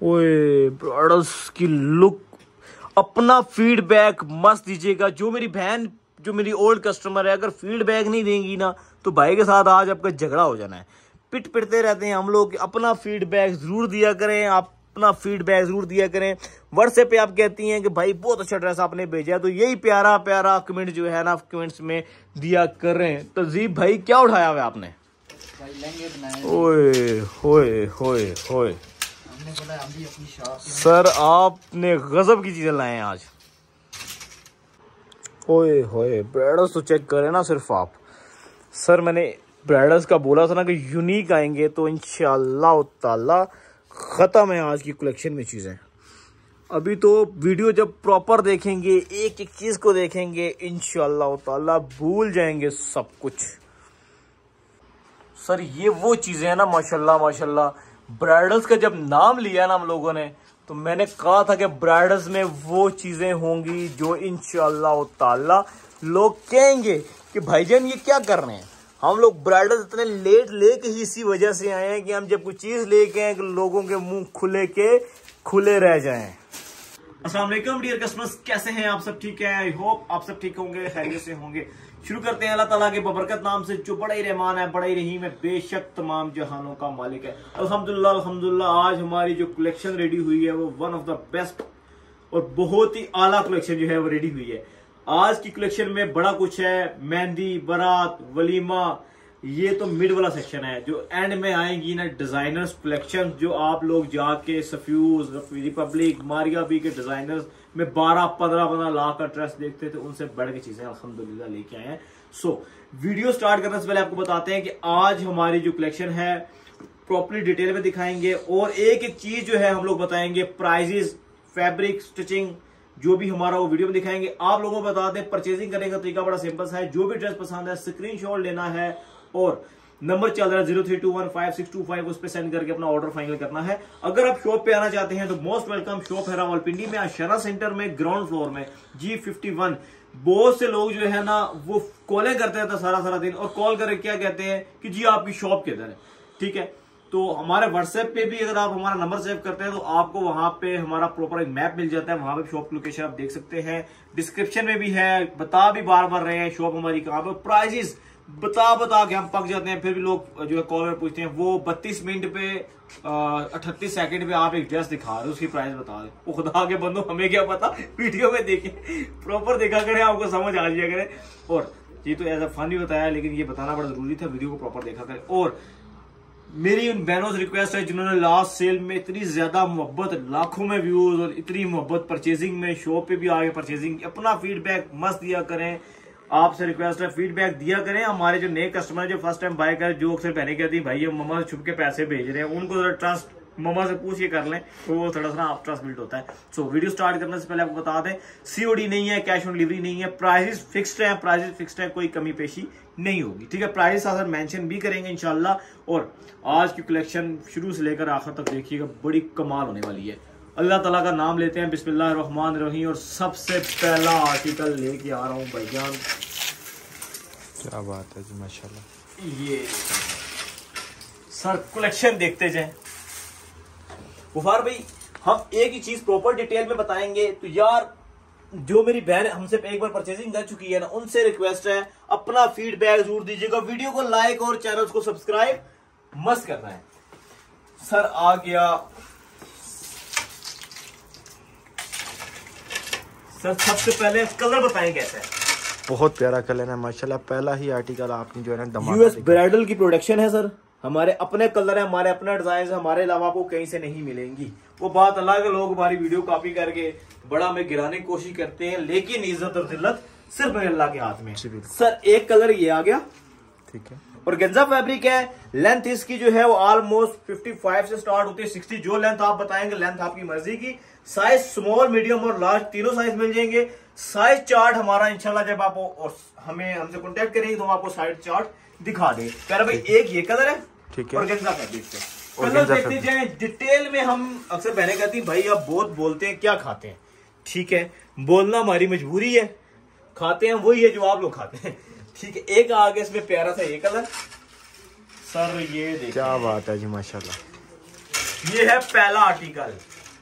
ओए ब्रॉडर्स की लुक। अपना फीडबैक मस्त दीजिएगा। जो मेरी बहन जो मेरी ओल्ड कस्टमर है अगर फीडबैक नहीं देंगी ना तो भाई के साथ आज आपका झगड़ा हो जाना है। पिट पिटते रहते हैं हम लोग। अपना फीडबैक ज़रूर दिया करें। आप अपना फीडबैक ज़रूर दिया करें। व्हाट्सएप पे आप कहती हैं कि भाई बहुत अच्छा ड्रेस आपने भेजा तो यही प्यारा प्यारा कमेंट जो है ना आप कमेंट्स में दिया करें। तो जी भाई क्या उठाया हुआ आपने? ओए होए होए होए। सर, आपने गजब की चीज़ें लाए हैं आज। ओए होए ब्राइडल्स तो चेक करें ना सिर्फ़ आप। सर, मैंने ब्राइडल्स का बोला था ना कि यूनिक आएँगे तो ताला ख़त्म है आज की कलेक्शन में चीज़ें। अभी तो वीडियो जब प्रॉपर देखेंगे एक एक चीज़ को देखेंगे ताला भूल जाएँगे सब कुछ। सर, ये वो चीज़ें हैं ना, माशाल्लाह माशाल्लाह। ब्राइडल्स का जब नाम लिया ना हम लोगों ने तो मैंने कहा था कि ब्राइडल्स में वो चीज़ें होंगी जो ताला लोग कहेंगे कि भाईजान ये क्या कर रहे हैं? हम लोग ब्राइडल्स इतने लेट लेके ही इसी वजह से आए हैं कि हम जब कोई चीज़ लेके आए, लोगों के मुँह खुले के खुले रह जाएँ। असलम डियर कस्टमर्स कैसे हैं आप सब? ठीक है? आई होप आप सब ठीक होंगे, खैरियत से होंगे। शुरू करते हैं। अल्लाह ताला के बबरकत नाम से जो बड़ा ही रहमान है, बड़ा ही रहीम है, बेशक तमाम जहानों का मालिक है। अल्हम्दुलिल्लाह अल्हम्दुलिल्लाह, आज हमारी जो कलेक्शन रेडी हुई है, वो वन ऑफ़ द बेस्ट और बहुत ही आला कलेक्शन जो है, वो रेडी हुई है। आज की कलेक्शन में बड़ा कुछ है, मेहंदी, बारात, वलीमा, ये तो मिड वाला सेक्शन है। जो एंड में आएगी ना डिजाइनर्स कलेक्शन जो आप लोग जाके सफ्यूज रिपब्लिक मारिया बी के डिजाइनर्स में 12 15 पंद्रह लाख का ड्रेस देखते थे उनसे बढ़ के चीज़ें अल्हम्दुलिल्लाह लेके आए हैं। सो वीडियो स्टार्ट करने से पहले आपको बताते हैं कि आज हमारी जो कलेक्शन है प्रॉपरली डिटेल में दिखाएँगे और एक एक चीज़ जो है हम लोग बताएँगे प्राइजेस फैब्रिक स्टिचिंग जो भी हमारा वो वीडियो में दिखाएँगे। आप लोगों को बता दें परचेजिंग करने का तरीका बड़ा सिंपल सा है। जो भी ड्रेस पसंद है स्क्रीनशॉट लेना है और नंबर चल रहा है zero three two one five six two five, उस पर सेंड करके अपना ऑर्डर फाइनल करना है। अगर आप शॉप पे आना चाहते हैं तो मोस्ट वेलकम शॉप है रावलपिंडी में अशरा सेंटर में ग्राउंड फ्लोर में जी फिफ्टी वन बहुत से लोग जो है ना, वो कॉलें करते रहते सारा सारा दिन, और कॉल करके क्या कहते हैं कि जी आपकी शॉप किधर है? ठीक है? तो हमारे व्हाट्सएप पे भी अगर आप हमारा नंबर सेव करते हैं तो आपको वहाँ पे हमारा प्रॉपर एक मैप मिल जाता है। वहाँ पे शॉप लोकेशन आप देख सकते हैं। डिस्क्रिप्शन में भी है, बता भी बार बार रहे हैं शॉप हमारी कहाँ पे प्राइजेस बता बता के हम पक जाते हैं, फिर भी लोग जो है कॉल में पूछते हैं, वो बत्तीस मिनट पे अठतीस सेकंड पे आप एक ड्रेस दिखा रहे हो, उसकी प्राइस बता दे वो खुदा के बंदो, हमें क्या पता? वीडियो में देखे प्रॉपर देखा करें, आपको समझ आ जाए करें। और ये तो एज अ फन ही बताया, लेकिन ये बताना बड़ा ज़रूरी था वीडियो को प्रॉपर देखा करें। और मेरी उन बहनों से रिक्वेस्ट है, जिन्होंने लास्ट सेल में इतनी ज़्यादा मोहब्बत, लाखों में व्यूज़ और इतनी मोहब्बत परचेजिंग में शॉप पे भी आगे परचेजिंग अपना फीडबैक मस्त दिया करें। आपसे रिक्वेस्ट है फीडबैक दिया करें। हमारे जो नए कस्टमर जो फ़र्स्ट टाइम बाय कर जो अक्सर पहले कहती भाई ये मम्मा छुप के पैसे भेज रहे हैं। उनको ट्रस्ट मम्मा से पूछ के कर लें तो वो थोड़ा सा आप ट्रस्ट बिल्ड होता है। सो so, वीडियो स्टार्ट करने से पहले आपको बता दें सीओडी नहीं है कैश ऑन डिलीवरी नहीं है प्राइसेस फिक्स्ड है प्राइसेस फिक्स्ड है कोई कमी पेशी नहीं होगी। ठीक है प्राइस अगर मेंशन भी करेंगे इनशाला और आज की कलेक्शन शुरू से लेकर आखिर तक देखिएगा बड़ी कमाल होने वाली है। अल्लाह ताला का नाम लेते हैं बिस्मिल्लाह रहमान रही और सबसे पहला आर्टिकल लेके आ रहा हूँ भाईजान। क्या बात है जी माशाल्लाह। ये सर कलेक्शन देखते जाए। गुफार भाई हम एक ही चीज़ प्रॉपर डिटेल में बताएँगे। तो यार जो मेरी बहन हमसे एक बार परचेजिंग कर चुकी है ना उनसे रिक्वेस्ट है अपना फीडबैक ज़रूर दीजिएगा। वीडियो को लाइक और चैनल को सब्सक्राइब मस्त करना है। सर आ गया सर सबसे पहले कलर बताएँ कैसे? है बहुत प्यारा कलर है माशाल्लाह पहला ही आर्टिकल आपने जो है ना यूएस ब्राइडल की प्रोडक्शन है सर। हमारे अपने कलर है हमारे अपने डिज़ाइन हमारे अलावा आपको कहीं से नहीं मिलेंगी। वो बात अलग है लोग हमारी वीडियो कॉपी करके बड़ा हमें गिराने की कोशिश करते हैं लेकिन इज़्ज़त और दिल्लत सिर्फ़ अल्लाह के हाथ में। सर एक कलर ये आ गया। ठीक है। और गेंजा फैब्रिक है लेंथ इसकी जो है वो ऑलमोस्ट 55 से स्टार्ट होती है 60 जो लेंथ आप बताएँगे लेंथ आपकी मर्ज़ी की। साइज़ स्मॉल मीडियम और लार्ज तीनों साइज़ मिल जाएँगे। साइज़ चार्ट हमारा इंशाल्लाह जब आप और हमें हमसे कॉन्टेक्ट करेंगे तो हम आपको साइज़ चार्ट दिखा दे। कह भाई एक ये कलर है ठीक है। और गेंजा फैब्रिक से कलर देखते जाए। डिटेल में हम अक्सर बहने कहती भाई आप बहुत बोलते हैं क्या खाते हैं? ठीक है बोलना हमारी मजबूरी है। खाते हैं वही है जो आप लोग खाते हैं। ठीक है एक आगे इसमें प्यारा सा ये कलर। सर ये देखिए। क्या बात है जी माशाल्लाह। ये है पहला आर्टिकल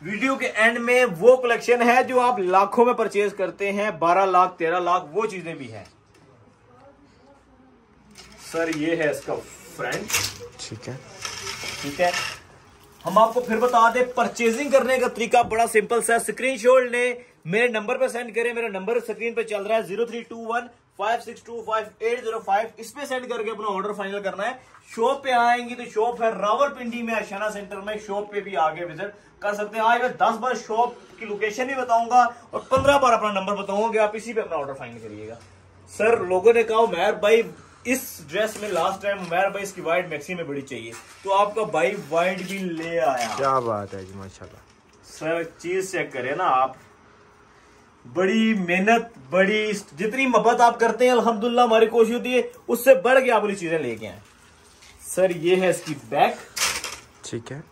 वीडियो के एंड में वो कलेक्शन है जो आप लाखों में परचेज करते हैं 12 लाख 13 लाख वो चीज़ें भी हैं। सर ये है इसका फ्रंट ठीक है। ठीक है। हम आपको फिर बता दें परचेजिंग करने का तरीका बड़ा सिंपल सा स्क्रीन शॉट ले मेरे नंबर पे सेंड करें मेरा नंबर स्क्रीन पे चल रहा है zero three two one five six two five eight zero five इस पे सेंड करके अपना ऑर्डर फाइनल करना है। शॉप पे आएँगी तो शॉप है रावलपिंडी में अशाना सेंटर में शॉप पे भी आगे विज़िट कर सकते हैं। आज मैं दस बार शॉप की लोकेशन भी बताऊँगा और पंद्रह बार अपना नंबर बताऊँगा कि आप इसी पे अपना ऑर्डर फाइनल करिएगा। सर लोगों ने कहा उमैर भाई इस ड्रेस में लास्ट टाइम उमैर भाई इसकी वाइट मैक्सी में बड़ी चाहिए। तो आपका भाई वाइट भी ले आया। क्या बात है जी माशाल्लाह। सर चीज़ चेक करें ना आप। बड़ी मेहनत बड़ी जितनी मोहब्बत आप करते हैं अल्हम्दुलिल्लाह हमारी कोशिश होती है उससे बढ़ के आप वाली चीज़ें लेके आए। सर ये है इसकी बैक ठीक है।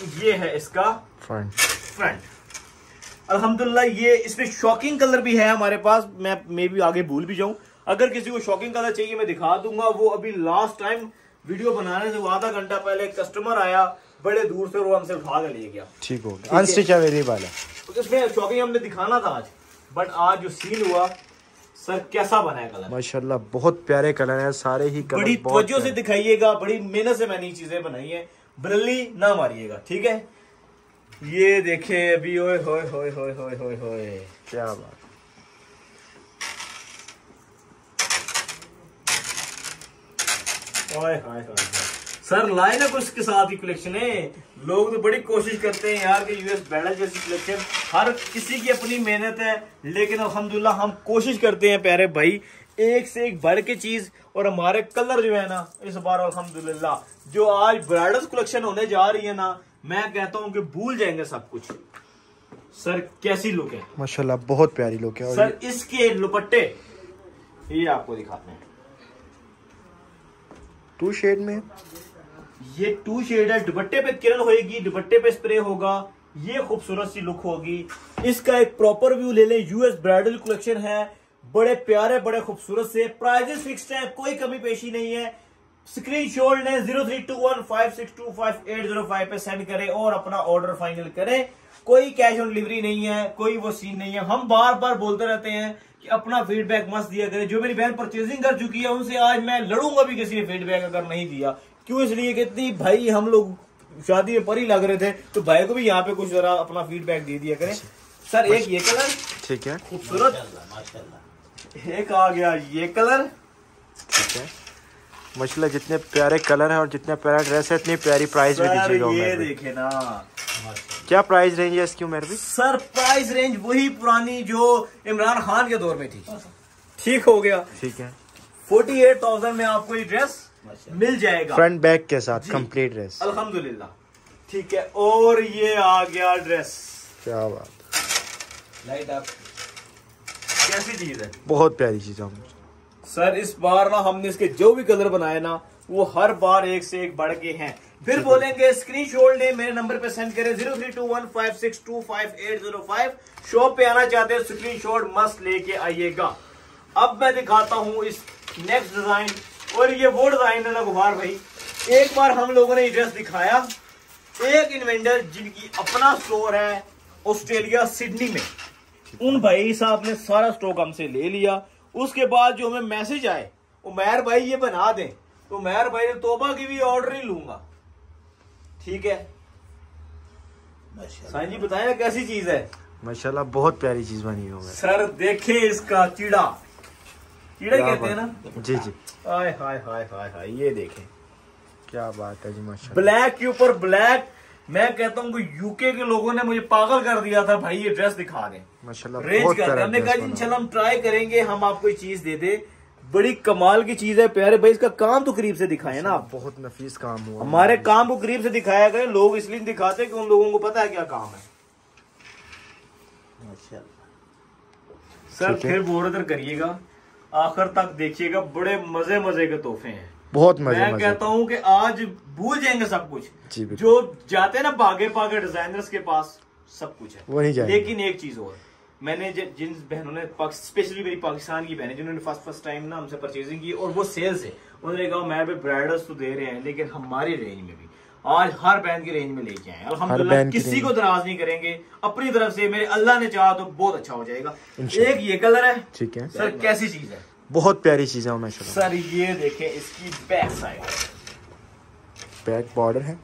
ये है इसका फ्रंट फ्रंट अल्हम्दुलिल्लाह ये इसमें शॉकिंग कलर भी है हमारे पास। मैं मे भी आगे भूल भी जाऊँ। अगर किसी को शॉकिंग कलर चाहिए मैं दिखा दूँगा। वो अभी लास्ट टाइम वीडियो बनाने से आधा घंटा पहले एक कस्टमर आया बड़े दूर से वो हमसे उठा के ले गया। ठीक हो गया। अनस्टिच अवेलेबल है? इसमें शॉकिंग हमने दिखाना था आज। बट आज जो सीन हुआ सर कैसा बना है कलर माशाल्लाह बहुत प्यारे कलर है सारे ही कलर बड़ी तवज्जो से। दिखाइएगा बड़ी मेहनत से मैंने ये चीज़ें बनाई है। बरली ना मारिएगा ठीक है? ये देखे अभी ओए होए होए होए होए होए होए। क्या बात। ओए हाय हाय हाय। सर लाए ना कुछ के साथ ही कलेक्शन है। लोग तो बड़ी कोशिश करते हैं यार कि यूएस बैडल जैसी कलेक्शन हर किसी की अपनी मेहनत है लेकिन अलहमदुल्ला हम कोशिश करते हैं प्यारे भाई एक से एक बढ़ के चीज़ और हमारे कलर जो है ना इस बार अल्हम्दुलिल्लाह जो आज ब्राइडल्स कलेक्शन होने जा रही है ना मैं कहता हूँ कि भूल जाएँगे सब कुछ। सर कैसी लुक है? माशाल्लाह बहुत प्यारी लुक है और सर इसके दुपट्टे ये आपको दिखाते हैं। टू शेड में? ये टू शेड है दुपट्टे पे किरण होएगी दुपट्टे पे स्प्रे होगा ये खूबसूरत सी लुक होगी। इसका एक प्रॉपर व्यू ले लें यूएस ब्राइडल कलेक्शन है बड़े प्यारे बड़े खूबसूरत से प्राइजेस फिक्स्ड है कोई कमी पेशी नहीं है। स्क्रीन शॉट लें zero three two one five six two five eight zero five पे सेंड करें और अपना ऑर्डर फाइनल करें। कोई कैश ऑन डिलीवरी नहीं है कोई वो सीन नहीं है। हम बार बार बोलते रहते हैं कि अपना फीडबैक मस्त दिया करें। जो मेरी बहन परचेजिंग कर चुकी है उनसे आज मैं लड़ूँगा भी किसी ने फीडबैक अगर नहीं दिया। क्यों इसलिए कि इतनी भाई हम लोग शादी में पर ही लग रहे थे तो भाई को भी यहाँ पे कुछ जरा अपना फीडबैक दे दिया करें। सर एक ये कलर ठीक है। खूबसूरत। एक आ गया ये कलर। ठीक है। माशाल्लाह जितने प्यारे कलर हैं और जितना प्यारा ड्रेस है इतनी प्यारी प्राइस भी सर दीजिएगा ये देखे ना। क्या प्राइस रेंज है इसकी उमर भी? सर प्राइस रेंज वही पुरानी जो इमरान खान के दौर में थी। ठीक हो गया। ठीक है। फोर्टी एट थाउज़ेंड में आपको ये ड्रेस मिल जाएगा। फ्रंट बैक के साथ। कंप्लीट ड्रेस अल्हम्दुलिल्लाह। ठीक है और ये आ गया ड्रेस क्या बात लाइट अप कैसी चीज़ है? बहुत प्यारी चीज़ है सर इस बार ना हमने इसके जो भी कलर बनाए ना वो हर बार एक से एक बढ़ के हैं। फिर बोलेंगे स्क्रीन शॉट ले मेरे नंबर पे सेंड करें zero three two one five six two five eight zero five. Shop पे आना चाहते हैं स्क्रीन शॉट मस्त लेके आइएगा। अब मैं दिखाता हूँ इस नेक्स्ट डिज़ाइन और ये वो डिज़ाइन है ना गुबार भाई। एक बार हम लोगों ने ड्रेस दिखाया। एक इन्वेंटर जिनकी अपना स्टोर है ऑस्ट्रेलिया सिडनी में। उन भाई साहब ने सारा स्टॉक हमसे ले लिया। उसके बाद जो हमें मैसेज आए उमैर भाई ये बना दें। तो उमैर भाई ने तोबा की भी ऑर्डर ही लूँगा। ठीक है? साईं जी बताएँ कैसी चीज़ है? माशाल्लाह बहुत प्यारी चीज़ बनी है। सर देखे इसका कीड़ा। कीड़ा कहते हैं ना? जी जी। हाय हाय हाय हाय हाय ये देखें। क्या बात है जी माशाल्लाह। ब्लैक के ऊपर ब्लैक मैं कहता हूँ यूके के लोगों ने मुझे पागल कर दिया था भाई ये ड्रेस दिखा माशाल्लाह रेंज कर हमने कहा इंशाल्लाह हम ट्राई करेंगे हम आपको ये चीज़ दे दे। बड़ी कमाल की चीज़ है प्यारे भाई इसका काम तो करीब से दिखाए ना आप। बहुत नफीस काम हुआ। हमारे काम को करीब से दिखाया गया लोग इसलिए दिखाते कि उन लोगों को पता है क्या काम है। सर ठीक है। फिर बोर्डर करिएगा। आखिर तक देखिएगा बड़े मज़े मज़े के तोहफे हैं। बहुत मज़े मैं मज़े। कहता हूँ कि आज भूल जाएँगे सब कुछ। जी, जाते हैं ना भागे भागे डिजाइनर्स के पास सब कुछ है। वो नहीं जाएँगे। लेकिन एक चीज़ और मैंने जिन बहनों ने स्पेशली मेरी पाकिस्तान की बहनें जिन्होंने फ़र्स्ट फ़र्स्ट टाइम ना हमसे परचेजिंग की और वो सेल से उन्होंने कहा मैं भी ब्राइडल्स तो दे रहे हैं लेकिन हमारी रेंज में भी। आज हर बहन की रेंज में लेके आए की किसी को नाराज़ नहीं करेंगे। अपनी तरफ़ से मेरे अल्लाह ने चाहा तो बहुत अच्छा हो जाएगा। एक ये कलर है। ठीक है। सर कैसी चीज़ है? बहुत प्यारी चीज़ है सर ये देखें इसकी बैक साइड बैक बॉर्डर है?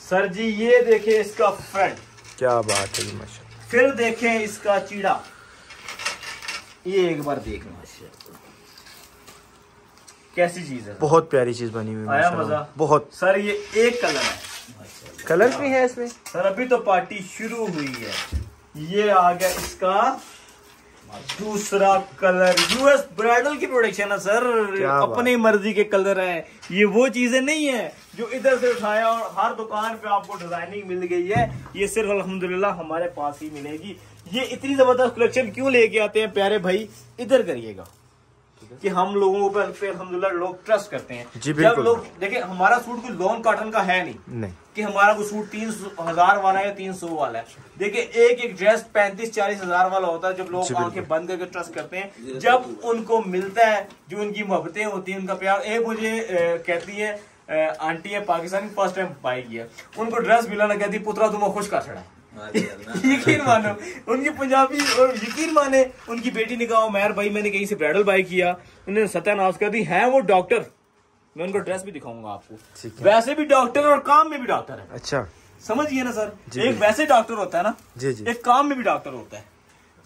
सर जी ये देखें इसका फ्रंट क्या बात है माशाल्लाह। फिर देखें इसका चीड़ा। ये एक बार देख माशाल्लाह। कैसी चीज़ है? बहुत प्यारी चीज़ बनी हुई आया मज़ा? बहुत। सर ये एक कलर है। कलर भी है इसमें? सर अभी तो पार्टी शुरू हुई है। ये आ गया इसका दूसरा कलर यूएस ब्राइडल की प्रोडक्शन है सर। अपनी मर्ज़ी के कलर है। ये वो चीज़ें नहीं है जो इधर से उठाया और हर दुकान पे आपको डिज़ाइनिंग मिल गई है। ये सिर्फ़ अल्हम्दुलिल्लाह हमारे पास ही मिलेगी। ये इतनी ज़बरदस्त कलेक्शन क्यों लेके आते हैं प्यारे भाई? इधर करिएगा। कि हम लोगों पर पे अल्हम्दुलिल्लाह लोग ट्रस्ट करते हैं। जी, जब लोग देखिए हमारा सूट कोई लॉन्ग कॉटन का है नहीं। नहीं। कि हमारा कोई सूट तीन हज़ार वाला है या तीन सौ वाला है। देखिए एक एक ड्रेस पैंतीस चालीस हज़ार वाला होता है जब लोग आँखें बंद करके ट्रस्ट करते हैं। जब उनको मिलता है जो उनकी मोहब्बतें होती है उनका प्यार एक मुझे कहती है आंटी है पाकिस्तानी फ़र्स्ट टाइम बाई किया। उनको ड्रेस मिला ना कहती पुत्रा तुम खुश कर छड़ा यकीन मानो उनकी पंजाबी और यकीन माने उनकी बेटी ने कहा मैर भाई मैंने कहीं से ब्राइडल बाई किया। उन्होंने सत्यानाश कर दी है वो डॉक्टर। मैं उनको ड्रेस भी दिखाऊँगा आपको। वैसे भी डॉक्टर और काम में भी डॉक्टर है। अच्छा। समझिए ना सर एक वैसे डॉक्टर होता है ना जी जी। एक काम में भी डॉक्टर होता है।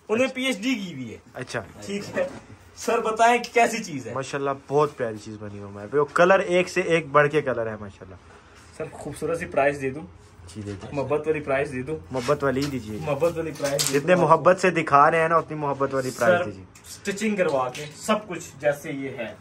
उन्हें पीएचडी की भी है। अच्छा। ठीक है। सर बताएँ कि कैसी चीज़ है। माशाल्लाह बहुत प्यारी चीज़ बनी है। वो कलर एक से एक बढ़ के कलर है माशाल्लाह। सर खूबसूरत सी प्राइस दे दूँ। जी देखिए मोहब्बत वाली प्राइस दे दूँ। मोहब्बत वाली ही दीजिए। मोहब्बत वाली प्राइस जितने मोहब्बत से दिखा रहे हैं ना उतनी मोहब्बत वाली प्राइस दीजिए। स्टिचिंग करवा के सब कुछ जैसे ये है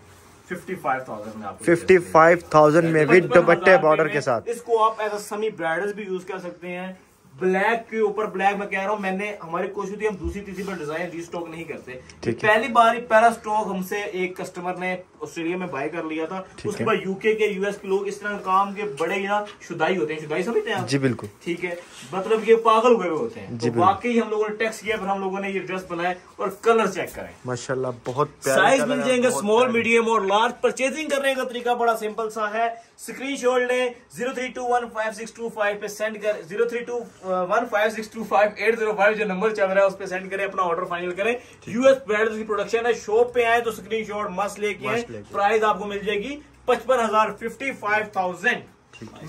फिफ्टी फाइव थाउज़ेंड में विद दुपट्टे बॉर्डर के साथ। इसको आप एज समी ब्राइडल्स भी यूज़ कर सकते हैं। ब्लैक के ऊपर ब्लैक मैं कह रहा हूँ मैंने हमारी कोशिश है हम दूसरी तीसरी पर डिज़ाइन रीस्टॉक नहीं करते। पहली बार पहला स्टॉक हमसे एक कस्टमर ने ऑस्ट्रेलिया में बाय कर लिया था। उसके बाद यूके के यूएस के लोग इस तरह काम के बड़े ही ना शुदाई होते हैं। शुदाई समझते हैं जी बिल्कुल। ठीक है। मतलब ये पागल हुए होते हैं। जी, तो वाकई हम लोगों ने टेक्स किया फिर हम लोगों ने ये ड्रेस बनाए और कलर चेक करें माशाल्लाह बहुत साइज़ मिल जाएँगे स्मॉल मीडियम और लार्ज परचेजिंग करने का तरीका बड़ा सिंपल सा है। स्क्रीन शॉट लें zero three two one five six two five पे सेंड कर। Zero three two one five six two five eight zero five जो नंबर चल रहा है उस पर सेंड करें अपना ऑर्डर फाइनल करें। यूएस ब्रांड की प्रोडक्शन है शॉप पे आए तो स्क्रीन शॉट मस्त लेके आए। मस्त लेके। प्राइस आपको मिल जाएगी पचपन हज़ार फिफ्टी फाइव थाउज़ेंड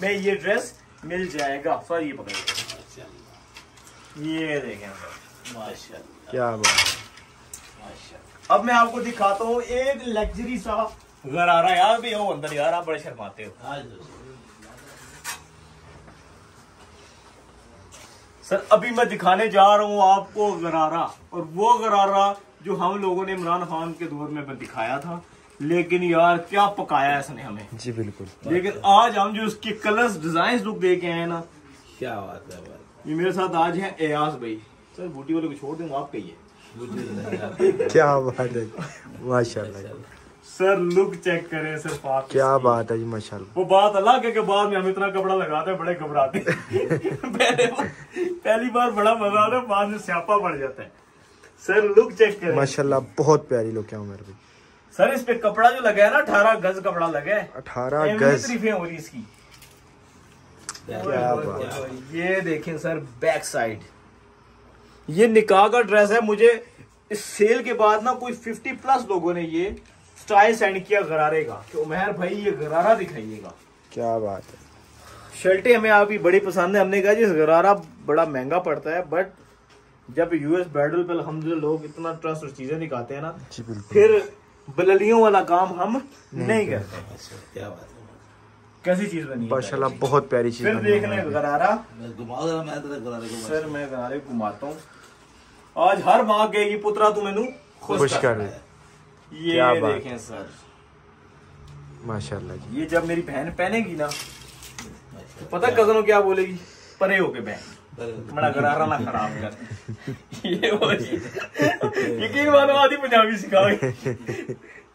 में ये ड्रेस मिल जाएगा। सर ये पकड़िए ये देखें। क्या बात अब मैं आपको दिखाता हूँ एक लग्जरी सा गरारा। यार भी हो अंदर यार आप बड़े शर्माते हो। सर अभी मैं दिखाने जा रहा हूँ आपको गरारा। और वो गरारा जो हम लोगों ने इमरान खान के दौर में दिखाया था लेकिन यार क्या पकाया है इसने हमें? जी बिल्कुल। लेकिन आज हम जो उसके कलर्स डिज़ाइन लुक दे के आए ना क्या बात है ये मेरे साथ आज है एयाज भाई। सर बूटी वाले को छोड़ दूँगा आप कहिए। क्या बात है। माशाल्लाह। सर लुक चेक करें सिर्फ़ आप क्या बात है जी माशाल्लाह। वो बात अलग है कि बाद में हम इतना कपड़ा लगाते हैं बड़े घबराते हैं। पहले पहली बार बड़ा मज़ा आता है बाद में स्यापा पड़ जाता है। सर लुक चेक करें। माशाल्लाह बहुत प्यारी लुक क्या उम्र भी सर इस पे कपड़ा जो लगा है ना अठारह गज कपड़ा लगा है। अठारह गज। तारीफें हो रही इसकी। क्या बात। ये देखें सर बैक साइड ये निकाह का ड्रेस है मुझे इस सेल के बाद ना कोई 50 प्लस लोगों ने ये स्टाइल सेंड किया गरारे का। कि उमेर भाई ये गरारा दिखाइएगा। क्या बात है। शर्टें हमें आपकी बड़ी पसंद है। हमने कहा जी गरारा बड़ा महँगा पड़ता है बट जब यूएस ब्राइडल पे अल्हम्दुलिल्लाह लोग इतना ट्रस्ट और चीज़ें दिखाते हैं ना फिर बललियों वाला काम हम नहीं नहीं करते क्या बात है? कैसी चीज़ बनी है? माशाल्लाह बहुत प्यारी चीज़ फिर बनी देख लें उमर गरारा मैं घुमाऊँगा मैं तेरे गरारे को सर मैं गरारे घुमाता हूँ। आज हर माँ कहेगी पुत्रा तू मैनू खुश कर। दे ये क्या देखें सर। माशाल्लाह जी। ये जब मेरी बहन पहनेगी ना तो पता कजनों क्या बोलेगी? परे होके बहन। बड़ा गरारा ना खराब कर ये वो यकीन मानो आधी पंजाबी सिखाओगे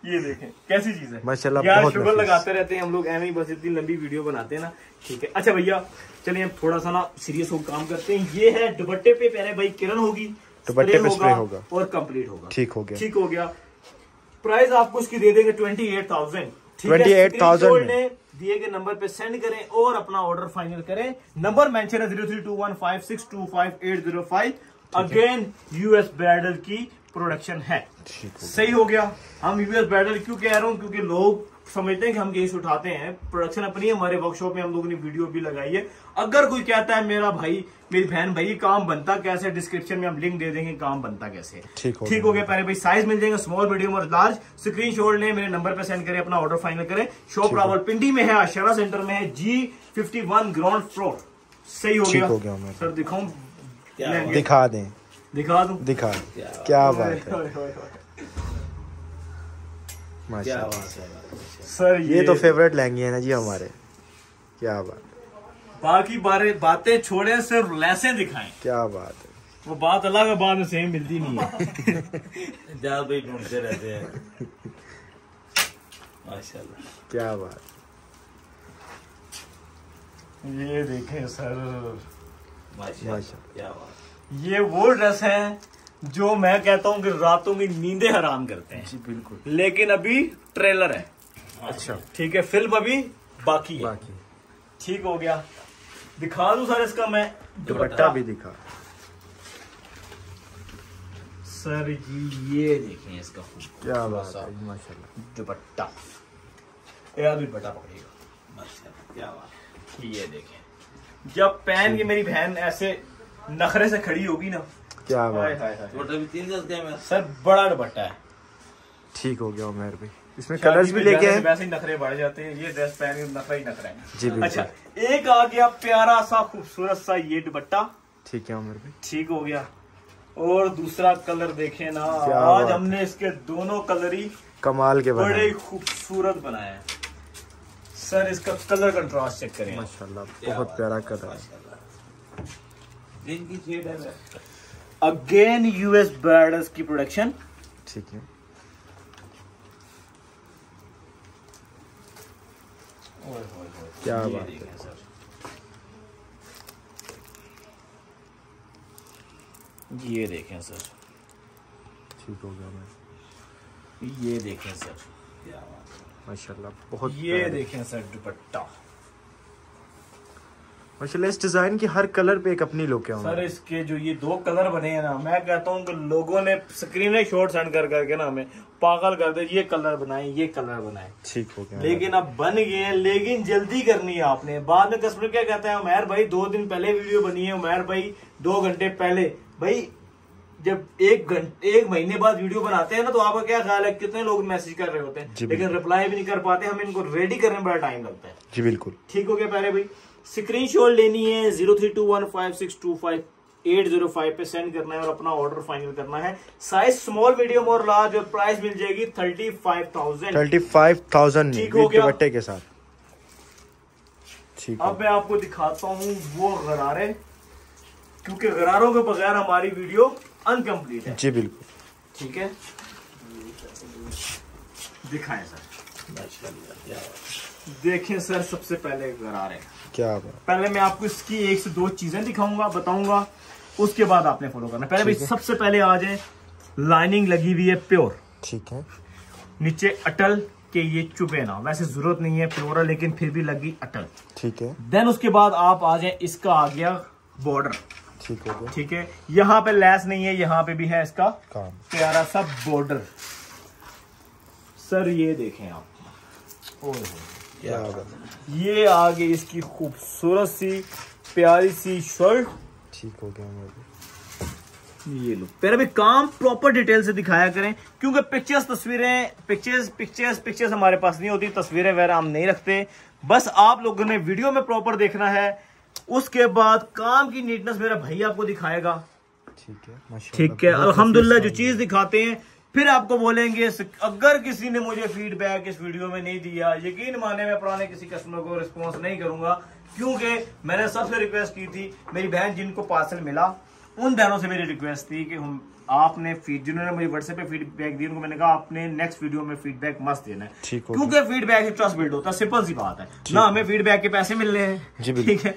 ये देखें कैसी चीज़ है माशाल्लाह, यार शुगर लगाते रहते हैं हम लोग ऐਵੇਂ ही बस इतनी लंबी वीडियो बनाते हैं ना ठीक है अच्छा भैया चलिए हम थोड़ा सा ना सीरियस होकर काम करते हैं ये है दुपट्टे पे पहले भाई किरण होगी दुपट्टे पे होगा। और कंप्लीट होगा ठीक हो गया। ठीक हो गया. प्राइस आपको इसकी दे देंगे twenty eight thousand twenty eight thousand दिए गए नंबर पे सेंड करें और अपना ऑर्डर फाइनल करें। नंबर मेंशन है zero three two one five six two five eight zero five again US bridal की प्रोडक्शन है। सही हो गया। हम यूएस ब्राइडल क्यों कह रहा हूँ? क्योंकि लोग समझते हैं कि हम केस उठाते हैं। प्रोडक्शन अपनी है हमारे वर्कशॉप में हम लोगों ने वीडियो भी लगाई है। अगर कोई कहता है मेरा भाई मेरी बहन भाई काम बनता कैसे? डिस्क्रिप्शन में हम लिंक दे देंगे काम बनता कैसे। ठीक हो ठीक गया। हो गया। पहले भाई साइज़ मिल जाएगा स्मॉल मीडियम और लार्ज स्क्रीन शॉट लें मेरे नंबर पे सेंड करें अपना ऑर्डर फाइनल करें। शॉप रावलपिंडी में है आशारा सेंटर में है G fifty one ground floor सही हो गया। हो गया सर दिखाऊँ? दिखा दें। दिखा दूँ? दिखा। क्या क्या बात है। सर ये तो फेवरेट लहंगे है ना जी हमारे। क्या बात बाकी बारे बातें छोड़े सिर्फ़ लैसे दिखाएँ। क्या बात है। वो बात अलग है बाद में सेम मिलती नहीं है। भाई ढूंढते रहते हैं। माशाल्लाह। क्या बात ये देखें सर। माशाल्लाह। क्या बात ये वो ड्रेस है जो मैं कहता हूँ कि रातों की नींदें हराम करते हैं। जी बिल्कुल। लेकिन अभी ट्रेलर है। अच्छा। ठीक है फ़िल्म अभी बाकी है। बाकी। ठीक हो गया। दिखा दू सर इसका मैं? दुपट्टा भी दिखा। सर जी ये देखें इसका क्या बात है माशाल्लाह। दुपट्टा। यार भी बटा पकड़ेगा माशाल्लाह क्या बात ये देखें। जब पहन के मेरी बहन ऐसे नखरे से खड़ी होगी ना क्या बात। है? सर बड़ा दुपट्टा है। ठीक हो गया उमेर भाई इसमें कलर्स भी लेके हैं वैसे ही नखरे बढ़ जाते हैं। ये ड्रेस पहन के नखरा ही नखरा है। जी बिल्कुल। अच्छा एक आ गया प्यारा सा खूबसूरत सा ये दुपट्टा। ठीक है उमेर भाई ठीक हो गया। और दूसरा कलर देखे ना आज हमने इसके दोनों कलर ही कमाल के बड़े ही। खूबसूरत बनाए हैं। सर इसका कलर कंट्रास्ट चेक करें। माशाल्लाह बहुत प्यारा कलर है। माशाल्लाह। दिन की शेड है अगेन यूएस ब्राइडल्स की प्रोडक्शन ठीक है। क्या बात है? सर। ये देखें सर। ठीक हो गया मैं। ये देखें सर। क्या बात है। माशाल्लाह बहुत ये देखें सर दुपट्टा। माशाल्लाह इस डिज़ाइन की हर कलर पे एक अपनी लुक है सर इसके जो ये दो कलर बने हैं ना मैं कहता हूँ कि लोगों ने स्क्रीन शॉट सेंड कर करके ना हमें पागल कर दे ये कलर बनाए ये कलर बनाए। ठीक हो गया। लेकिन अब बन गए हैं, लेकिन जल्दी करनी है आपने। बाद में कस्टमर क्या कहता है उमैर भाई दो दिन पहले वीडियो बनी है उमेर भाई दो घंटे पहले। भाई जब एक घंटे एक महीने बाद वीडियो बनाते हैं ना तो आपका क्या ख्याल है कितने लोग मैसेज कर रहे होते हैं? लेकिन रिप्लाई भी नहीं कर पाते हमें इनको रेडी करने में बड़ा टाइम लगता है। जी बिल्कुल। ठीक हो गया पहले भाई? स्क्रीन शॉट लेनी है zero three two one five six two five eight zero five पे सेंड करना है और अपना ऑर्डर फाइनल करना है। साइज़ स्मॉल मीडियम और लार्ज और प्राइस मिल जाएगी thirty five thousand. Thirty five thousand ठीक हो गया। के साथ। ठीक अब मैं आपको दिखाता हूँ वो गरारे क्योंकि गरारों के बगैर हमारी वीडियो अनकम्प्लीट है। जी बिल्कुल। ठीक है? दिखाएँ सर। देखें सर सबसे पहले गरारे। क्या पहले मैं आपको इसकी एक से दो चीज़ें दिखाऊँगा बताऊँगा उसके बाद आपने फॉलो करना। पहले भाई सबसे पहले आ जाए लाइनिंग लगी हुई है प्योर ठीक है। नीचे अटल के ये चुपे ना। वैसे ज़रूरत नहीं है प्योर है लेकिन फिर भी लगी अटल। ठीक है। देन उसके बाद आप आ जाए इसका आ गया बॉर्डर ठीक है ठीक है? यहाँ पे लेस नहीं है यहाँ पे भी है इसका काम। प्यारा सा बॉर्डर सर ये देखें आप। ओए ये आगे इसकी खूबसूरत सी प्यारी सी शर्ट। ठीक हो गया भाई ये लो। पहले भी काम प्रॉपर डिटेल से दिखाया करें क्योंकि पिक्चर्स तस्वीरें पिक्चर्स पिक्चर्स पिक्चर्स हमारे पास नहीं होती तस्वीरें वगैरह हम नहीं रखते। बस आप लोगों ने वीडियो में प्रॉपर देखना है। उसके बाद काम की नीटनेस मेरा भाई आपको दिखाएगा। ठीक है ठीक है बहुत अल्हम्दुलिल्लाह जो चीज़ दिखाते हैं फिर आपको बोलेंगे अगर किसी ने मुझे फीडबैक इस वीडियो में नहीं दिया यकीन माने मैं पुराने किसी कस्टमर को रिस्पॉन्स नहीं करूँगा क्योंकि मैंने सबसे रिक्वेस्ट की थी मेरी बहन जिनको पार्सल मिला उन बहनों से मेरी रिक्वेस्ट थी कि हम आपने फ़ीड जिन्होंने मुझे व्हाट्सएप पे फीडबैक दी उनको मैंने कहा आपने नेक्स्ट वीडियो में फीडबैक मस्त देना है। क्योंकि फीडबैक से ट्रस्ट बिल्ड होता है सिंपल सी बात है। ना हमें फीडबैक के पैसे मिल रहे हैं ठीक है?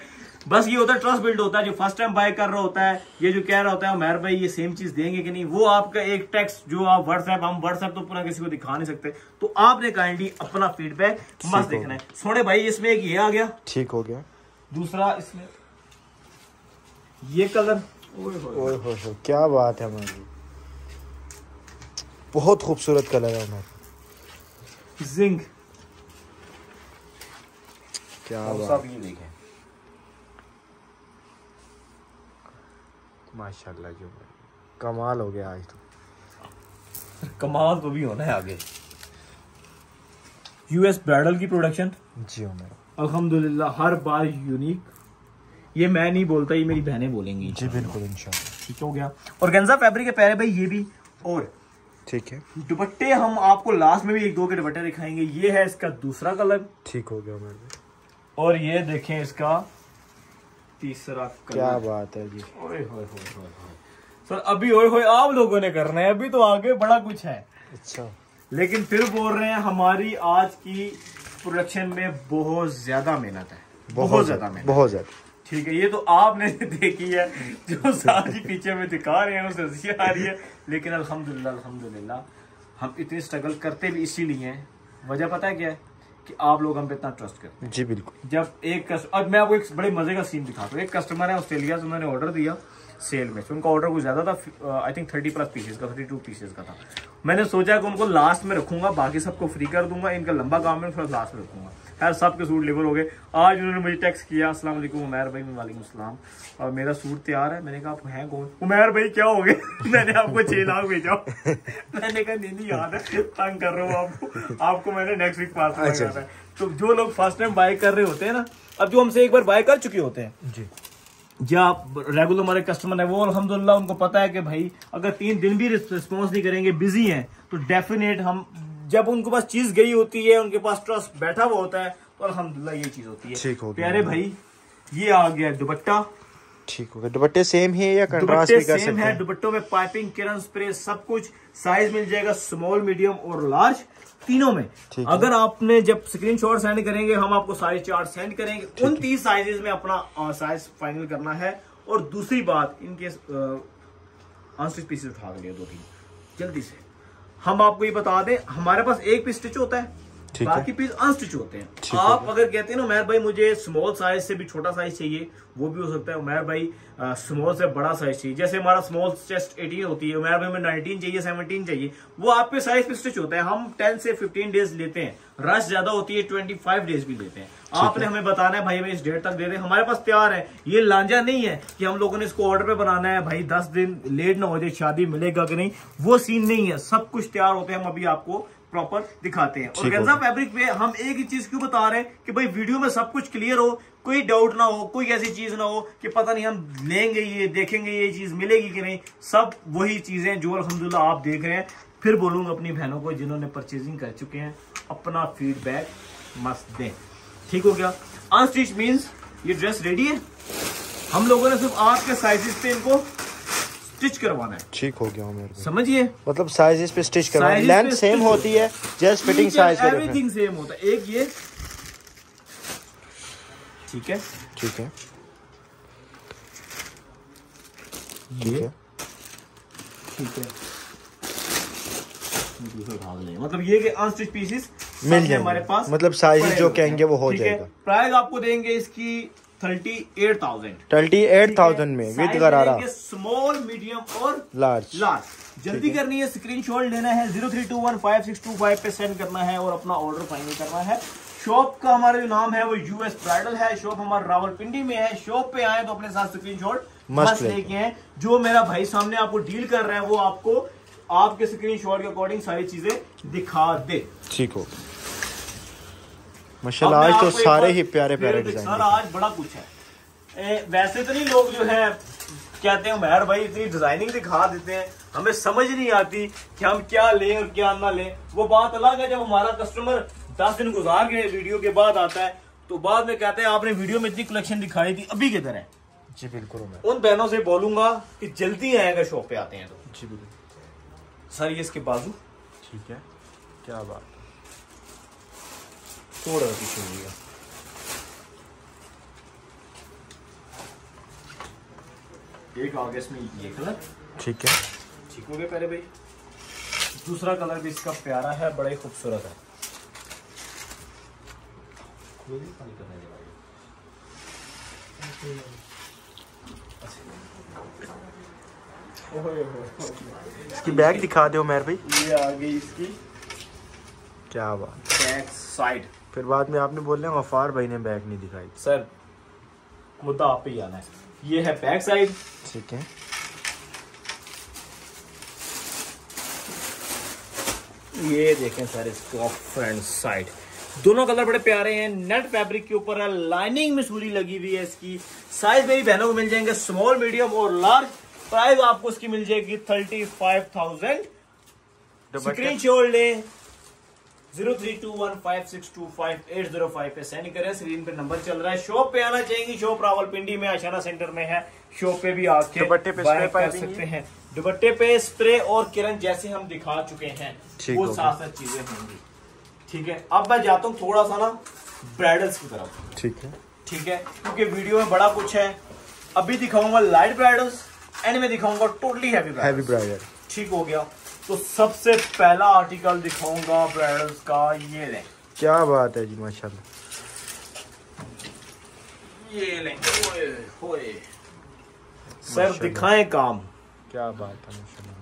बस ये होता है ट्रस्ट बिल्ड होता है जो फ़र्स्ट टाइम बाय कर रहा होता है ये जो कह रहा होता है मेहर भाई ये सेम चीज़ देंगे कि नहीं? वो आपका एक टेक्स्ट जो आप व्हाट्सएप हम व्हाट्सएप तो पूरा किसी को दिखा नहीं सकते। तो आपने काइंडली अपना फीडबैक मस्त देखना है। सोने भाई इसमें एक ये आ गया। ठीक हो गया। दूसरा इसमें ये कलर ओए होए। ओए हो क्या बात है हमारी। बहुत खूबसूरत कलर है हमारा। जिंक क्या बात ये देखें। माशाल्लाह जो कमाल हो गया आज तो। कमाल तो भी होना है आगे। यूएस ब्राइडल की प्रोडक्शन जी उमर। अल्हम्दुलिल्लाह हर बार यूनिक ये मैं नहीं बोलता ये मेरी बहनें बोलेंगी। जी बिल्कुल इंशाल्लाह। ठीक हो गया। और गेंजा फैब्रिक के प्यारे भाई ये भी। और ठीक है। दुपट्टे हम आपको लास्ट में भी एक दो के दुपट्टे दिखाएँगे। ये है इसका दूसरा कलर। ठीक हो गया भाई और ये देखें इसका तीसरा क्या बात है जी। ओए होए होए होए होए। सर अभी ओए होए आप लोगों ने करना है। अभी तो आगे बड़ा कुछ है। अच्छा। लेकिन फिर बोल रहे हैं हमारी आज की प्रोडक्शन में बहुत ज़्यादा मेहनत है। बहुत ज़्यादा मेहनत। बहुत ज़्यादा। ठीक है ये तो आपने देखी है जो सारी पीछे में दिखा रहे हैं उसे हँसी आ रही है। लेकिन अल्हम्दुलिल्लाह अल्हम्दुलिल्लाह हम इतनी स्ट्रगल करते भी इसीलिए हैं। वजह पता है क्या है? कि आप लोग हम पे इतना ट्रस्ट करते हैं। जी बिल्कुल। जब एक. अब मैं आपको एक बड़े मज़े का सीन दिखाता हूँ। एक कस्टमर है ऑस्ट्रेलिया से उन्होंने ऑर्डर दिया सेल में। तो उनका ऑर्डर कुछ ज़्यादा था I think thirty plus pieces का थर्टी टू पीसेज का था। मैंने सोचा कि उनको लास्ट में रखूँगा बाकी सबको फ्री कर दूँगा इनका लंबा काम है फिर लास्ट में रखूँगा। खैर सबके सूट डिलीवर हो गए। आज उन्होंने मुझे टेक्स्ट किया अस्सलाम वालेकुम उमैर भाई वालेकुम अस्सलाम और मेरा सूट तैयार है। मैंने कहा आप हैं कौन? उमैर भाई क्या हो गए मैंने आपको छह लाख भेजा। मैंने कहा नहीं नहीं याद है। तंग कर रहा हूँ आपको आपको मैंने नेक्स्ट वीक पास अच्छा, है। तो जो लोग फ़र्स्ट टाइम बाय कर रहे होते हैं ना अब जो हमसे एक बार बाय कर चुके होते हैं जी। या रेगुलर हमारे कस्टमर है वो अल्हम्दुलिल्लाह उनको पता है कि भाई अगर तीन दिन भी रिस्पॉन्स नहीं करेंगे बिज़ी हैं तो डेफिनेट हम जब उनके पास चीज़ गई होती है उनके पास ट्रस्ट बैठा हुआ होता है तो अल्हम्दुलिल्लाह ये चीज़ होती है। ठीक हो प्यारे भाई ये आ गया दुपट्टा। ठीक हो गया। दुपट्टे सेम है या कंट्रास्ट दुपट्टे भी कर सेम है दुपट्टों में पाइपिंग किरण स्प्रे सब कुछ। साइज़ मिल जाएगा स्मॉल मीडियम और लार्ज तीनों में। अगर आपने जब स्क्रीनशॉट सेंड करेंगे हम आपको सारे चार्ट सेंड करेंगे। उन तीस साइजेस में अपना साइज़ फाइनल करना है। और दूसरी बात इनके अनस्टिच पीसेस उठा के लिए दो तीन जल्दी से। हम आपको ये बता दें हमारे पास एक भी स्टिच होता है। बाकी पीस अनस्टिच होते हैं। आप अगर कहते हैं ना उमेर भाई मुझे स्मॉल साइज़ से भी छोटा साइज़ चाहिए वो भी हो सकता है। उमैर भाई स्मॉल से बड़ा साइज़ चाहिए। जैसे हमारा स्मॉल चेस्ट 18 होती है उमैर भाई में 19 चाहिए 17 चाहिए। वो आपके साइज़ पे स्टिच होता है। हम 10 से 15 डेज़ लेते हैं। रश ज़्यादा होती है 25 डेज़ भी लेते हैं। आपने हमें बताना है भाई हमें इस डेट तक दे दें। हमारे पास तैयार है। ये लांजा नहीं है कि हम लोगों ने इसको ऑर्डर पे बनाना है। भाई दस दिन लेट ना हो जाए शादी मिलेगा कि नहीं वो सीन नहीं है। सब कुछ तैयार होते हैं। हम अभी आपको प्रॉपर दिखाते हैं। और गंजा फैब्रिक पे हम एक ही चीज़ क्यों बता रहे हैं कि भाई वीडियो में सब कुछ क्लियर हो कोई डाउट ना हो कोई ऐसी चीज़ ना हो कि पता नहीं हम लेंगे ये देखेंगे ये चीज़ मिलेगी कि नहीं। सब वही चीज़ें जो अल्हम्दुलिल्लाह आप देख रहे हैं। फिर बोलूँगा अपनी बहनों को जिन्होंने परचेजिंग कर चुके हैं अपना फीडबैक मस्त दें। ठीक हो गया? अनस्टिच मीन्स ये ड्रेस रेडी है? हम लोगों ने सिर्फ़ आपके साइजेस पे इनको स्टिच करवाना है। ठीक हो गया भाई समझिए? मतलब साइजेस पे स्टिच करना Sizes लेंथ सेम होती है just fitting size everything same होता है। एक ये। ठीक है? ठीक है। है। ठीक है। मतलब ये कि अनस्टिच पीसेस मिल जाएँगे। हमारे पास मतलब पड़े जो कहेंगे वो हो जाएगा। प्राइस आपको देंगे इसकी thirty eight thousand thirty eight thousand में विद गरारा। स्मॉल मीडियम और लार्ज लार्ज जल्दी करनी है स्क्रीनशॉट लेना है zero three two one five six two five पे सेंड करना है और अपना ऑर्डर फाइनल करना है। शॉप का हमारा जो नाम है वो यूएस ब्राइडल है। शॉप हमारा रावलपिंडी में है। शॉप पे आए तो अपने साथ स्क्रीनशॉट मस्त मस्त लेके। हैं जो मेरा भाई सामने आपको डील कर रहा है वो आपको आपके स्क्रीनशॉट के अकॉर्डिंग सारी चीज़ें दिखा दे। ठीक हो। माशाल्लाह आज तो सारे ही प्यारे प्यारे डिज़ाइन सर आज बड़ा कुछ है। ए, वैसे तो नहीं लोग जो है कहते हैं मेहर भाई इतनी डिज़ाइनिंग दिखा देते हैं। हमें समझ नहीं आती कि हम क्या लें और क्या ना लें। वो बात अलग है जब हमारा कस्टमर दस दिन गुजार के वीडियो के बाद आता है तो बाद में कहते हैं आपने वीडियो में इतनी कलेक्शन दिखाई थी अभी किधर है? जी बिल्कुल उन बहनों से बोलूँगा कि जल्दी आए अगर शॉप पे आते हैं तो। जी बिल्कुल। सर ये इसके बाजू। ठीक है। क्या बात थोड़ा पीछे होइएगा। एक गया इसमें ये कलर। ठीक है। ठीक हो गया पहले भाई। दूसरा कलर भी इसका प्यारा है बड़ा ही खूबसूरत है। इसकी बैग दिखा दो मेरे भाई। ये आ गई इसकी क्या बात। Back side. फिर बाद में आपने बोल रहे गफार भाई ने बैग नहीं दिखाई। सर मुद्दा आप पे ही आना है। ये है बैक साइड। ठीक है। ये देखें सर इसका फ्रंट साइड। दोनों कलर बड़े प्यारे हैं। नेट फैब्रिक के ऊपर है। लाइनिंग में सूरी लगी हुई है इसकी। साइज़ मेरी बहनों को मिल जाएँगे स्मॉल मीडियम और लार्ज। प्राइस आपको इसकी मिल जाएगी thirty five thousand. Screen shot लें। Zero three two one five six two five eight zero five पे सेंड करें। स्क्रीन पे नंबर चल रहा है। शॉप पे आना चाहेंगे शॉप रावलपिंडी में आशाना सेंटर में है। शॉप पे भी आके दुपट्टे पे spray कर सकते हैं। दुपट्टे पे स्प्रे और किरण जैसे हम दिखा चुके हैं वो साथ साथ चीज़ें होंगी। ठीक है? अब मैं जाता हूँ थोड़ा सा ना ब्राइडल्स की तरफ़। ठीक है। ठीक है? क्योंकि वीडियो में बड़ा कुछ है। अभी दिखाऊँगा लाइट ब्राइडल्स एंड में दिखाऊँगा टोटली हैवी ब्राइडल ठीक हो गया। तो सबसे पहला आर्टिकल दिखाऊँगा ब्राइडल्स का ये लें। क्या बात है जी माशाल्लाह। ये लें। ओए सर। दिखाएँ काम। क्या बात है माशाल्लाह।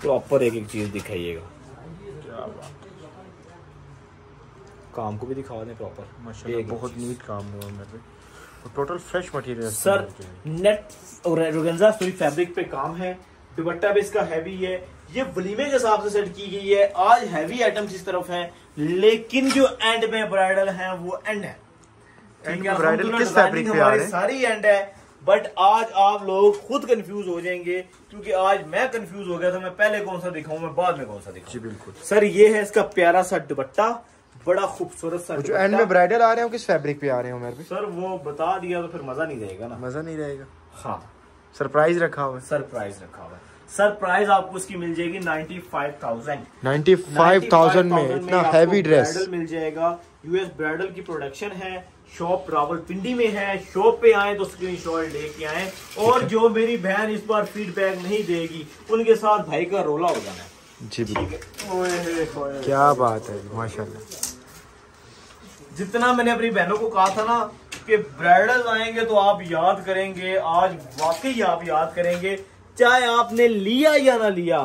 प्रॉपर एक एक चीज़ दिखाइएगा। क्या बात काम को भी दिखा दें प्रॉपर माशाल्लाह बहुत नीट काम हुआ मेरे total fresh material sir net और रोगेंजा सॉरी फैब्रिक पे काम है। दुपट्टा भी इसका हैवी है। ये वलीमे के हिसाब से सेट की गई है। आज हैवी आइटम्स इस तरफ़ हैं। लेकिन जो एंड में ब्राइडल है वो एंड है। Alhamdulillah किस fabric पे आ रहे हैं? सारी एंड है। बट आज आप लोग खुद कंफ्यूज हो जाएँगे क्योंकि आज मैं कंफ्यूज हो गया था। मैं पहले कौन सा दिखाऊँ मैं बाद में कौन सा जी दिखाऊँ बिल्कुल। सर ये है इसका प्यारा सा दुपट्टा। बड़ा खूबसूरत सा जो एंड में ब्राइडल आ रहे हैं किस फैब्रिक पे आ रहे हैं मेरे पे? सर वो बता दिया तो फिर मज़ा नहीं रहेगा ना। मज़ा नहीं रहेगा। हाँ। सरप्राइज़ रखा हुआ है। सरप्राइज़ रखा हुआ है। सरप्राइज़ आपको इसकी मिल जाएगी नाइन्टी फाइव थाउज़ेंड 95,000 में इतना हैवी ड्रेस ब्राइडल मिल जाएगा। यूएस ब्राइडल की प्रोडक्शन है शॉप रावलपिंडी में है शॉप पे आए तो स्क्रीन शॉट लेके आए। और जो मेरी बहन इस बार फीडबैक नहीं देगी उनके साथ भाई का रोला हो जाना है। जी बिल्कुल। है। क्या बात है माशाल्लाह। जितना मैंने अपनी बहनों को कहा था ना कि ब्राइडल आएँगे तो आप याद करेंगे आज वाकई आप याद करेंगे चाहे आपने लिया या ना लिया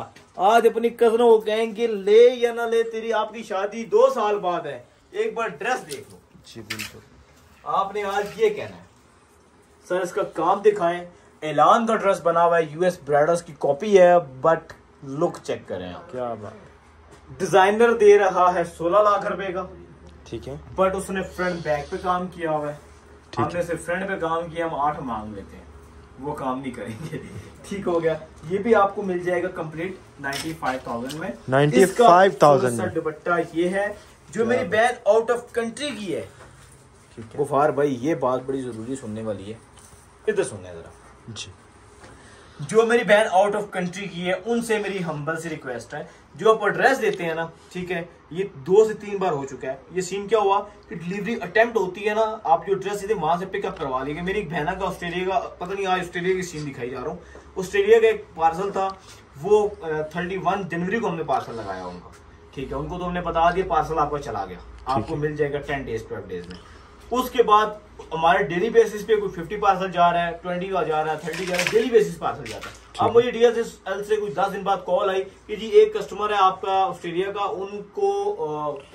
आज अपनी कजनों को कहेंगे ले या ना ले तेरी आपकी शादी दो साल बाद है एक बार ड्रेस देख लो। जी बिल्कुल। आपने आज ये कहना है। सर इसका काम दिखाएँ ऐलान का ड्रेस बना हुआ है यूएस ब्राइडल्स की कॉपी है बट लुक चेक करें आप। क्या बात। डिज़ाइनर दे रहा है 16 लाख रुपए का। ठीक है। बट उसने फ्रंट बैक पे काम किया हुआ है। हमने सिर्फ़ फ्रंट पे काम किया हम आठ मांग लेते हैं। वो काम नहीं करेंगे। ठीक हो गया। ये भी आपको मिल जाएगा कंप्लीट 95,000 में। 95,000 इसका में। सा दुपट्टा ये है जो मेरी बहन आउट ऑफ़ कंट्री की है। है। गुफार भाई ये बात बड़ी ज़रूरी सुनने वाली है। इधर सुनने जरा। जी। जो मेरी बहन आउट ऑफ़ कंट्री की है उनसे मेरी हम्बल सी रिक्वेस्ट है। जो आप एड्रेस देते हैं ना ठीक है ये दो से तीन बार हो चुका है। ये सीन क्या हुआ कि डिलीवरी अटेम्प्ट होती है ना आप जो एड्रेस देते वहाँ से पिकअप करवा लेंगे मेरी एक बहना का ऑस्ट्रेलिया का पता नहीं आज ऑस्ट्रेलिया की सीन दिखाई जा रहा हूँ। ऑस्ट्रेलिया का एक पार्सल था वो थर्टी वन जनवरी को हमने पार्सल लगाया उनका। ठीक है उनको तो हमने बता दिया पार्सल आपका चला गया। आपको मिल जाएगा टेन डेज़ ट्वेल्व डेज़ में। उसके बाद हमारे डेली बेसिस पे कोई 50 पार्सल जा रहा है 20 का जा रहा है 30 जा रहा है डेली बेसिस पार्सल जाता है। अब मुझे डीएसएल से कुछ 10 दिन बाद कॉल आई कि जी एक कस्टमर है आपका ऑस्ट्रेलिया का उनको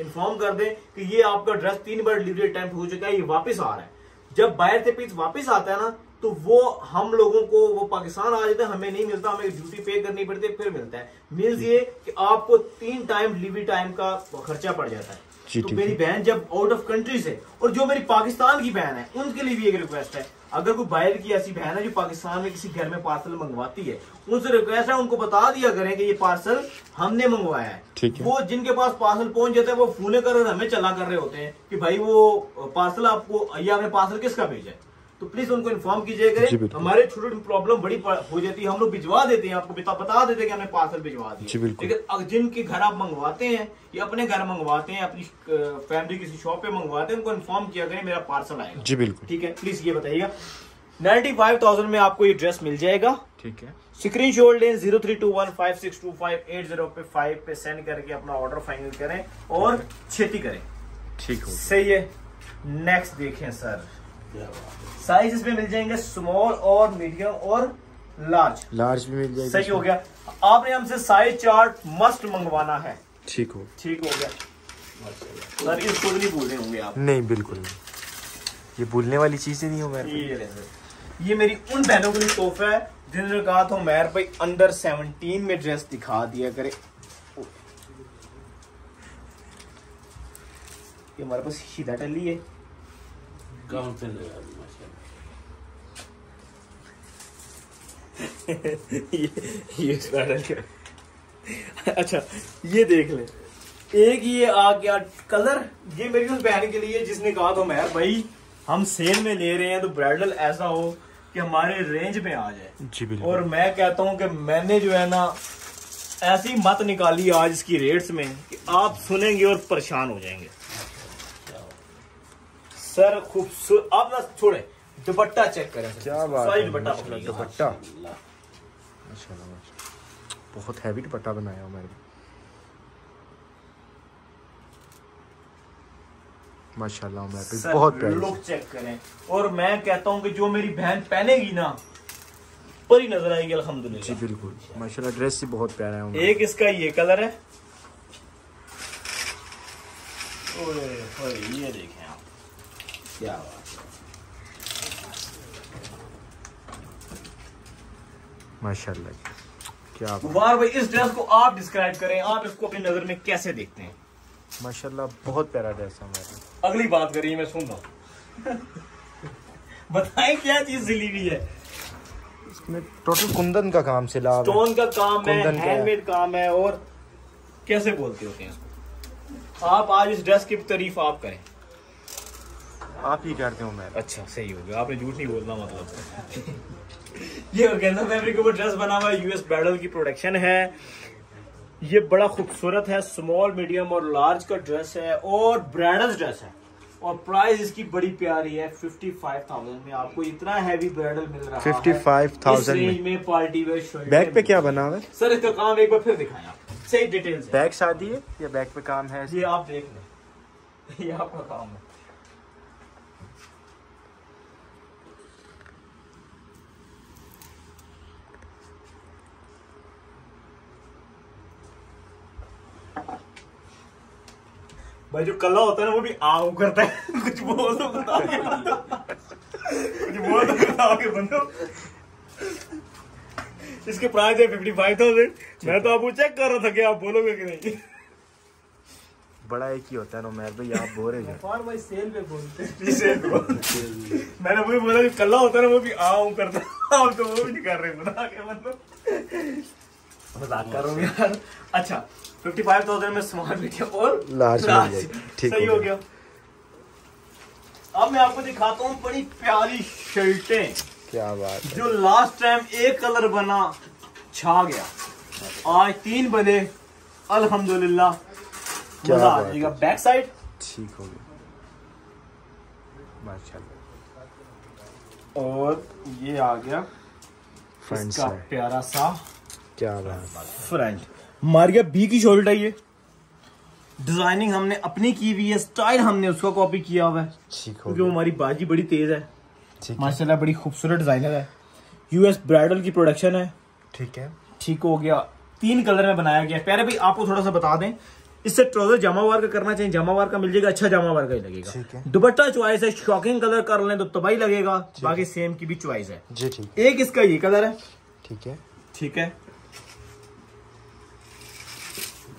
इन्फॉर्म कर दें कि ये आपका ड्रेस तीन बार डिलीवरी अटैम्प्ट हो चुका है ये वापस आ रहा है। जब बाहर से पीस वापस आता है ना तो वो हम लोगों को वो पाकिस्तान आ जाता है हमें नहीं मिलता हमें ड्यूटी पे करनी पड़ती है फिर मिलता है। मीन्स ये कि आपको तीन टाइम डिलीवरी टाइम का खर्चा पड़ जाता है। तो मेरी बहन जब आउट ऑफ़ कंट्री से और जो मेरी पाकिस्तान की बहन है उनके लिए भी एक रिक्वेस्ट है। अगर कोई बाहर की ऐसी बहन है जो पाकिस्तान में किसी घर में पार्सल मंगवाती है उनसे रिक्वेस्ट है उनको बता दिया करें कि ये पार्सल हमने मंगवाया है। ठीक है। वो जिनके पास पार्सल पहुँच जाते हैं वो फ़ोन कर हमें चला कर रहे होते हैं कि भाई वो पार्सल आपको या आपने पार्सल किसका भेजा है? तो प्लीज़ उनको इन्फॉर्म कीजिएगा हमारे छोटी छोटी प्रॉब्लम बड़ी हो जाती है हम लोग भिजवा देते हैं आपको बता बता देते हैं कि हमने पार्सल भिजवा जी, दिया लेकिन जिनके घर आप मंगवाते हैं या अपने घर मंगवाते हैं अपनी फैमिली किसी शॉप पे मंगवाते हैं उनको इन्फॉर्म किया करें मेरा पार्सल आएगा। जी बिल्कुल। ठीक है? प्लीज़ ये बताइएगा। नाइन्टी फाइव थाउज़ेंड में आपको ये ड्रेस मिल जाएगा। ठीक है। स्क्रीन शॉट लें zero three two one five six two five eight zero पे फाइव पे सेंड करके अपना ऑर्डर फाइनल करें और छेती करें। ठीक हो सही है। नेक्स्ट देखें सर साइज़ इसमें मिल जाएँगे स्मॉल और मीडियम और लार्ज लार्ज भी मिल जाएगी सही हो गया। आपने हमसे साइज़ चार्ट मस्ट मंगवाना है। ठीक हो। ठीक हो गया। सर इसको भी नहीं भूल रहे होंगे आप। नहीं बिल्कुल नहीं। ये भूलने वाली चीज़ें नहीं हो मेरे ये ये मेरी उन बहनों के लिए तोहफा है जिन्होंने कहा था मैर भाई अंडर 17 में ड्रेस दिखा दिया करे। ये हमारे पास सीधा टली है। माशाल्लाह ये ये स्वेटर क्या? अच्छा ये देख ले। एक ये आ गया कलर ये मेरी उस बहन के लिए जिसने कहा तो मैं भाई हम सेल में ले रहे हैं तो ब्राइडल ऐसा हो कि हमारे रेंज में आ जाए। जी बिल्कुल। और मैं कहता हूँ कि मैंने जो है ना ऐसी मत निकाली आज इसकी रेट्स में कि आप सुनेंगे और परेशान हो जाएँगे। सर खूबसूरत आप ना छोड़े दुपट्टा चेक करें सर। क्या बात है दुपट्टा। बहुत हैवी दुपट्टा बनाया हो मैंने। माशाल्लाह मैं सर, बहुत प्यारी लुक चेक करें। और मैं कहता हूँ कि जो मेरी बहन पहनेगी ना परी नज़र आएगी अल्हम्दुलिल्लाह। जी बिल्कुल। माशाल्लाह ड्रेस ही बहुत प्यारा है एक इसका ये कलर है। ओए ये देखें आप क्या बात है माशाल्लाह क्या मुबारक भाई इस ड्रेस को आप डिस्क्राइब करें आप इसको अपनी नज़र में कैसे देखते हैं? माशाल्लाह बहुत प्यारा ड्रेस है अगली बात करिए मैं सुन रहा हूँ। बताएँ क्या चीज़ सिली हुई है? इसमें टोटल कुंदन का काम सिला स्टोन का काम है है। हैंडमेड काम है और कैसे बोलते होते हैं इसको? आप आज इस ड्रेस की तारीफ़ आप करें। आप ही करते हो मैं अच्छा सही हो गया। आपने झूठ नहीं बोलना मतलब। ये ऑर्गेन्जा फैब्रिक के ऊपर ड्रेस बना हुआ यूएस ब्राइडल की प्रोडक्शन है। ये बड़ा खूबसूरत है स्मॉल मीडियम और लार्ज का ड्रेस है और ब्राइडल ड्रेस है। और प्राइस इसकी बड़ी प्यारी है 55,000 में। आपको इतना हैवी ब्राइडल मिल रहा है। 55,000 इस रेंज में पार्टी वेयर शर्ट बैक पे क्या बना हुआ है? सर इसका काम एक बार फिर दिखाएँ आप। सही डिटेल्स है। बैक शादी है या बैक पे काम है? ये आप देख लें। ये आपका काम है। भाई जो कल्ला होता है ना वो भी आऊ करता है। कुछ बोल दो बता के बंदो। कुछ बोल दो बता के बंदो। इसके प्राइस है फिफ्टी फाइव थाउज़ेंड मैं तो आपको चेक कर रहा था कि आप बोलोगे कि नहीं। बड़ा एक ही होता है नोमैर भाई आप बोल रहे हो। और भाई सेल पे बोलते हैं। इसे मैंने वही बोला कि कल्ला होता है ना वो भी आऊ करता है। आप तो वो भी नहीं कर रहे बता के मतलब मज़ाक कर रहा हूँ यार। अच्छा फिफ्टी फाइव थाउज़ेंड में स्मॉल मीडियम और Large मिल large। ठीक सही हो गया। अब मैं आपको दिखाता हूँ बड़ी प्यारी शर्टें। क्या बात है। जो लास्ट टाइम एक कलर बना छा गया। आज तीन बने। अल्हम्दुलिल्लाह। मज़ा आ जाएगा। बैक साइड ठीक हो गया। माशाल्लाह। और ये आ गया फ्रंट प्यारा सा क्या बात फ्रंट मारिया बी की शोल्डर है ये डिज़ाइनिंग हमने अपनी की हुई है स्टाइल हमने उसका कॉपी किया हुआ है। क्योंकि वो हमारी बाजी बड़ी तेज है। ठीक माशाल्लाह बड़ी खूबसूरत डिज़ाइनर है। यूएस ब्राइडल की प्रोडक्शन है। ठीक है। ठीक हो गया। तीन कलर में बनाया गया। है। प्यारे भाई आपको थोड़ा सा बता दें इससे ट्राउज़र जामावार का करना चाहिए। जामावार का मिल जाएगा अच्छा जामावार का ही ठीक लगेगा है। दुपट्टा चॉइस है शॉकिंग कलर कर लें तो तबाही लगेगा। बाकी सेम की भी चॉइस है। जी ठीक। एक इसका ये कलर है। ठीक है। ठीक है।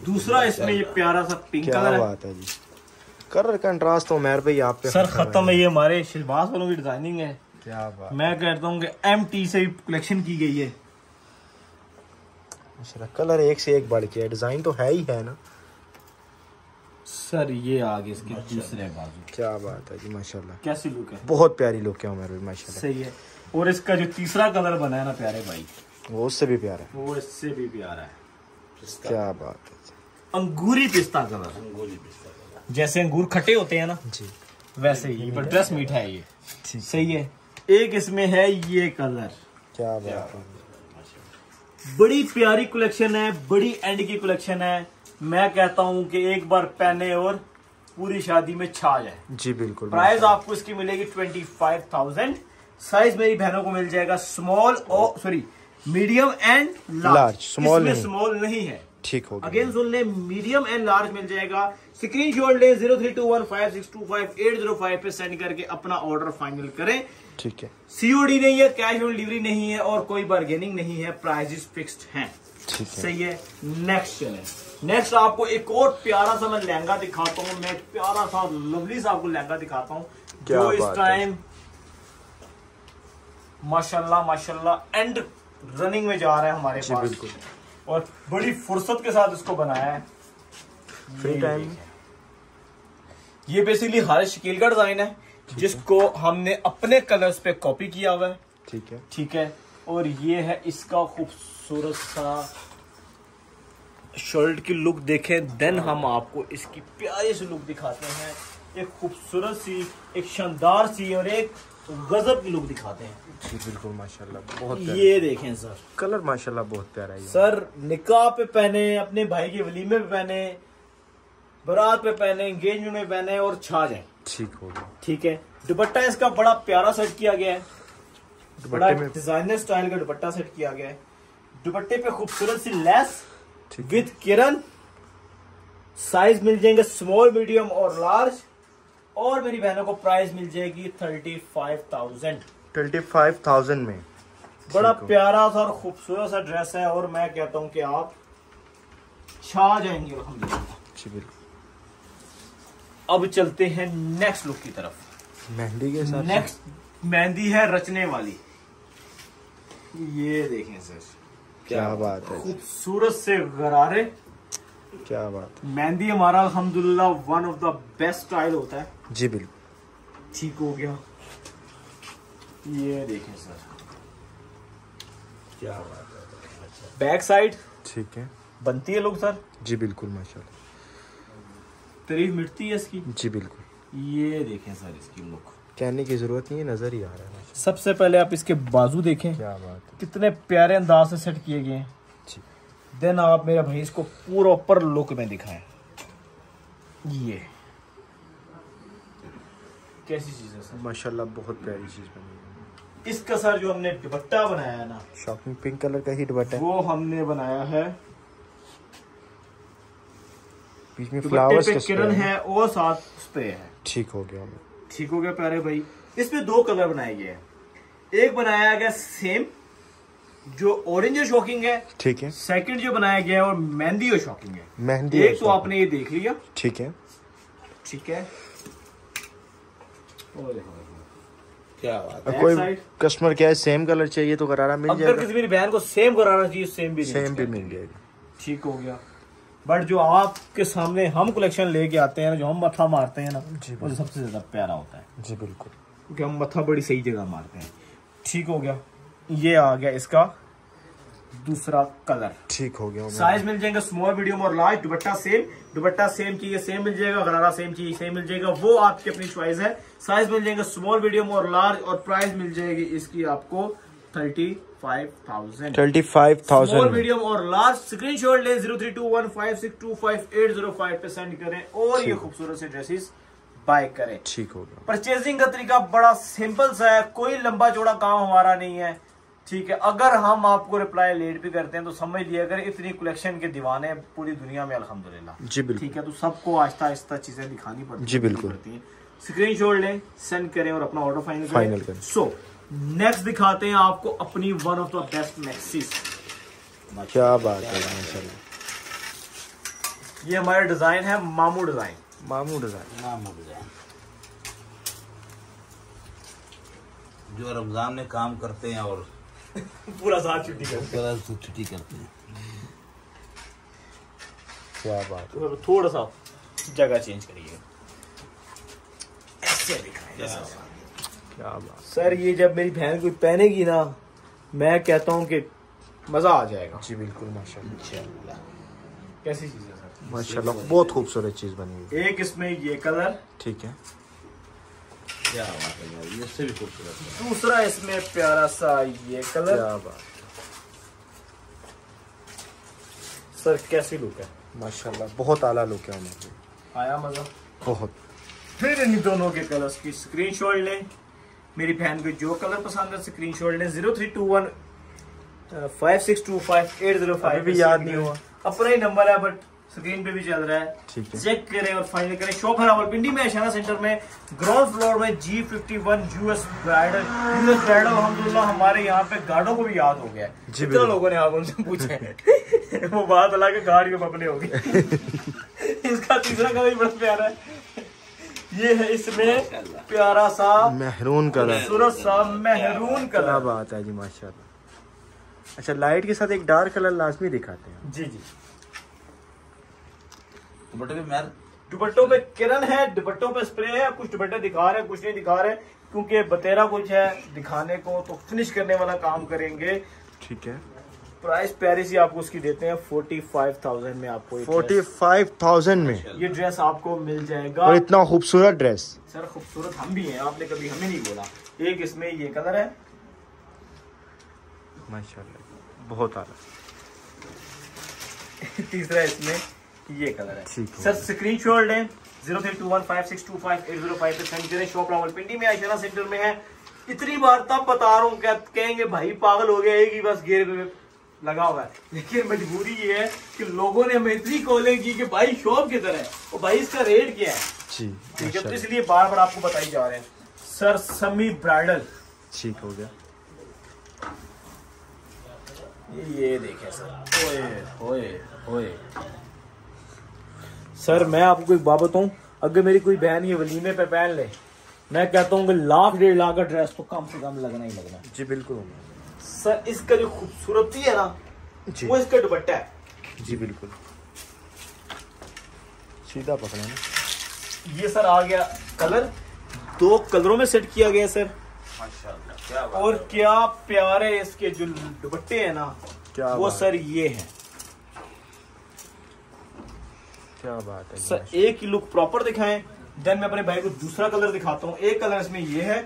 दूसरा इसमें ये प्यारा सा पिंक कलर है। बात है जी। कलर कंट्रास्ट तो उमैर भाई आप पे सर खत्म है ये हमारे शिलबास वालों की डिज़ाइनिंग है। क्या बात मैं कहता हूँ कि एम टी से कलेक्शन की गई है। माशाल्लाह कलर एक से एक बढ़ के है डिज़ाइन तो है ही है ना। सर ये आ गए इसके दूसरे बाजू। क्या बात है जी माशाल्लाह। कैसी लुक है? बहुत प्यारी लुक है उमर भाई माशाल्लाह। सही है। और इसका जो तीसरा कलर बना है ना प्यारे भाई वो उससे भी प्यारा है। वो इससे भी प्यारा है। क्या बात है अंगूरी पिस्ता कलर अंगूरी पिस्ता जैसे अंगूर खट्टे होते हैं ना जी। वैसे ही पर ड्रेस मीठा है ये। सही है। एक इसमें है ये कलर। क्या बात है। बड़ी प्यारी कलेक्शन है बड़ी एंड की कलेक्शन है। मैं कहता हूँ कि एक बार पहने और पूरी शादी में छा जाए। जी बिल्कुल प्राइस आपको इसकी मिलेगी ट्वेंटी फाइव थाउज़ेंड साइज़ मेरी बहनों को मिल जाएगा स्मॉल और सॉरी मीडियम एंड लार्ज नहीं। स्मॉल नहीं है। ठीक हो अगेन सुन ले मीडियम एंड लार्ज मिल जाएगा। स्क्रीन शॉट ले zero three two one five six two five eight zero five पे सेंड करके अपना ऑर्डर फाइनल करें। ठीक है। सीओडी नहीं है कैश ऑन डिलीवरी नहीं है और कोई बार्गेनिंग नहीं है प्राइजेस फिक्स्ड हैं। है। सही है। नेक्स्ट चले। नेक्स्ट आपको एक और प्यारा सा मैं लहंगा दिखाता हूँ। मैं प्यारा सा लवली सा आपको लहंगा दिखाता हूँ। जो इस टाइम माशाल्लाह माशाल्लाह एंड रनिंग में जा रहा है हमारे पास। बिल्कुल। और बड़ी फुर्सत के साथ इसको बनाया है। फ्री टाइम ये बेसिकली हर शकील का डिज़ाइन है। जिसको हमने अपने कलर्स पे कॉपी किया हुआ है। ठीक है। ठीक है। और ये है इसका खूबसूरत सा शर्ट की लुक देखें देन हम आपको इसकी प्यारी सी लुक दिखाते हैं। एक खूबसूरत सी एक शानदार सी और एक गजब की लुक दिखाते हैं। जी बिल्कुल माशाल्लाह बहुत ये देखें सर। कलर माशाल्लाह बहुत प्यारा है सर निकाह पे पहने अपने भाई के वलीमे पे पहने बारात पे पहने एंगेजमेंट में पहने और छा जाए। ठीक हो गया। ठीक है? दुपट्टा इसका बड़ा प्यारा सेट किया गया है। बड़ा डिज़ाइनर स्टाइल का दुपट्टा सेट किया गया है। दुपट्टे पे खूबसूरत सी लेस विद किरण। साइज़ मिल जाएँगे स्मॉल मीडियम और लार्ज और मेरी बहनों को प्राइस मिल जाएगी thirty five thousand twenty five thousand में। बड़ा प्यारा सा और खूबसूरत सा ड्रेस है और मैं कहता हूँ कि आप छा जाएँगे जी बिल्कुल। अब चलते हैं नेक्स्ट लुक की तरफ़। मेहंदी के साथ नेक्स्ट मेहंदी है रचने वाली। ये देखें सर क्या बात है। खूबसूरत से गरारे। क्या बात मेहंदी हमारा अलहमदुल्ला one of the best style होता है। जी बिल्कुल। ठीक हो गया। ये देखें सर। क्या बात है बैक साइड ठीक है। बनती है लोग सर? जी बिल्कुल माशाल्लाह। तारीफ़ मिटती है इसकी? जी बिल्कुल। ये देखें सर इसकी लुक कहने की ज़रूरत नहीं है नज़र ही आ रहा है सबसे पहले आप इसके बाजू देखें। क्या बात है। कितने प्यारे अंदाज से सेट किए गए हैं। देन आप मेरे भाई इसको पूरा ऊपर लुक में दिखाएँ। ये। कैसी चीज़ है सर? माशाल्लाह बहुत प्यारी चीज़ बनी है। इसका सर जो हमने दुपट्टा बनाया है ना शॉकिंग पिंक कलर का ही दुपट्टा वो हमने बनाया है। बीच में फ्लावर्स पे किरण है और साथ स्प्रे है। ठीक हो गया। ठीक हो गया प्यारे भाई। इसमें दो कलर बनाए गए हैं। एक बनाया गया सेम जो ऑरेंज और शॉकिंग है। ठीक है। सेकंड जो बनाया गया है और मेहंदी और शॉकिंग है। मेहंदी एक तो आपने ये देख लिया। ठीक है। ठीक है। क्या बात कोई कस्टमर क्या है सेम कलर चाहिए तो करारा मिल अगर जाएगा। किसी मेरी बहन को सेम करारा चाहिए सेम भी सेम भी मिल जाएगा। ठीक हो गया। बट जो आपके सामने हम कलेक्शन लेके आते हैं ना जो हम मथा मारते हैं ना जी, वो सबसे ज़्यादा प्यारा होता है। जी बिल्कुल। क्योंकि हम मथा बड़ी सही जगह मारते हैं। ठीक हो गया। ये आ गया इसका दूसरा कलर। ठीक हो गया साइज़ मिल जाएगा स्मॉल मीडियम और large dupatta same dupatta same चाहिए सेम मिल जाएगा गरारा सेम चाहिए सेम मिल जाएगा। वो आपकी अपनी चॉइस है। साइज़ मिल जाएगा स्मॉल मीडियम और लार्ज और प्राइस मिल जाएगी इसकी आपको thirty five thousand twenty five small thousand medium और लार्ज स्क्रीन शॉट ले zero three two one five six two five eight zero five पे सेंड करें और ये खूबसूरत से ड्रेसेस बाय करें। ठीक हो गया। परचेजिंग का तरीका बड़ा सिंपल सा है। कोई लंबा चौड़ा काम हमारा नहीं है। ठीक है अगर हम आपको रिप्लाई लेट भी करते हैं तो समझ लिया अगर इतनी कलेक्शन के दीवाने हैं पूरी दुनिया में अल्हम्दुलिल्लाह। जी बिल्कुल। ठीक है तो सबको आहिस्ता आहिस्ता चीज़ें दिखानी पड़ती जी, बिल्कुल। पड़ती हैं। स्क्रीन शॉट लें सेंड करें और अपना ऑर्डर फाइनल करें। सो नेक्स्ट दिखाते हैं आपको अपनी one of the best maxis क्या बात है माशाल्लाह। ये हमारा डिज़ाइन है मामू डिज़ाइन मामू डिज़ाइन उठ जाए जो रमज़ान में काम करते हैं और पूरा साथ छुट्टी कर। तरह से छुट्टी करते हैं। क्या बात है। थोड़ा सा जगह चेंज करिए। ऐसे क्या बात सर ये जब मेरी बहन कोई पहनेगी ना मैं कहता हूँ कि मज़ा आ जाएगा। जी बिल्कुल माशाल्लाह। कैसी चीज़ है सर? माशाल्लाह बहुत खूबसूरत चीज़ बनी हुई एक इसमें ये कलर ठीक है। क्या बात है भाई इससे भी खूबसूरत दूसरा इसमें प्यारा सा ये कलर। क्या बात सर कैसी लुक है? माशाल्लाह बहुत आला लुक है हमारे आया मज़ा? बहुत। फिर इन दोनों के कलर्स की स्क्रीनशॉट लें। मेरी बहन को जो कलर पसंद है स्क्रीनशॉट लें। Zero three two one five six two five eight zero five भी याद नहीं हुआ। अपना ही नंबर है बट स्क्रीन पे भी चल रहा है। ठीक है। चेक करें और फाइनल करें। शॉप है रावलपिंडी में अशाना सेंटर में। ग्राउंड फ्लोर में जी fifty one US Bridal US Bridal अलहमदुल्ला हमारे यहाँ पे गार्डों को भी याद हो गया है। जितना। लोगों ने आगे उनसे पूछे वो बात अलग है गाड़ी के पपले होगी। इसका तीसरा कलर भी बड़ा प्यारा है। ये है इसमें प्यारा सा मेहरून कलर। सूरज सा मेहरून कलर। बात है जी माशाल्लाह। अच्छा लाइट के साथ एक डार्क कलर लाजमी दिखाते हैं। जी जी। दुपट्टे पे मैर दुपट्टों पे किरण है दुपट्टों पे स्प्रे है कुछ दुपट्टे दिखा रहे हैं कुछ नहीं दिखा रहे क्योंकि बतेरा कुछ है दिखाने को तो फिनिश करने वाला काम करेंगे। ठीक है। प्राइस प्यारी सी आपको उसकी देते हैं फोर्टी फाइव थाउज़ेंड में आपको फोर्टी फाइव थाउज़ेंड में? ये ड्रेस आपको मिल जाएगा। और इतना खूबसूरत ड्रेस सर खूबसूरत हम भी हैं आपने कभी हमें नहीं बोला। एक इसमें ये कलर है। माशाल्लाह बहुत आला। तीसरा इसमें ये कलर है। ठीक है। सर स्क्रीन शॉट लें। Zero three two one five six two five eight zero five पे सेंड करें। शॉप रावलपिंडी में आशाना सेंटर में है। इतनी बार तब बता रहा हूँ कहेंगे भाई पागल हो गया एक ही बस गेर पे लगा हुआ है। लेकिन मजबूरी ये है कि लोगों ने हमें इतनी कॉलिंग की कि भाई शॉप किधर है? और भाई इसका रेट क्या है? जी ठीक है तो इसलिए बार बार आपको बताई जा रहे हैं। Sir semi bridal. ठीक हो गया। ये देखे सर। ओए ओए ओए। सर मैं आपको एक बात बताऊँ। अगर मेरी कोई बहन ये वलीमे पे पहन ले मैं कहता हूँ कि लाख डेढ़ लाख का ड्रेस तो कम से कम लगना ही लगना। है। जी बिल्कुल। सर इसका जो खूबसूरती है ना जी। वो इसका दुपट्टा है। जी बिल्कुल। सीधा पकड़ा ना। ये सर आ गया कलर। दो कलरों में सेट किया गया सर। माशाल्लाह क्या और क्या प्यारे इसके जो दुपट्टे हैं ना क्या वो सर ये है। क्या बात है सर एक ही लुक प्रॉपर दिखाएँ देन मैं अपने भाई को दूसरा कलर दिखाता हूँ। एक कलर इसमें ये है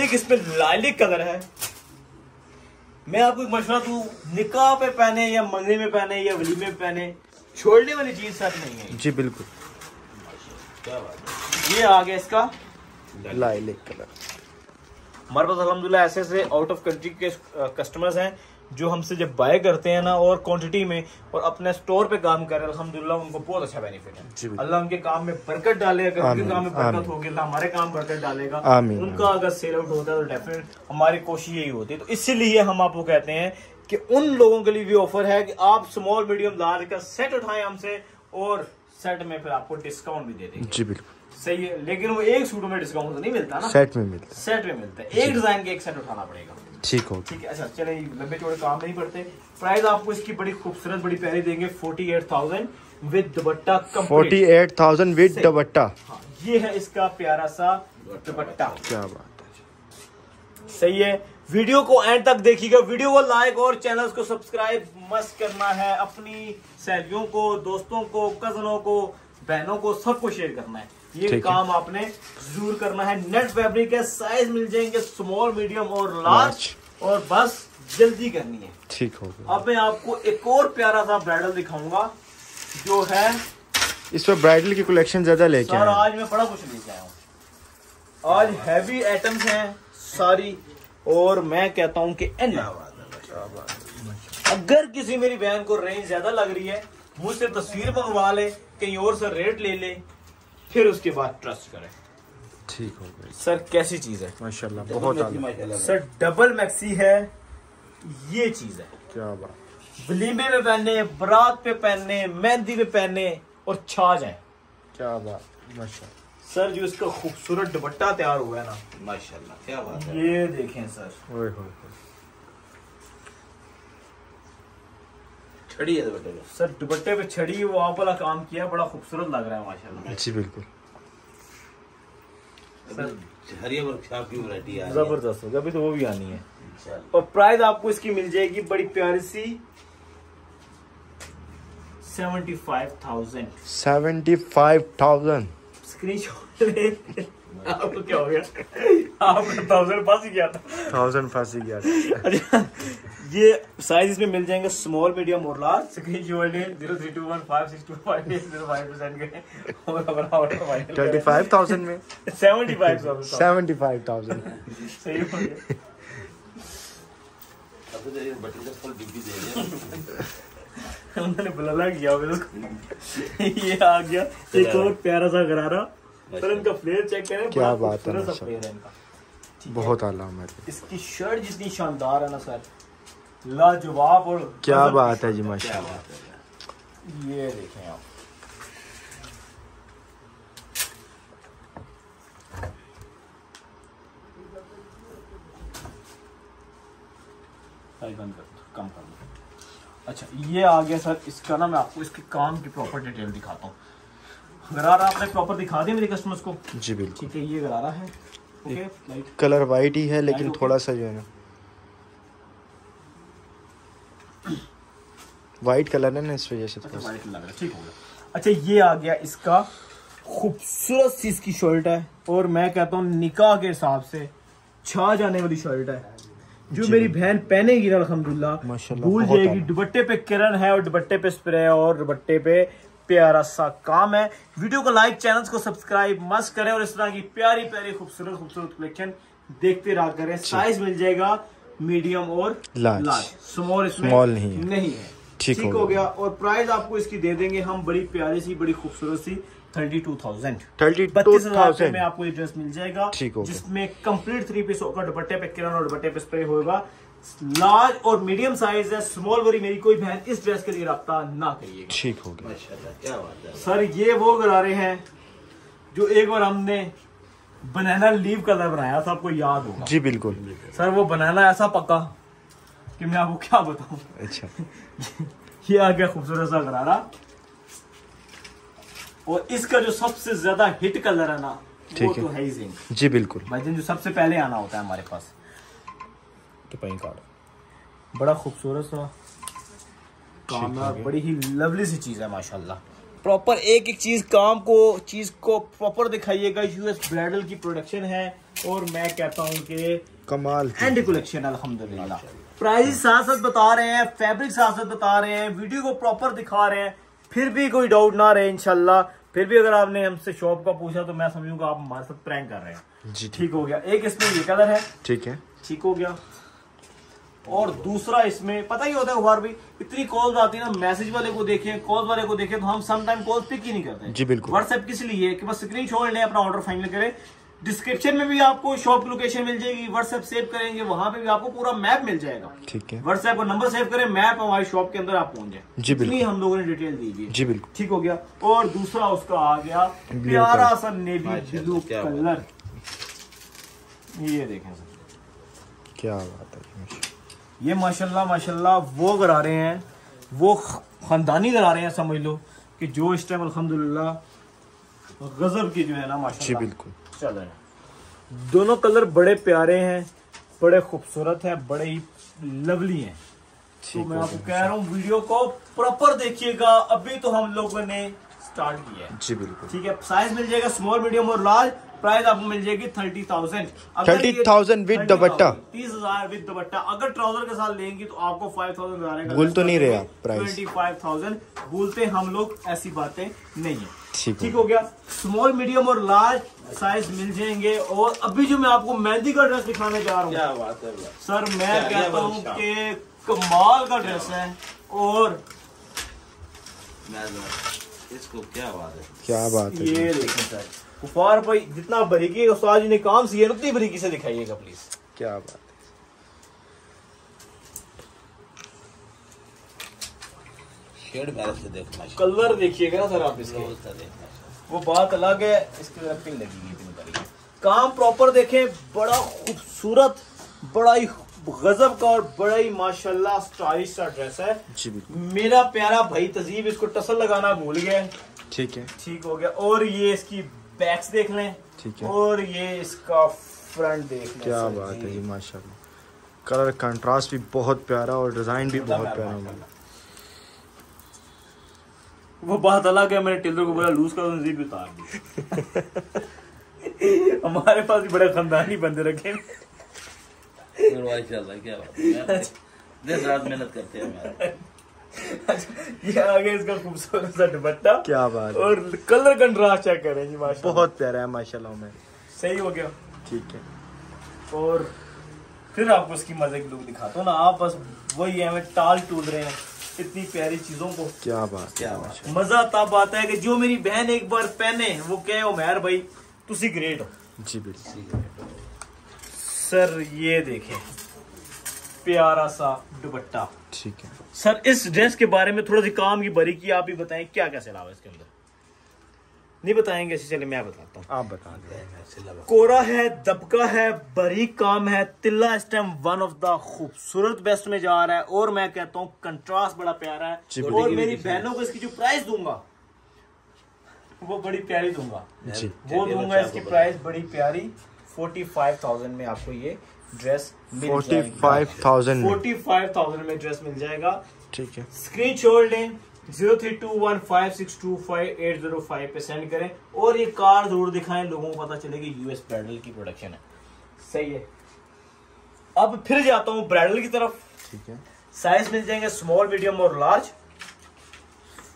एक इसमें लालिक कलर है। मैं आपको एक मशवरा दूँ निकाह पे पहने या मंगनी में पहने या वलीमे में पहने छोड़ने वाली चीज़ सर नहीं है। जी बिल्कुल। क्या बात है। ये आ गया इसका लाइलिक कलर हमारे पास अलहमदुल्ला ऐसे ऐसे आउट ऑफ़ कंट्री के कस्टमर्स हैं। जो हमसे जब बाय करते हैं ना और क्वांटिटी में और अपने स्टोर पे काम कर रहे हैं अल्हम्दुलिल्लाह उनको बहुत अच्छा बेनिफिट है। अल्लाह उनके काम में बरकत डाले अगर उनके काम में बरकत होगी अल्लाह हमारे काम बरकत डालेगा। उनका अगर सेल आउट होता है तो डेफिनेट हमारी कोशिश यही होती है। तो इसीलिए हम आपको कहते हैं कि उन लोगों के लिए भी ऑफ़र है कि आप स्मॉल मीडियम लार्ज का सेट उठाएँ हमसे और सेट में फिर आपको डिस्काउंट भी दे देंगे। जी बिल्कुल। सही है लेकिन वो एक सूट में डिस्काउंट तो नहीं मिलता ना। सेट में मिलता सेट में मिलता है। एक डिज़ाइन के एक सेट उठाना पड़ेगा। ठीक हो ठीक है अच्छा चले लंबे चौड़े काम नहीं पड़ते। प्राइस आपको इसकी बड़ी खूबसूरत बड़ी प्यारी देंगे forty eight thousand with dupatta forty eight thousand with. Dupatta. हाँ, ये है इसका प्यारा सा दुपट्टा। क्या बात है। सही है। वीडियो को एंड तक देखिएगा। वीडियो को लाइक और चैनल को सब्सक्राइब मस्त करना है। अपनी सहेलियों को दोस्तों को कजनों को बहनों को सबको शेयर करना है। ये है। काम आपने ज़रूर करना है। नेट फैब्रिक है साइज़ मिल जाएँगे स्मॉल मीडियम और लार्ज और बस जल्दी करनी है। ठीक हो गया। अब मैं आपको एक और प्यारा सा ब्राइडल दिखाऊँगा जो है इस पर ब्राइडल की कलेक्शन ज़्यादा लेके हैं। आज मैं बड़ा कुछ लेके आया हूँ। आज हैवी आइटम्स हैं सारी और मैं कहता हूँ कि एन अगर किसी मेरी बहन को रेंज ज़्यादा लग रही है मुझसे तस्वीर मंगवा ले कहीं और से रेट ले ले फिर उसके बाद ट्रस्ट करें। ठीक हो गई। सर कैसी चीज़ है? माशाल्लाह बहुत सर डबल मैक्सी है। ये चीज़ है। क्या बात। वलीमे में पहने बरात पे पहने मेहंदी पे पहने और छा जाए क्या बात माशा सर जो इसका खूबसूरत दुपट्टा तैयार हुआ है ना माशाल्लाह क्या बात है। ये देखें सर। ओए होए छड़ी है दुपट्टे पे। सर दुपट्टे पे छड़ी वो आप वाला काम किया बड़ा खूबसूरत लग रहा है माशाल्लाह। जी बिल्कुल। हरिया वर्कशॉप की वैरायटी आ रही है। ज़बरदस्त होगा अभी तो वो भी आनी है। इंशाल्लाह। और प्राइस आपको इसकी मिल जाएगी बड़ी प्यारी सी। Seventy five thousand. Seventy five thousand. Screenshot आपको क्या हो गया आपको थाउज़ेंड पास ही किया था थाउज़ेंड फंसी गया अच्छा ये साइज़ इसमें मिल जाएँगे स्मॉल मीडियम और large screenshot zero three two one five six two five eight zero five percent के और हमारा ऑर्डर ट्वेंटी फाइव थाउज़ेंड में। Seventy five seventy five thousand सही हो गया। अब ये बटन फुल दे उन्होंने बुलाना किया ये आ गया। एक और प्यारा सा गरारा सर इनका फ्लेयर चेक करें क्या बात है, बहुत आला हमारे इसकी शर्ट जितनी शानदार है ना सर। लाजवाब और क्या बात है जी माशाल्लाह ये देखें आप। बंद कर कम कर अच्छा ये आ गया सर। इसका ना मैं आपको इसके काम की प्रॉपर डिटेल दिखाता हूँ। गरारा आपने प्रॉपर दिखा दिया मेरे कस्टमर्स को? जी बिल्कुल। ठीक है ये गरारा है। ओके कलर वाइट ही है लेकिन थोड़ा सा जो है ना। वाइट कलर है ना इस वजह से अच्छा वाइट लग रहा है ठीक हो गया। अच्छा ये आ गया इसका खूबसूरत सी इसकी शर्ट है और मैं कहता हूँ निकाह के हिसाब से छा जाने वाली शर्ट है। जो मेरी बहन पहनेगी ना अलहमदुल्ला भूल जाएगी। दुपट्टे पे किरण है और दुपट्टे पे स्प्रे और दुपट्टे पे प्यारा सा काम है। वीडियो को लाइक चैनल को सब्सक्राइब मस्त करें और इस तरह की प्यारी प्यारी खूबसूरत खूबसूरत कलेक्शन देखते रहा करें। साइज़ मिल जाएगा मीडियम और लार्ज स्मॉल इसमें Small नहीं है। नहीं है। ठीक हो हो गया। और प्राइस आपको इसकी दे देंगे हम बड़ी प्यारी सी बड़ी खूबसूरत सी थर्टी टू थाउज़ेंड थर्टी बत्तीस हज़ार में आपको ये ड्रेस मिल जाएगा ठीक हो जिसमें कंप्लीट थ्री पीस होगा दुपट्टे पे किरण और दुपट्टे पे स्प्रे होगा। लार्ज और मीडियम साइज़ है स्मॉल वाली मेरी कोई बहन इस ड्रेस के लिए रब्ता ना करिएगा। ठीक हो गया। क्या बात है। सर ये वो गरारे हैं जो एक बार हमने बनाना लीव कलर बनाया था आपको याद होगा। जी बिल्कुल। सर वो बनाना ऐसा पक्का कि मैं आपको क्या बताऊँ। अच्छा। ये आ गया खूबसूरत सा गरारा। और इसका जो सबसे ज़्यादा हिट कलर है ना वो ठीक है। तो है ही जी बिल्कुल। भाईजान जो सबसे पहले आना होता है हमारे पास। टिपाई कार्ड बड़ा खूबसूरत सा काम है बड़ी ही लवली सी चीज़ है माशाल्लाह। प्रॉपर एक एक चीज़ काम को चीज़ को प्रॉपर दिखाइएगा। यूएस ब्राइडल की प्रोडक्शन है और मैं कहता हूँ कि कमाल। एंड कलेक्शन अल्हम्दुलिल्लाह प्राइस साथ साथ बता रहे हैं फैब्रिक साथ साथ बता रहे हैं वीडियो को प्रॉपर दिखा रहे हैं। फिर भी कोई डाउट ना रहे इनशाला फिर भी अगर आपने हमसे शॉप का पूछा तो मैं समझूँगा आप हमारे साथ प्रैंक कर रहे हैं। जी ठीक। हो गया। एक इसमें ये कलर है। ठीक है। ठीक हो गया। और दूसरा इसमें पता ही होता है गुफार भाई इतनी कॉल्स आती है ना मैसेज वाले को देखें कॉल वाले को देखें तो हम सम टाइम कॉल पिक ही नहीं करते। जी, बिल्कुल। व्हाट्सएप किस लिए? कि बस स्क्रीन शॉट लें अपना ऑर्डर फाइनल करें। डिस्क्रिप्शन में भी आपको शॉप की लोकेशन मिल जाएगी व्हाट्सएप सेव करेंगे वहाँ पे भी आपको पूरा मैप मिल जाएगा। ठीक है। व्हाट्सएप का नंबर सेव करें मैप हमारी शॉप के अंदर आप पहुँच जाए। जी, बिल्कुल। हम लोगों ने डिटेल दी है। जी बिल्कुल। ठीक हो गया। और दूसरा उसका आ गया प्यारा। सा नेवी ब्लू कलर ये देखें सर। क्या बात है। ये माशाल्लाह माशाल्लाह वो गरारे हैं वो खानदानी गरारे हैं समझ लो कि जो इस टाइम अल्हम्दुलिल्लाह गजब की जो है ना जी बिल्कुल। चल रहे हैं। दोनों कलर बड़े प्यारे हैं बड़े खूबसूरत हैं बड़े ही लवली हैं। तो मैं आपको कह रहा हूँ वीडियो को प्रॉपर देखिएगा अभी तो हम लोगों ने स्टार्ट किया है। जी बिल्कुल। ठीक है साइज़ मिल जाएगा स्मॉल मीडियम और लार्ज प्राइस आपको मिल जाएगी थर्टी थाउज़ेंड। 30,000 with दुपट्टा। तीस हज़ार विद दुपट्टा अगर ट्राउज़र के साथ लेंगी तो आपको फाइव थाउज़ेंड भूल तो नहीं रहे प्राइस। Twenty five thousand. भूलते हम लोग ऐसी बातें नहीं है। ठीक हो। गया? स्मॉल मीडियम और लार्ज साइज़ मिल जाएँगे। और अभी जो मैं आपको मेहंदी का ड्रेस दिखाने जा रहा हूँ। क्या बात है सर मैं कहता हूँ? कि कमाल का ड्रेस है। और तो- इसको क्या बात है? क्या बात है ये देखें सर। गुफार भाई जितना बारीकी उस्ताद जी ने काम किया है, उतनी बरीकी से दिखाइएगा प्लीज़ क्या बात शेड मेरे से देखना कलर देखिएगा ना सर आप इसके। इसका वो बात अलग है इसकी रैपिंग लगी हुई काम प्रॉपर देखें बड़ा खूबसूरत बड़ा ही गजब का और बड़ा ही माशाल्लाह स्टाइलिश सा ड्रेस है। जी मेरा प्यारा भाई तजीब इसको टसल लगाना भूल गया। ठीक है। ठीक हो गया। और ये इसकी बैक्स देख लें। ठीक है। और ये इसका फ्रंट देख लें। क्या बात है माशाल्लाह। कलर कंट्रास्ट भी बहुत प्यारा और डिज़ाइन भी बहुत प्यारा है। वो बात अलग है मैंने टेलर को बोला लूज कर उतार दी। हमारे पास भी बड़े खानदानी बंदे रखे क्या बात है। दिन रात मेहनत करते हैं ये आगे इसका खूबसूरत सा दुपट्टा। क्या बात और कलर कंट्रास्ट चेक करें जी माशा बहुत प्यारा है माशाल्लाह में। सही हो गया। ठीक है। और फिर आपको इसकी मज़े की लुक दिखाता हूँ ना आप बस वही है टाल टूल रहे हैं इतनी प्यारी चीज़ों को। क्या बात क्या बात मज़ा तब आता है कि जो मेरी बहन एक बार पहने वो कहे उमैर भाई तुसी ग्रेट हो। जी बिल्कुल। सर ये देखें। प्यारा सा दुपट्टा। ठीक है। सर इस ड्रेस के बारे में थोड़ा सी काम की बारीकी आप ही बताएँ क्या क्या सिलावा इसके अंदर? नहीं बताएँगे ऐसे चले मैं बताता हूँ। आप बता दें। कोरा है दबका है बारीक काम है तिल्ला इस टाइम वन ऑफ़ द खूबसूरत बेस्ट में जा रहा है और मैं कहता हूँ कंट्रास्ट बड़ा प्यारा है और मेरी बहनों को इसकी जो प्राइस दूँगा वो बड़ी प्यारी दूँगा। वो दूँगा इसकी प्राइस बड़ी प्यारी फोर्टी फाइव थाउज़ेंड में आपको ये dress forty five thousand. Forty five thousand में ड्रेस मिल जाएगा। ठीक है। स्क्रीन शॉट लें zero three two one five six two five eight zero five पे सेंड करें और ये कार ज़रूर दिखाएँ लोगों को पता चले कि यूएस ब्राइडल की प्रोडक्शन है। सही है। अब फिर जाता हूँ ब्राइडल की तरफ़। ठीक है। साइज़ मिल जाएँगे स्मॉल मीडियम और लार्ज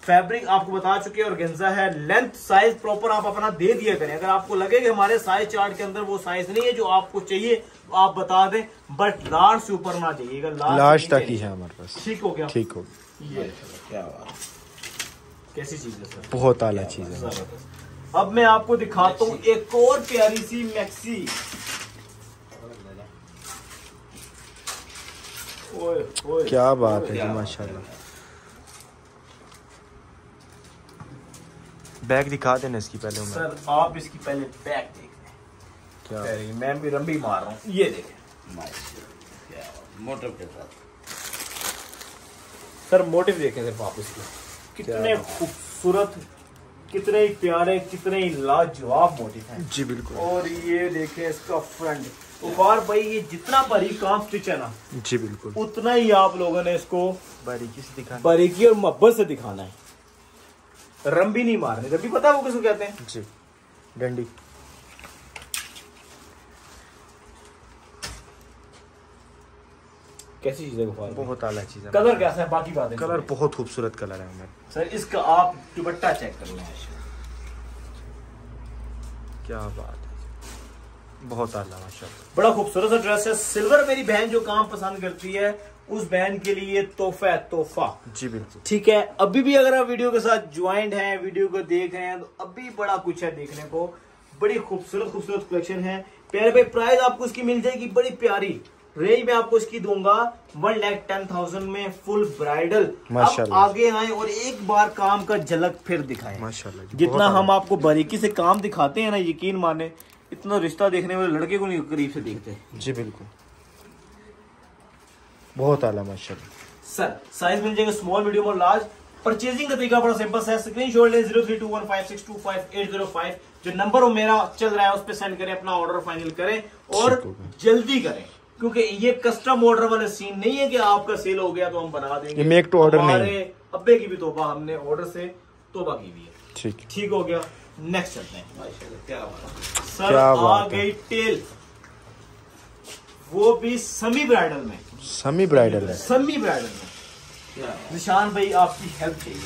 फैब्रिक आपको बता चुके हैं और गेंजा है। लेंथ साइज़ प्रॉपर आप अपना दे दिया करें। अगर आपको लगे कि हमारे साइज़ चार्ट के अंदर वो साइज़ नहीं है जो आपको चाहिए तो आप बता दें। बट लार्ज से ऊपर ना जाइएगा लास्ट से तक ही है हमारे पास। ठीक हो गया। ठीक हो ये क्या बात कैसी चीज़ है सर? बहुत आला चीज़ है। अब मैं आपको दिखाता हूँ एक और प्यारी सी मैक्सी ओए ओए। क्या बात है जी माशाल्लाह। बैग दिखा देना इसकी पहले सर आप इसकी पहले बैक देख क्या? मैं भी रंबी मार रहा हूँ। ये देखें। मोटर के साथ। सर मोटिव देखें सिर्फ़ आप इसके। कितने खूबसूरत कितने ही प्यारे कितने ही लाजवाब मोटिव हैं। जी बिल्कुल। और ये देखें इसका फ्रंट उपार भाई ये जितना बारीक काम स्टिच है ना जी बिल्कुल। उतना ही आप लोगों ने इसको बारीकी से दिखा बारीकी और मोहब्बत से दिखाना है। रंबी नहीं मारनी। रंबी पता है वो किसको कहते हैं? जी। डंडी। कैसी चीज़ है गुफार बहुत आला चीज़ है। कलर कैसा है? बाकी बातें। कलर बहुत खूबसूरत कलर है हमें सर इसका आप दुपट्टा चेक कर लें। क्या बात है। बहुत आला माशाल्लाह। बड़ा खूबसूरत सा ड्रेस है। सिल्वर मेरी बहन जो काम पसंद करती है उस बहन के लिए तोहफा है तोहफा। जी बिल्कुल। ठीक है? अभी भी अगर आप वीडियो के साथ ज्वाइंट हैं वीडियो को देख रहे हैं तो अभी बड़ा कुछ है देखने को। बड़ी खूबसूरत खूबसूरत कलेक्शन है। प्यारे भाई प्राइस आपको इसकी मिल जाएगी बड़ी प्यारी। रेंज में आपको इसकी दूँगा। वन लैख टेन थाउज़ेंड में फुल ब्राइडल अब आगे आए और एक बार काम का झलक फिर दिखाएँ। माशाल्लाह जितना हम आपको बारीकी से काम दिखाते हैं ना यकीन माने इतना रिश्ता देखने वाले लड़के को नहीं करीब से देखते। जी बिल्कुल। बहुत आला माशाल्लाह। सर साइज़ मिल जाएगा स्मॉल मीडियम और लार्ज परचेजिंग का तरीका बड़ा सिंपल है। स्क्रीन शॉट ले zero three two one five six two five eight zero five जो नंबर हो मेरा चल रहा है उस पर सेंड करें अपना ऑर्डर फाइनल करें और जल्दी करें। क्योंकि ये कस्टम ऑर्डर वाला सीन नहीं है कि आपका सेल हो गया तो हम बना देंगे। make to order नहीं। अब्बे की भी तोबा हमने ऑर्डर से तोबा की भी है। ठीक। ठीक हो गया। नेक्स्ट चलते हैं। क्या बात है। सर आ गई टेल वो भी समी ब्राइडल में। समी ब्राइडल है। समी ब्राइडल में? निशान भाई आपकी हेल्प चाहिए।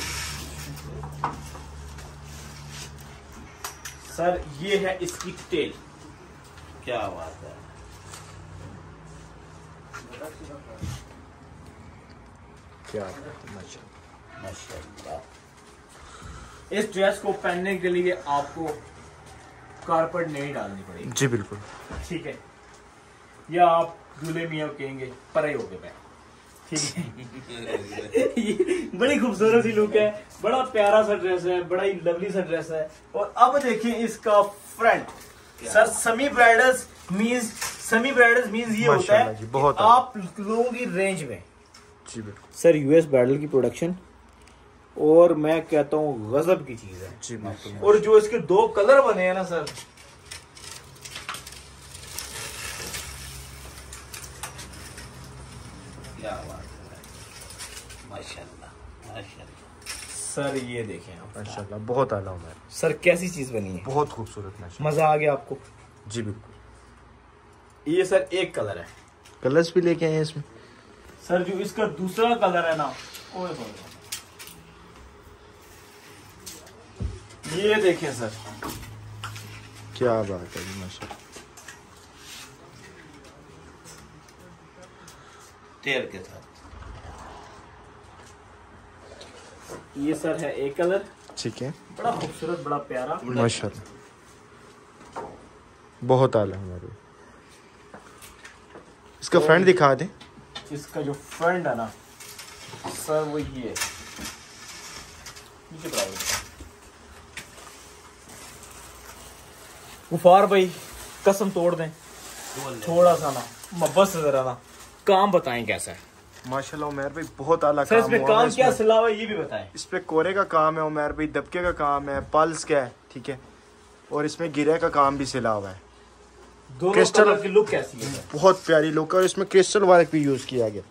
सर ये है इसकी टेल क्या बात है। क्या माशाल्लाह। इस ड्रेस को पहनने के लिए आपको कारपेट नहीं डालनी पड़ेगी। जी बिल्कुल। ठीक है। या आप दूल्हे मियाँ कहेंगे परे हो गए ठीक है। बड़ी खूबसूरत सी लुक है बड़ा प्यारा सा ड्रेस है बड़ा ही लवली सा ड्रेस है। और अब देखें इसका front sir semi bridals means semi bridal means ये होता है बहुत आप लोगों की रेंज में। जी बिल्कुल। सर यूएस ब्राइडल की प्रोडक्शन और मैं कहता हूँ गजब की चीज़ है। जी और जो इसके दो कलर बने हैं ना सर क्या बात है माशाल्लाह माशाल्लाह। सर ये देखें आप। माशाल्लाह बहुत आला उमर सर कैसी चीज़ बनी है? बहुत खूबसूरत मज़ा आ गया आपको? जी बिल्कुल। ये सर एक कलर है। कलर्स भी लेके आए हैं इसमें? सर जो इसका दूसरा कलर है ना ओए ये देखें सर। क्या बात है जी तेल के साथ। ये सर है एक कलर। ठीक है। बड़ा खूबसूरत बड़ा प्यारा। माशाल्लाह। बहुत आला हमारे। इसका फ्रंट दिखा दें। इसका जो फ्रंट है ना सर वो ये। है। गुफार भाई कसम तोड़ दें। थोड़ा सा ना मोहब्बत से जरा ना। काम बताएँ कैसा है? माशाल्लाह उमर भाई बहुत आला काम इसमें काम क्या। सिलावा है ये भी बताएँ। इस पे कोरे का काम है उमर भाई दबके का काम है पल्स का है ठीक है? और इसमें गिरे का काम भी सिला हुआ है। क्रिस्टल- की लुक कैसी है? बहुत प्यारी लुक है और इसमें क्रिस्टल वर्क भी यूज़ किया गया।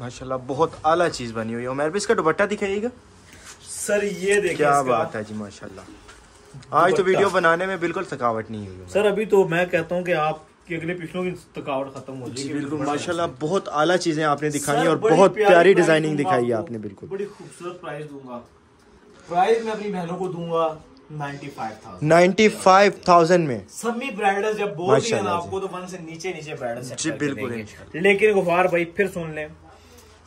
माशाल्लाह बहुत आला चीज़ बनी हुई है। उमर भाई इसका दुपट्टा दिखाइएगा। सर ये देखिए क्या बात है जी माशाल्लाह। आज तो वीडियो बनाने में बिल्कुल थकावट नहीं हुई सर अभी तो मैं कहता हूँ कि आपके अगले पिछलों की थकावट खत्म हो जाएगी। बिल्कुल माशाल्लाह बहुत आला चीज़ें आपने दिखाई और बहुत प्यारी डिज़ाइनिंग दिखाई है आपने बिल्कुल। बड़ी खूबसूरत प्राइस दूँगा। प्राइस मैं अपनी बहनों को दूँगा 95,000 नाइन्टी फाइव थाउज़ेंड में। सभी ब्राइडल जब बोल ना आपको तो वन से नीचे नीचे ब्राइडल जी, बिल्कुल, लेकिन गुफार भाई फिर सुन लें।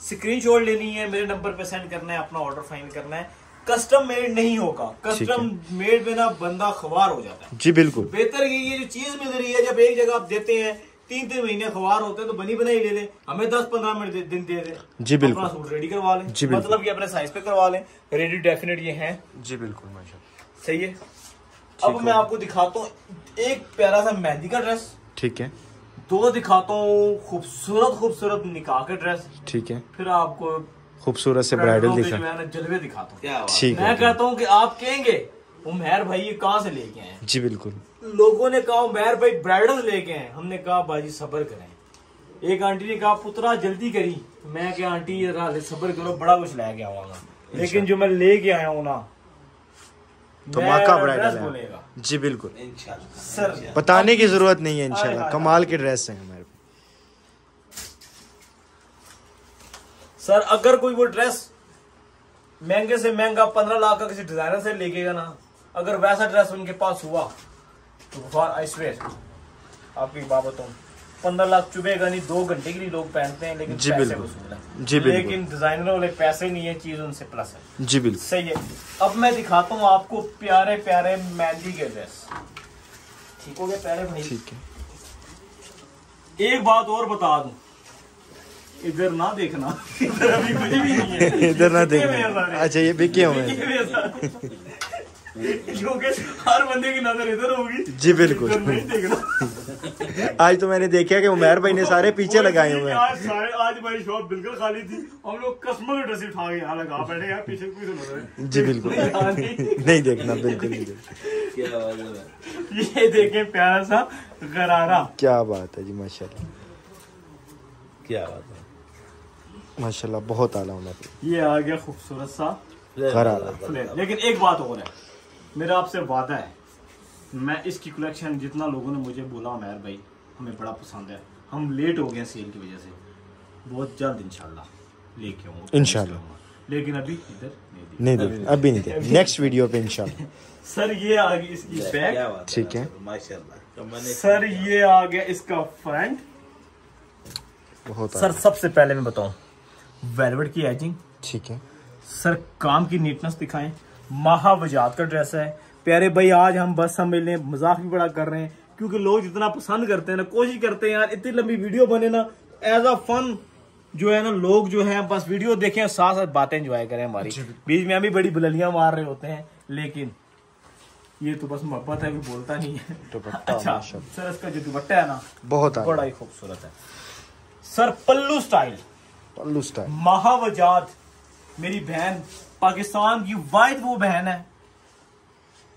स्क्रीनशॉट लेनी है मेरे नंबर पे सेंड करना है अपना ऑर्डर फाइन करना है। कस्टम मेड नहीं होगा। कस्टम मेड में ना बंदा खवार हो जाता है। जी बिल्कुल। बेहतर ये ये जो चीज़ मिल रही है जब एक जगह आप देते हैं तीन तीन महीने खवार होते हैं तो बनी बनाई ले लें हमें दस पंद्रह मिनट दिन दे दे। जी, बिल्कुल। अपना सूट रेडी करवा लें। जी, बिल्कुल। मतलब ये अपने साइज़ पे करवा लें। रेडी डेफिनेट ये हैं। जी बिल्कुल सही है? अब मैं आपको दिखाता हूँ एक प्यारा सा मेहंदी का ड्रेस ठीक है। दो दिखाता हूँ खूबसूरत खूबसूरत निकाह का ड्रेस ठीक है। फिर आपको खूबसूरत से ब्राइडल दिखा। है जलवे दिखाता हूँ। ठीक मैं है। कहता हूँ कि आप कहेंगे उमेर भाई ये कहाँ से लेके आए? जी बिल्कुल। लोगों ने कहा उमेर भाई ब्राइडल लेके आए हमने कहा बाजी सबर करें। एक आंटी ने कहा पुत्रा जल्दी करी। मैं क्या आंटी ये रहा सबर करो बड़ा कुछ लेके आऊँगा। लेकिन जो मैं लेके आया हूँ ना तो माका ब्राइडल है। जी बिल्कुल। सर बताने की ज़रूरत नहीं है हाय, इंशाल्लाह। कमाल के ड्रेस हैं हमारे सर अगर कोई वो ड्रेस महँगे से महँगा पंद्रह लाख का किसी डिज़ाइनर से लेकेगा ना अगर वैसा ड्रेस उनके पास हुआ तो फॉर आई स्वेयर आपकी बात बताऊँ पंद्रह लाख चुभेगा नहीं दो घंटे के लिए लोग पहनते हैं लेकिन जी, पैसे बिल्कुल। जी, बिल्कुल। लेकिन डिज़ाइनर वाले पैसे नहीं है चीज़ उनसे प्लस है। जी बिल्कुल। सही है। अब मैं दिखाता हूँ आपको प्यारे प्यारे मेहंदी के ड्रेस ठीक हो गया प्यारे भाई? ठीक है। एक बात और बता दूँ। इधर ना देखना। इधर अभी कुछ भी नहीं है। इधर ना देखना। अच्छा ये बिके हुए। क्योंकि हर बंदे की नज़र इधर होगी। जी, बिल्कुल। नहीं देखना। आज तो मैंने देखा कि उमेर भाई ने सारे पीछे लगाए हुए हैं। आज सारे आज हमारी शॉप बिल्कुल खाली थी। हम लोग कस्टमर ड्रेस उठा के यहाँ लगा बैठे यार पीछे कोई तो नज़र जी बिल्कुल। नहीं। देखना बिल्कुल नहीं देखना। क्या बात है? भाई। ये देखें प्यारा सा गरारा। क्या बात है जी माशाल्लाह। क्या बात है? माशाल्लाह बहुत आला उमर भाई ये आ गया खूबसूरत सा फ्लेयर लेकिन एक बात और है मेरा आपसे वादा है मैं इसकी कलेक्शन जितना लोगों ने मुझे बोला मैर भाई हमें बड़ा पसंद है। हम लेट हो गए सेल की वजह से। बहुत जल्द इंशाल्लाह लेके आऊँगा। इंशाल्लाह। लेकिन अभी इधर नहीं दी देख अभी नहीं देख नेक्स्ट वीडियो पे इंशाल्लाह। सर ये आ गई इसकी क्या बैक ठीक है। माशाल्लाह। तो सर ये आ गया इसका फ्रंट बहुत सर सबसे पहले मैं बताऊँ वेलवेट की एजिंग। ठीक है। सर काम की नीटनेस दिखाएँ। महावजात का ड्रेस है। प्यारे भाई आज हम बस समझ मज़ाक भी बड़ा कर रहे हैं क्योंकि लोग जितना पसंद करते हैं ना कोशिश करते हैं यार इतनी लंबी वीडियो बने ना एज अ फन जो है ना लोग जो है बस वीडियो देखें और साथ साथ बातें एंजॉय करें हमारी। बीच में हम भी बड़ी बुलंदियाँ मार रहे होते हैं लेकिन ये तो बस मोहब्बत है बोलता नहीं है। अच्छा सर इसका जो दुपट्टा है ना बहुत बड़ा ही खूबसूरत है। Sir pallu style pallu style महावजात मेरी बहन पाकिस्तान की वाहिद वो बहन है।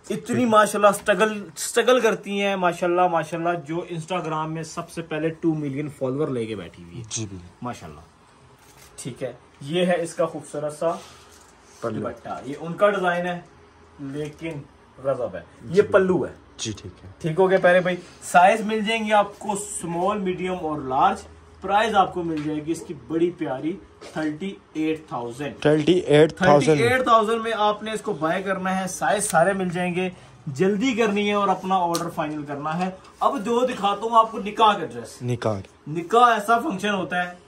इतनी माशाल्लाह स्ट्रगल स्ट्रगल करती हैं माशाल्लाह माशाल्लाह जो इंस्टाग्राम में सबसे पहले टू मिलियन फॉलोअर लेके बैठी हुई है। जी माशाल्लाह। ठीक है ये है इसका खूबसूरत सा दुपट्टा। ये उनका डिज़ाइन है लेकिन गजब है। ये पल्लू है। जी ठीक है। ठीक हो गया पहले भाई। साइज़ मिल जाएँगे आपको स्मॉल मीडियम और लार्ज प्राइस आपको मिल जाएगी इसकी बड़ी प्यारी thirty eight thousand. Thirty eight thirty thousand eight thousand में आपने इसको बाय करना है साइज़ सारे मिल जाएँगे। जल्दी करनी है और अपना ऑर्डर फाइनल करना है। अब जो दिखाता हूँ आपको निकाह का ड्रेस निकाल निकाह ऐसा फ़ंक्शन होता है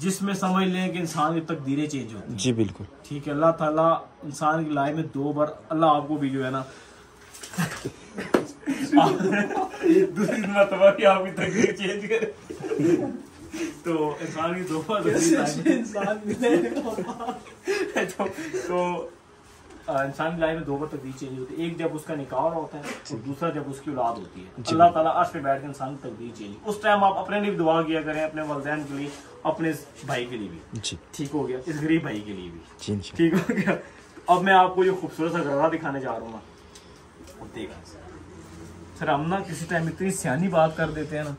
जिसमें समझ लें कि इंसान की तकदीरें चेंज होती हैं। जी बिल्कुल। ठीक है अल्लाह ताला इंसान की लाइफ में दो बार अल्लाह आपको भी जो है ना। दूसरी मरतबा भी आपकी तकदीर चेंज करे। तो इंसान की दो बार तो, तो इंसान की लाइफ में दो बार तकदीर चेंज होती है। एक जब उसका निकाह हो रहा होता है और दूसरा जब उसकी औलाद होती है। अल्लाह ताला अर्श पे बैठ के इंसान की तकदीर चेंज उस टाइम आप अपने लिए भी दुआ किया करें अपने वालदेन के लिए अपने भाई के लिए भी। ठीक हो गया इस गरीब भाई के लिए भी। ठीक हो गया। अब मैं आपको ये खूबसूरत सा गरबा दिखाने जा रहा हूँ। ना देखा सर हम ना किसी टाइम इतनी सियानी बात कर देते हैं ना।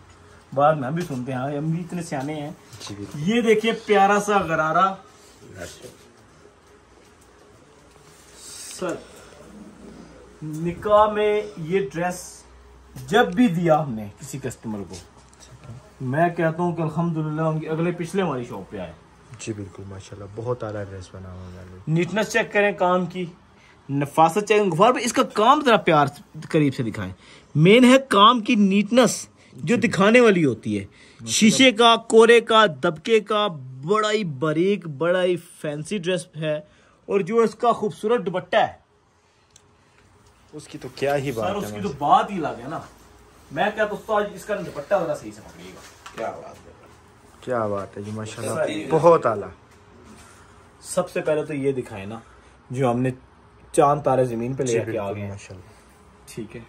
बाद में हम भी सुनते हैं। हाँ, हम भी इतने सियाने हैं। ये देखिए प्यारा सा गरारा। सर निकाह में ये ड्रेस जब भी दिया हमने किसी कस्टमर को मैं कहता हूँ कि अल्हम्दुलिल्लाह उनके अगले पिछले हमारी शॉप पे आए। जी बिल्कुल माशाल्लाह बहुत आला ड्रेस बना हुआ है नीटनेस चेक करें काम की नफासत चेक करें गफार इसका काम जरा प्यार करीब से दिखाएँ। मेन है काम की नीटनेस जो दिखाने वाली होती है। शीशे का कोरे का दबके का बड़ा ही बारीक बड़ा ही फैंसी ड्रेस है और जो इसका खूबसूरत दुपट्टा है। उसकी तो क्या ही सर बात उसकी तो बात ही अलग है ना। मैं कहता हूँ उस्ताद, इसका दुपट्टा जरा सही से पकड़िएगा क्या बात है। क्या बात है जी माशाल्लाह। बहुत आला। सबसे पहले तो ये दिखाए ना जो हमने चाँद तारे ज़मीन पे जी ले आके आ गए माशाल्लाह। ठीक है।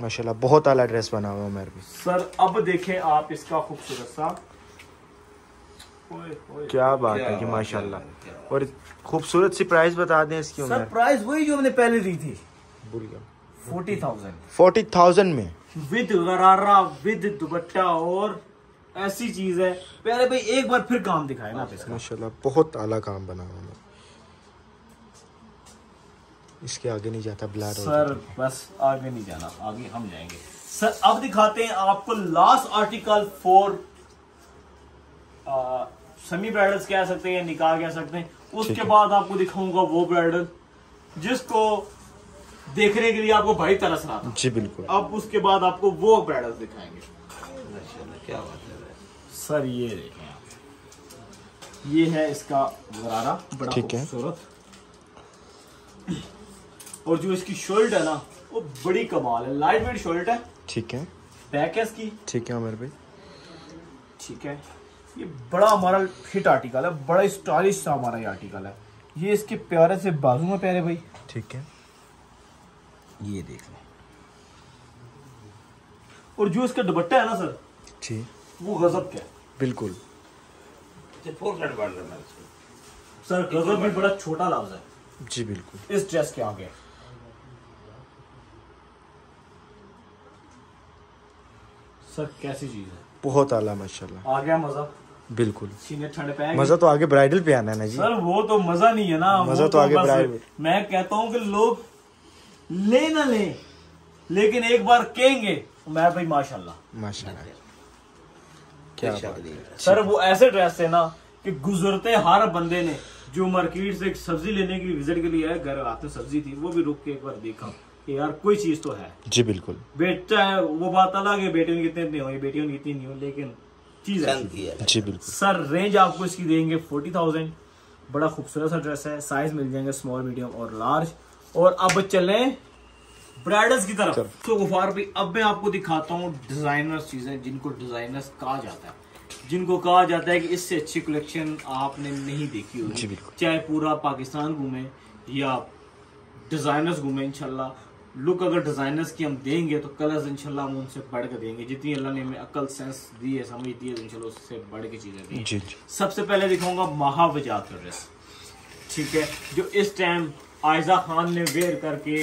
माशाल्लाह बहुत आला ड्रेस बना हुआ उमर भी सर अब देखें आप इसका खूबसूरत सा। क्या बात है जी माशाल्लाह। और खूबसूरत सी प्राइस बता दें इसकी सर प्राइस वही जो हमने पहले दी थी। भूल गया। Forty thousand. फोर्टी थाउज़ेंड में? विद गरारा विद दुपट्टा और ऐसी चीज़ है। पहले भाई एक बार फिर काम दिखाए ना माशाल्लाह बहुत आला काम बना हुआ इसके आगे नहीं जाता ब्लैड सर बस आगे नहीं जाना आगे हम जाएँगे। सर अब दिखाते हैं आपको last article for semi bridals कह सकते हैं या निकाह कह सकते हैं। उसके बाद आपको दिखाऊँगा वो ब्राइडल जिसको देखने के लिए आपको भाई तरस रहा था। जी बिल्कुल। अब उसके बाद आपको वो ब्राइडल्स दिखाएँगे। क्या बात है सर ये देखें आप। ये है इसका गरारा बड़ा ठीक है। खूबसूरत। और जो इसकी शर्ट है ना वो बड़ी कमाल है। लाइट वेट शर्ट है। ठीक है। बैक है इसकी। ठीक है उमर भाई। ठीक है। ये बड़ा हमारा हिट आर्टिकल है। बड़ा स्टाइलिश सा हमारा ये आर्टिकल है। ये इसके प्यारे से बाजू में प्यारे भाई। ठीक है। ये देख लें। और जो इसका दुपट्टा है ना सर जी। वो गजब का है। बिल्कुल। अच्छा, है सर गजब भी बड़ा छोटा लफ्ज है। जी बिल्कुल। इस ड्रेस के आगे। सर कैसी चीज़ है? बहुत आला माशाल्लाह। आ गया मज़ा? बिल्कुल। सीने ठंडे पे मज़ा तो आगे ब्राइडल पे आना है ना जी। सर वो तो मज़ा नहीं है ना मज़ा वो तो आगे बस ब्राइड- मैं कहता हूँ कि लोग ले ना ले लेकिन एक बार कहेंगे मैं भाई माशाल्लाह। माशाल्लाह। क्या बात नहीं। सर वो ऐसे ड्रेस थे ना कि गुजरते हर बंदे ने जो मार्केट से एक सब्ज़ी लेने के लिए विज़िट के लिए आया घर आते सब्ज़ी थी वो भी रुक के एक बार देखा। कि यार कोई चीज़ तो है। जी बिल्कुल। बेटा है वो बात अलग है बेटियों की कितने नहीं हुई बेटियों की कितनी नहीं हुई लेकिन चीज़ है। जी बिल्कुल। सर रेंज आपको इसकी देंगे फोर्टी थाउज़ेंड बड़ा खूबसूरत सा ड्रेस है साइज़ मिल जाएँगे स्मॉल मीडियम और लार्ज और अब चले ब्राइडल्स की तरफ़। तो गुफार भाई अब मैं आपको दिखाता हूँ डिजाइनर्स चीज़ें जिनको डिजाइनर्स कहा जाता है। जिनको कहा जाता है कि इससे अच्छी कलेक्शन आपने नहीं देखी होगी। चाहे पूरा पाकिस्तान घूमे या डिजाइनर्स घूमे इंशाल्लाह। लुक अगर डिजाइनर्स की हम देंगे तो कलर्स इंशाल्लाह हम उनसे बढ़ के देंगे। जितनी अल्लाह ने हमें अकल सेंस दी है समझ दी है तो इंशाल्लाह उससे बढ़ के चीज़ें दी जी जी। सबसे पहले दिखाऊँगा महावजात का ड्रेस ठीक है? जो इस टाइम आयजा खान ने वेयर करके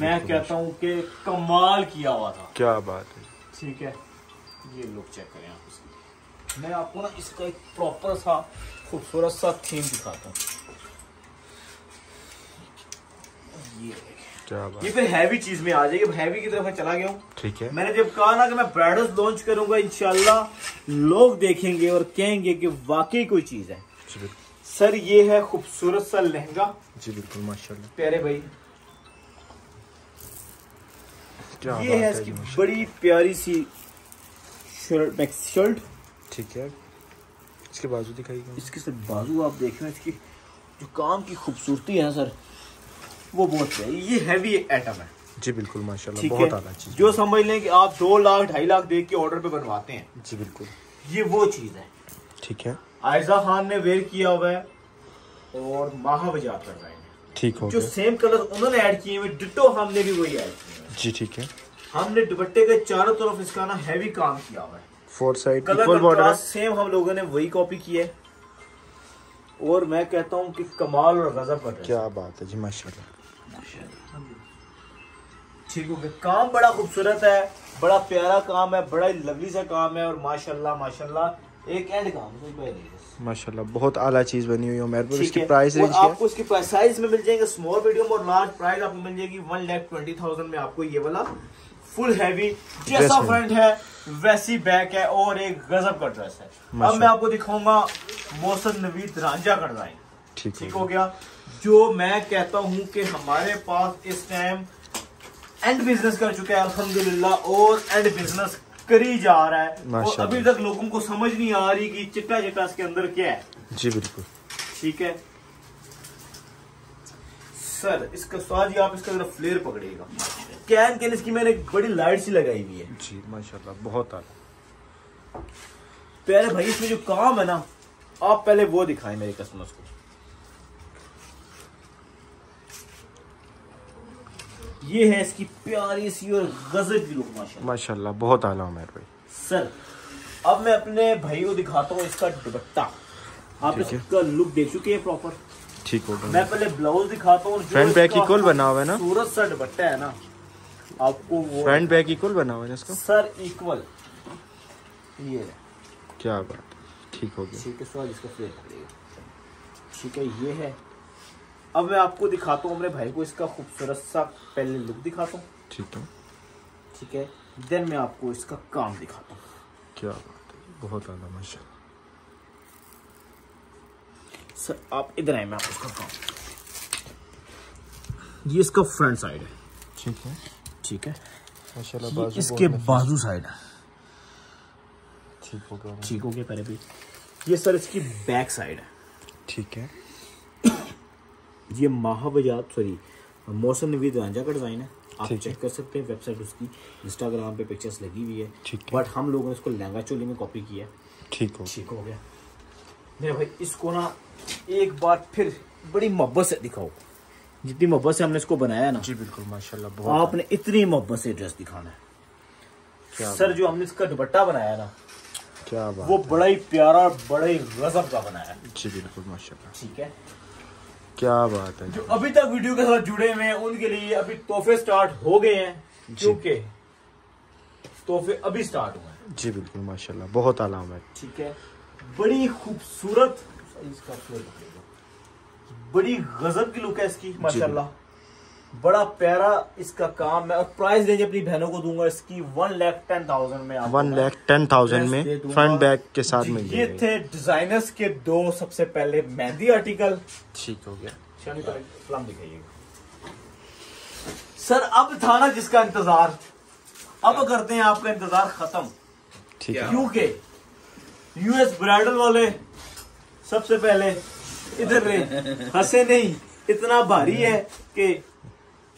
मैं कहता हूँ कि कमाल किया हुआ था। क्या बात है। ठीक है? ये लुक चेक करें आप इसकी मैं आपको ना इसका एक प्रॉपर सा खूबसूरत सा थीम दिखाता हूँ। ये। ये फिर हैवी चीज़ में आ जाएगी। हैवी की तरफ़ मैं चला गया हूँ। ठीक है। मैंने जब कहा ना कि मैं ब्राइडल्स लॉन्च करूँगा इंशाल्लाह लोग देखेंगे और कहेंगे कि वाकई कोई चीज़ है। सर ये है खूबसूरत सा लहंगा। जी बिल्कुल माशाल्लाह। प्यारे भाई। ये है इसकी बड़ी प्यारी सी शर्ट मैक्स शर्ट ठीक है। इसके बाजू दिखाइएगा इसके सर बाजू आप देख रहे हैं इसकी जो काम की खूबसूरती है सर वो बहुत प्यारी ये हैवी आइटम है। जी बिल्कुल माशाल्लाह बहुत है? आला चीज़। जो समझ लें कि आप दो लाख ढाई लाख दे के ऑर्डर पे बनवाते हैं। जी बिल्कुल। ये वो चीज़ है। ठीक है। आयजा खान ने वेयर किया हुआ है और महावजात कर रहे हैं। ठीक हो जो सेम कलर उन्होंने ऐड किए हुए डिट्टो हमने भी वही ऐड किए जी ठीक है। हमने दुपट्टे के चारों तरफ़ इसका ना हैवी काम किया हुआ है। Four side equal border same हम लोगों ने वही कॉपी किया है। और मैं कहता हूँ कि कमाल और गजब का क्या बात है जी माशाल्लाह। ठीक हो गया। काम बड़ा खूबसूरत है बड़ा प्यारा काम है बड़ा ही लवली सा काम है और माशाल्लाह माशाल्लाह एक एंड काम। माशाल्लाह बहुत आला चीज़ बनी हुई है इसकी प्राइस रेंज क्या आपको इसकी प्राइस साइज़ में मिल जाएँगे स्मॉल मीडियम और लार्ज प्राइस आपको मिल जाएगी वन लैख ट्वेंटी थाउज़ेंड में आपको ये वाला फुल हैवी जैसा फ्रंट है वैसी बैक है और एक गजब का ड्रेस है। अब मैं आपको दिखाऊँगा मोहसन नवीद रांझा का डिज़ाइन ठीक हो गया। जो मैं कहता हूँ कि हमारे पास इस टाइम एंड बिज़नेस कर चुका है अल्हम्दुलिल्लाह और एंड बिज़नेस करी जा रहा है। और अभी तक लोगों को समझ नहीं आ रही कि चिट्टा चिट्टा इसके अंदर क्या है। जी बिल्कुल। ठीक है? सर इसका स्वाद ही आप इसका जरा फ्लेयर पकड़िएगा। कैन कैन इसकी मैंने बड़ी लाइट सी लगाई हुई है। जी माशाल्लाह बहुत आला। प्यारे भाई इसमें जो काम है ना आप पहले वो दिखाएँ मेरे कस्टमर्स को। ये है इसकी प्यारी सी और गजब की लुक माशाल्लाह। माशाल्लाह बहुत आला उमेर भाई। सर अब मैं अपने भाई को दिखाता हूँ इसका दुपट्टा। आप इसका लुक देख चुके हैं प्रॉपर ठीक हो मैं पहले ब्लाउज दिखाता हूँ Front back इसका बना हुआ है ना? खूबसूरत सा दुपट्टा है ना आपको फ्रंट बैक इक्वल बना हुआ है इसका? सर इक्वल ये क्या बात ठीक हो गया। ठीक है स्वाद इसका पड़ेगा ठीक है ये है। अब मैं आपको दिखाता हूँ अपने भाई को इसका खूबसूरत सा पहले लुक दिखाता हूँ। ठीक है। ठीक है? देन मैं आपको इसका काम दिखाता हूँ। क्या बात है बहुत आला माशाल्लाह। सर आप इधर आए मैं आपको इसका काम ये इसका फ्रंट साइड है। ठीक है। ठीक है? माशाल्लाह बाजू इसके बाजू साइड है। ठीक हो गया। ठीक हो गया पहले भी। ये सर इसकी बैक साइड है। ठीक है। ये महावजात सॉरी मौसम नवीद रांझा का डिज़ाइन है। आप चेक कर सकते हैं वेबसाइट उसकी इंस्टाग्राम पे पिक्चर्स लगी हुई है। बट हम लोगों ने इसको लहंगा चोली में कॉपी किया ठीक हो। ठीक हो गया। मेरे भाई इसको ना एक बार फिर बड़ी मोहब्बत से दिखाओ। जितनी मोहब्बत से हमने इसको बनाया ना जी बिल्कुल माशाल्लाह बहुत आपने इतनी मोहब्बत से ड्रेस दिखाना है। क्या सर जो हमने इसका दुपट्टा बनाया ना क्या बात वो बड़ा ही प्यारा और बड़ा ही गजब का बनाया। है जी बिल्कुल माशाल्लाह। ठीक है। क्या बात है जो अभी तक वीडियो के साथ जुड़े हुए हैं उनके लिए अभी तोहफे स्टार्ट हो गए हैं। क्योंकि तोहफे अभी स्टार्ट हुए हैं। जी बिल्कुल माशाल्लाह बहुत आलाम है। ठीक है। बड़ी खूबसूरत इसका बड़ी गजब की लुक है इसकी माशाल्लाह। बड़ा प्यारा इसका काम है। और प्राइस रेंज अपनी बहनों को दूँगा इसकी वन लैख टेन थाउज़ेंड में वन लैख टेन थाउज़ेंड में फ्रंट बैक के साथ मिल ये थे डिजाइनर्स के दो सबसे पहले मेहंदी आर्टिकल ठीक हो गया। दिखाइएगा सर अब था ना जिसका इंतज़ार। अब करते हैं आपका इंतज़ार खत्म। ठीक है। क्योंकि यूएस ब्राइडल वाले सबसे पहले इधर रहे। हंसे नहीं। इतना भारी है कि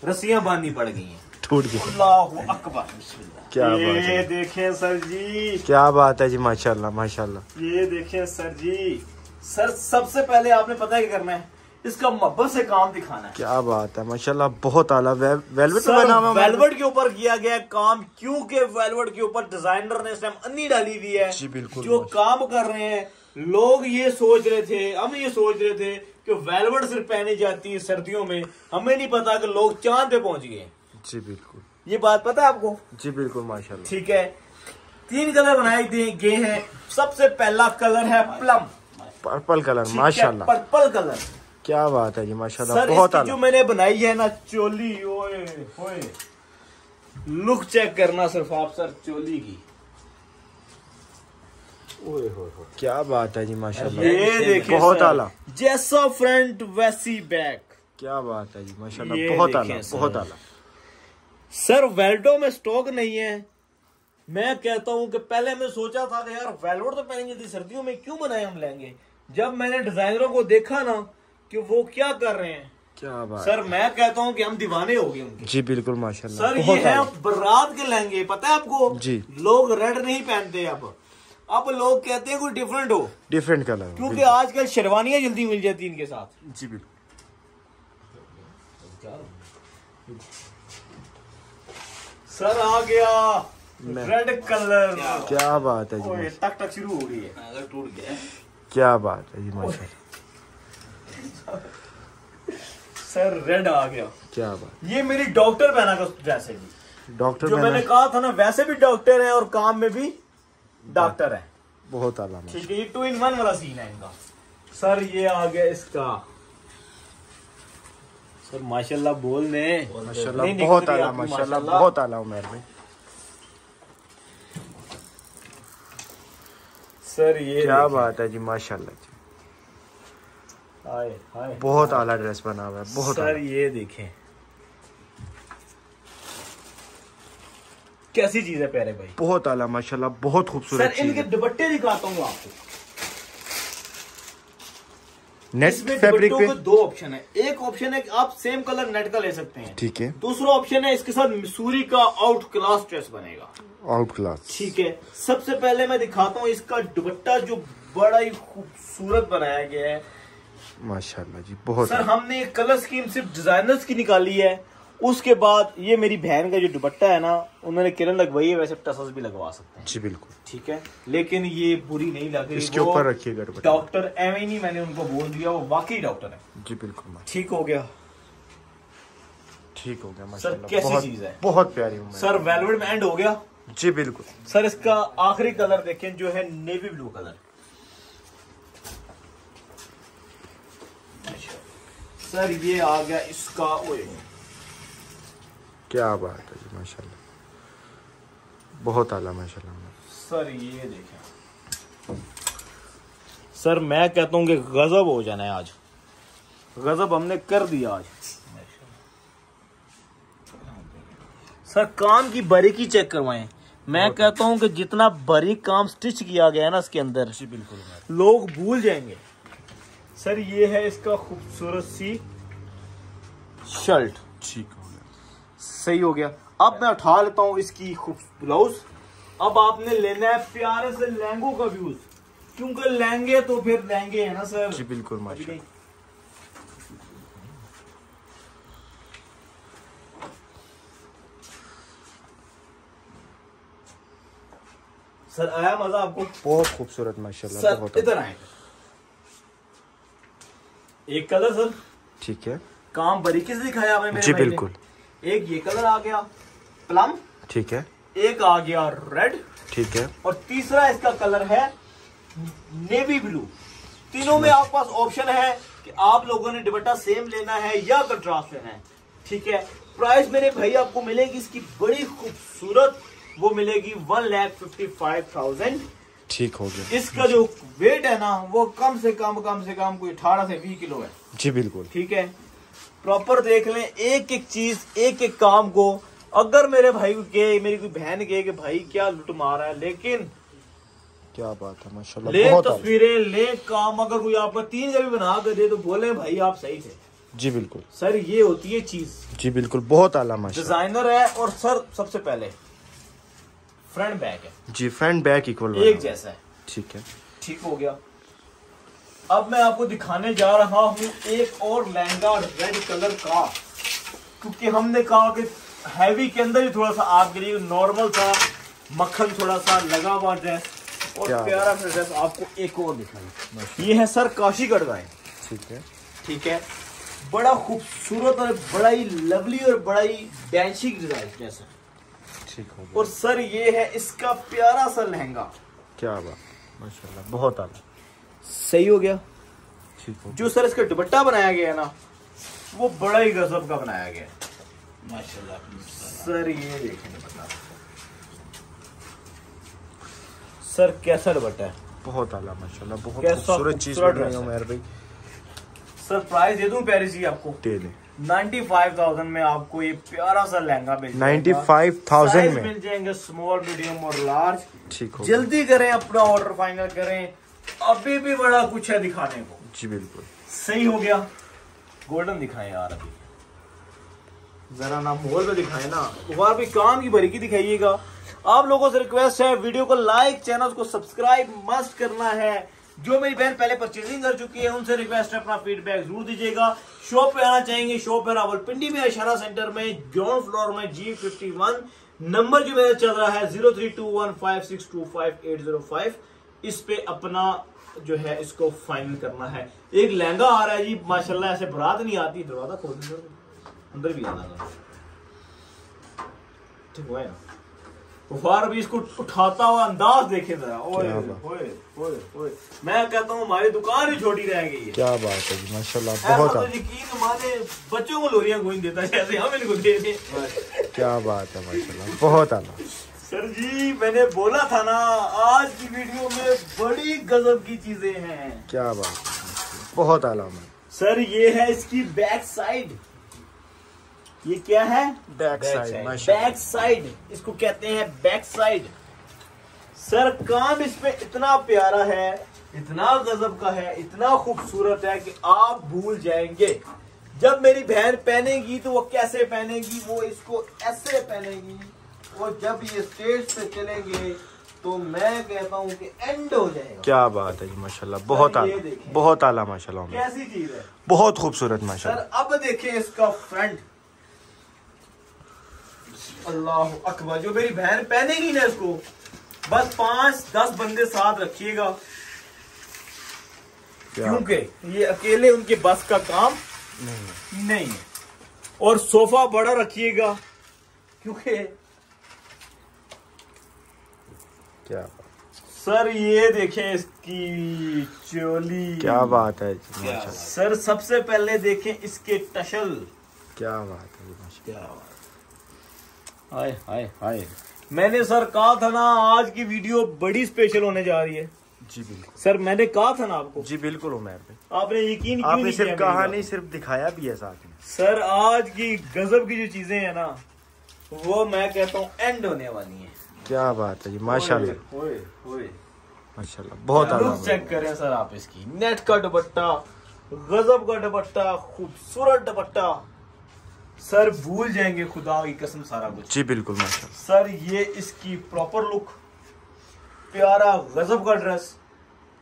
रस्सियाँ बांधनी पड़ गई हैं। टूट अल्लाह अकबर। क्या बात ये है देखें सर जी। क्या बात है जी माशाल्लाह माशाल्लाह। ये देखें सर जी। सर सबसे पहले आपने पता है क्या करना है? इसका मोहब्बत से काम दिखाना है। क्या बात है माशाल्लाह बहुत आला। वे, वेलवेट है। वेलवेट के ऊपर किया गया काम क्योंकि वेलवेट के ऊपर डिज़ाइनर ने इस टाइम अन्नी डाली हुई है जी, बिल्कुल। जो काम कर रहे हैं। लोग ये सोच रहे थे हम ये सोच रहे थे कि वेलवेट सिर्फ़ पहनी जाती है सर्दियों में। हमें नहीं पता कि लोग चाँद पे पहुँच गए। जी बिल्कुल। ये बात पता है आपको? जी बिल्कुल माशाल्लाह। ठीक है। तीन कलर बनाए गए हैं सबसे पहला कलर है प्लम। पर्पल कलर माशाल्लाह। Purple colour. क्या बात है जी माशाल्लाह बहुत जो मैंने बनाई है ना चोली ओए ओए लुक चेक करना सिर्फ़ आप सर चोली की। क्या बात है जी माशाल्लाह। ये देखिए बहुत आला। जैसा फ्रंट वैसी बैक। क्या बात है जी माशाल्लाह बहुत आला बहुत आला। सर वेल्डो में स्टॉक नहीं है। मैं कहता हूँ कि पहले मैं सोचा था कि यार वेलवेट तो पहनेंगे थी सर्दियों में क्यों बनाए हम लेंगे जब मैंने डिजाइनरों को देखा ना कि वो क्या कर रहे हैं। क्या बात सर मैं कहता हूँ कि हम दीवाने हो गए उनके। जी बिल्कुल माशाल्लाह सर ये है बारात के लहंगे पता है आपको? जी। लोग रेड नहीं पहनते अब। अब लोग कहते हैं कुछ डिफरेंट हो। डिफरेंट कलर क्योंकि आजकल शेरवानियाँ जल्दी मिल जाती हैं इनके साथ। जी बिल्कुल। सर आ गया रेड कलर क्या बात है जी ओए टक टक शुरू हो गई है। अगर टूट गया। क्या बात है जी माशाल्लाह। सर रेड आ गया। क्या बात ये मेरी डॉक्टर पहना का ड्रेस है जी डॉक्टर जो मैंने मैंने कहा था ना वैसे भी डॉक्टर है और काम में भी डॉक्टर है। बहुत आला ठीक है ये टू इन वन वाला सीन है इनका। सर ये आ गया इसका। सर माशाल्लाह बोल ने। माशाल्लाह बहुत आला माशाल्लाह। बहुत आला उमेर में सर ये क्या बात है जी माशाल्लाह जी। हाय हाय बहुत आला ड्रेस बना हुआ है बहुत सर ये देखें। कैसी चीज़ है प्यारे भाई? बहुत आला माशाल्लाह बहुत खूबसूरत सर इनके दुपट्टे दिखाता हूँ आपको। नेट फैब्रिक पे? दो ऑप्शन है। एक ऑप्शन है कि आप सेम कलर नेट का ले सकते हैं। ठीक है। दूसरा ऑप्शन है इसके साथ मिसूरी का आउट क्लास ड्रेस बनेगा। Out class. ठीक है। सबसे पहले मैं दिखाता हूँ इसका दुपट्टा जो बड़ा ही खूबसूरत बनाया गया है। माशाल्लाह जी बहुत सर हमने कलर स्कीम सिर्फ़ डिजाइनर्स की निकाली है। उसके बाद ये मेरी बहन का जो दुपट्टा है ना उन्होंने किरण लगवाई है वैसे टसस भी लगवा सकते हैं। जी बिल्कुल। ठीक है? लेकिन ये बुरी नहीं लग रही। इसके ऊपर रखिएगा डॉक्टर एवं ही नहीं मैंने उनको बोल दिया वो वाकई डॉक्टर है। जी बिल्कुल ठीक हो गया। ठीक हो गया सर कैसी चीज़ है? बहुत प्यारी सर वेलवेट में एंड हो गया। जी बिल्कुल। सर इसका आखिरी कलर देखें जो है नेवी ब्लू कलर। सर ये आ गया इसका ओए। क्या बात है जी माशाल्लाह। बहुत आला माशाल्लाह। सर ये देखें। सर मैं कहता हूँ कि गजब हो जाना है आज। गजब हमने कर दिया आज। सर काम की बारीकी चेक करवाएँ। मैं कहता हूँ कि जितना बारीक काम स्टिच किया गया है ना इसके अंदर जी बिल्कुल लोग भूल जाएँगे। सर ये है इसका खूबसूरत सी शर्ट। ठीक। सही हो गया। अब मैं उठा लेता हूँ इसकी ब्लाउज। अब आपने लेना है प्यारे से लहंगों का व्यूज़। क्योंकि लहंगे तो फिर लहंगे है ना सर? जी बिल्कुल माशाल्लाह। सर आया मज़ा आपको? बहुत खूबसूरत माशाल्लाह सर बहुत इधर आए। एक कलर सर। ठीक है। काम बारीकी से दिखाया आपने मेरे जी। बिल्कुल। एक ये कलर आ गया प्लम। ठीक है। एक आ गया रेड। ठीक है। और तीसरा इसका कलर है नेवी ब्लू। तीनों में आपके पास ऑप्शन है कि आप लोगों ने दुपट्टा सेम लेना है या कंट्रास्ट लेना है। ठीक है। प्राइस मेरे भाई आपको मिलेगी इसकी बड़ी खूबसूरत वो मिलेगी one lakh fifty five thousand ठीक हो गया। इसका जो वेट है ना वो कम से कम कम से कम कोई अठारह से बीस किलो है। जी बिल्कुल। ठीक है। प्रॉपर देख लें एक एक चीज़ एक एक काम को। अगर मेरे भाई को मेरी कोई बहन कहे कि भाई क्या लुट मारा है लेकिन क्या बात है माशाल्लाह ले तस्वीरें ले काम अगर कोई आपका तीन का भी बना कर दे तो बोले भाई आप सही थे। जी बिल्कुल। सर ये होती है चीज़। जी बिल्कुल बहुत आला माशाल्लाह। डिज़ाइनर है और सर सबसे पहले फ्रंट बैक है। जी फ्रंट बैक इक्वल एक जैसा है। ठीक है। ठीक हो गया। अब मैं आपको दिखाने जा रहा हूँ एक और लहंगा रेड कलर का क्योंकि हमने कहा कि हैवी के अंदर ही थोड़ा सा आपके लिए नॉर्मल सा मक्खन थोड़ा सा लगा हुआ ड्रेस और प्यारा सा ड्रेस आपको एक और दिखाई। ये है सर काशी गढ़वाए ठीक है। ठीक है। बड़ा खूबसूरत और बड़ा ही लवली और बड़ा ही डैंशिक डिज़ाइन जैसा ठीक हो और सर ये है इसका प्यारा सा लहंगा। क्या बात। माशाल्लाह बहुत आला। सही हो गया। जो सर इसका दुपट्टा बनाया गया है ना वो बड़ा ही गजब का बनाया गया है। माशाल्लाह सर ये देखें दुपट्टा। सर कैसा दुपट्टा है? बहुत आला माशाल्लाह बहुत खूबसूरत चीज़ बन रही है। उमर भाई। सर प्राइस दे दूँ प्यारी सी आपको? दे दे। 95,000 में आपको ये प्यारा सा लहंगा मिल जाएगा। 95,000 साइज़ में। मिल जाएँगे स्मॉल मीडियम और लार्ज ठीक हो जल्दी करें अपना ऑर्डर फाइनल करें। अभी भी बड़ा कुछ है दिखाने को। जी बिल्कुल। सही हो गया। गोल्डन दिखाएँ यार अभी। जरा ना मोल में दिखाएँ ना। और भी काम की बारीकी दिखाइएगा। आप लोगों से रिक्वेस्ट है वीडियो को लाइक चैनल को सब्सक्राइब मस्ट करना है। जो मेरी बहन पहले परचेजिंग कर चुकी है उनसे रिक्वेस्ट है अपना फीडबैक ज़रूर दीजिएगा। शॉप पे आना चाहेंगे शॉप पे रावलपिंडी में इशारा सेंटर में ग्राउंड फ्लोर में जी फिफ्टी वन नंबर जो मेरा चल रहा है zero three two one five six two five eight zero five इस पे अपना जो है इसको फाइनल करना है। एक लहंगा आ रहा है जी माशाल्लाह ऐसे बारात नहीं आती दरवाज़ा खोल अंदर भी आना ठीक हुआ है गुफार भी इसको उठाता हुआ अंदाज देखे जरा। ओए ओए ओए ओए। मैं कहता हूँ हमारी दुकान ही छोटी रह गई है। क्या बात है जी माशाल्लाह बहुत तो यकीन हमारे बच्चों को लोरियाँ गोइन देता है जैसे हम इनको दे दें। क्या बात है माशाल्लाह बहुत आला सर जी मैंने बोला था ना आज की वीडियो में बड़ी गजब की चीज़ें हैं। क्या बात बहुत आलाम है सर ये है इसकी बैक साइड ये क्या है? बैक साइड बैक साइड इसको कहते हैं बैक साइड सर काम इस पे इतना प्यारा है इतना गजब का है इतना खूबसूरत है कि आप भूल जाएँगे। जब मेरी बहन पहनेगी तो वो कैसे पहनेगी? वो इसको ऐसे पहनेगी। और जब ये स्टेज पे चलेंगे तो मैं कहता हूँ कि एंड हो जाएगा। क्या बात है जी माशाल्लाह बहुत आला बहुत आला माशाल्लाह कैसी चीज़ है? बहुत खूबसूरत सर माशाल्लाह अब देखें इसका फ्रंट अल्लाह अकबर जो मेरी बहन पहनेगी ना इसको बस पाँच दस बंदे साथ रखिएगा। क्योंकि ये अकेले उनके बस का काम नहीं है। और सोफा बड़ा रखिएगा क्योंकि क्या? सर ये देखें इसकी चोली। क्या बात है माशाल्लाह। सर सबसे पहले देखें इसके टशल क्या बात है जी माशाल्लाह। हाय हाय हाय। मैंने सर कहा था ना आज की वीडियो बड़ी स्पेशल होने जा रही है। जी बिल्कुल। सर मैंने कहा था ना आपको। जी बिल्कुल उमर भाई आपने यकीन क्यों आपने नहीं सिर्फ़ किया कहा नहीं सिर्फ़ दिखाया भी है साथ में। सर आज की गजब की जो चीज़ें हैं ना वो मैं कहता हूँ एंड होने वाली है। क्या बात है जी माशाल्लाह। माशाल्लाह बहुत आला चेक करें सर आप इसकी? नेट का दुपट्टा गजब का दुपट्टा खूबसूरत दुपट्टा। सर भूल जाएँगे खुदा की कसम सारा कुछ। जी बिल्कुल माशाल्लाह। सर ये इसकी प्रॉपर लुक प्यारा गजब का ड्रेस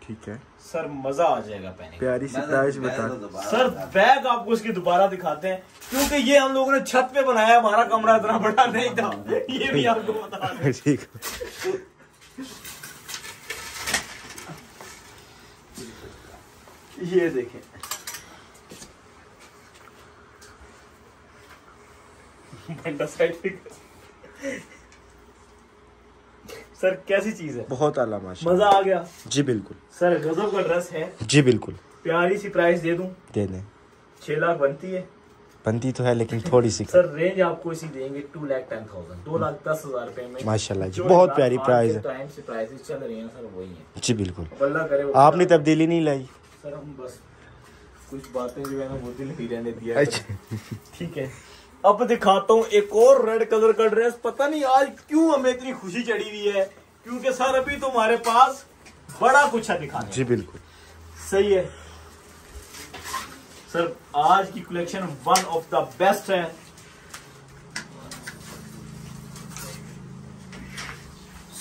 ठीक है। सर मज़ा आ जाएगा पहने प्यारी सी प्राइस बता। सर बैग आपको इसकी दोबारा दिखाते हैं क्योंकि ये हम लोगों ने छत पे बनाया हमारा कमरा इतना बड़ा नहीं था। ये भी आपको बता ठीक ये देखें। बंदा साइड। सर कैसी चीज़ है? बहुत आला माशाल्लाह। मज़ा आ गया। जी बिल्कुल। सर गजब का ड्रेस है। जी बिल्कुल। प्यारी सी प्राइस दे दूँ? दे दें। छह लाख बनती है। बनती तो है लेकिन थोड़ी सी सर रेंज आपको इसी देंगे टू लाख टेन थाउज़ेंड दो लाख दस हज़ार रुपए में। माशाल्लाह जी बहुत प्यारी प्राइस है। टाइम से प्राइसेस चल रही हैं सर वही है। जी बिल्कुल। अल्लाह करे आपने तब्दीली नहीं लाई। सर हम बस कुछ बातें जो है ना वो दिल ही रहने दिया अच्छा। ठीक है। अब दिखाता हूँ एक और रेड कलर का ड्रेस पता नहीं आज क्यों हमें इतनी खुशी चढ़ी हुई है? क्योंकि सर अभी तुम्हारे पास बड़ा कुछ है दिखा जी बिल्कुल। सही है। सर आज की collection one of the best है।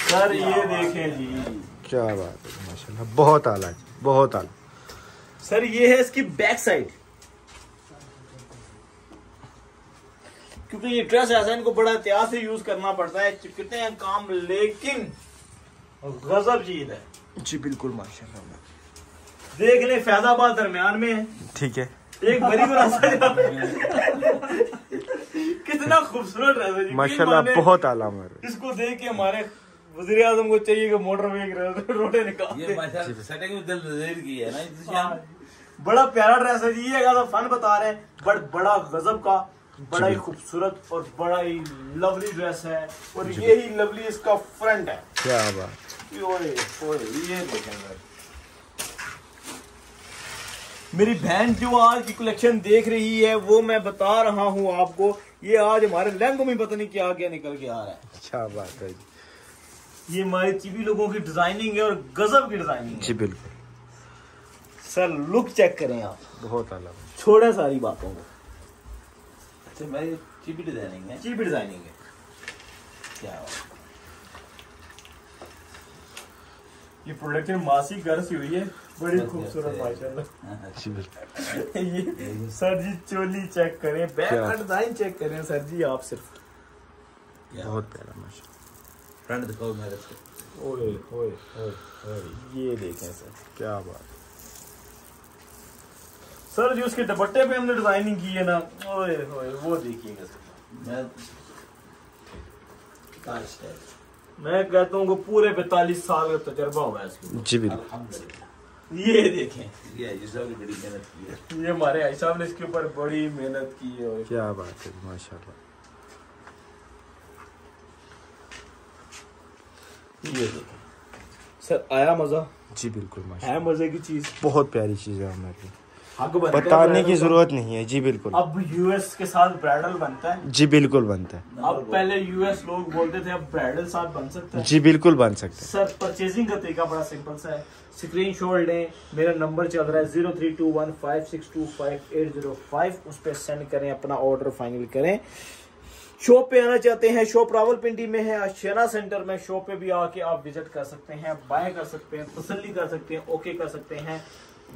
सर ये देखें जी। क्या बात है माशाल्लाह बहुत आला जी बहुत आला। सर ये है इसकी बैक साइड क्योंकि ये ड्रेस ऐसा है इनको बड़ा एहतियात से यूज़ करना पड़ता है। चिपकते हैं काम लेकिन गजब चीज़ है। जी बिल्कुल माशाल्लाह। देख ले फैजाबाद दरमियान में है। ठीक है। एक बड़ी बड़ा कितना खूबसूरत ड्रेस है माशाल्लाह बहुत आला मेरे इसको देख के हमारे वज़ीर आज़म को चाहिए कि मोटर में रोडे निकाल की है ना बड़ा प्यारा ड्रेस है जी ये फन बता रहे हैं बट बड़ा गजब का बड़ा ही खूबसूरत और बड़ा ही लवली ड्रेस है और ये ही लवली इसका फ्रंट है। क्या बात। ओए ओए ये देखें मेरी बहन जो आज की कलेक्शन देख रही है वो मैं बता रहा हूँ आपको ये आज हमारे लहंगों में पता नहीं क्या क्या निकल के आ रहा है। अच्छा बात है ये हमारे चिबी लोगों की डिज़ाइनिंग है और गजब की डिज़ाइनिंग जी बिल्कुल। सर लुक चेक करें आप। बहुत आला छोड़े सारी बातों को। अच्छा मैं चिपी डिज़ाइनिंग है। चिबी डिज़ाइनिंग है। क्या ये प्रोडक्शन मासी घर से हुई है। बड़ी खूबसूरत अच्छा। माशाल्लाह। है। जी बिल्कुल ये सर जी चोली चेक करें। बैक? डिज़ाइन चेक करें। सर जी आप सिर्फ़ बहुत प्यारा माशा फ्रंट दिखाओ मेरे से। ओए ओए ओए ओए। ये देखें सर। क्या बात सर जो उसके दुपट्टे पे हमने डिज़ाइनिंग की है ना। ओए ओए वो देखिएगा सर। मैं है कहता हूँ पूरे पैतालीस साल का तजर्बा हुआ है इसको जी बिल्कुल। ये देखें। ये ये सब बड़ी मेहनत की है। ये हमारे भाई साहब ने इसके ऊपर बड़ी मेहनत की है और क्या बात है माशाल्लाह। ये देखें। सर आया मज़ा? जी बिल्कुल है मज़े की चीज़? बहुत प्यारी चीज़ है हमारी हक बनता बताने की ज़रूरत नहीं है जी बिल्कुल। अब यूएस के साथ ब्राइडल बनता है। जी बिल्कुल बनता है। अब पहले यूएस लोग बोलते थे अब ब्राइडल साथ बन सकता है। जी बिल्कुल बन सकते सर परचेजिंग का तरीका बड़ा सिंपल सा है। स्क्रीन शॉट लें मेरा नंबर चल रहा है zero three two one five six two five eight zero five उस पर सेंड करें अपना ऑर्डर फाइनल करें। शॉप पे आना चाहते हैं शॉप रावलपिंडी में है अशियाना सेंटर में। शॉप पे भी आके आप विज़िट कर सकते हैं बाय कर सकते हैं तसली कर सकते हैं ओके कर सकते हैं।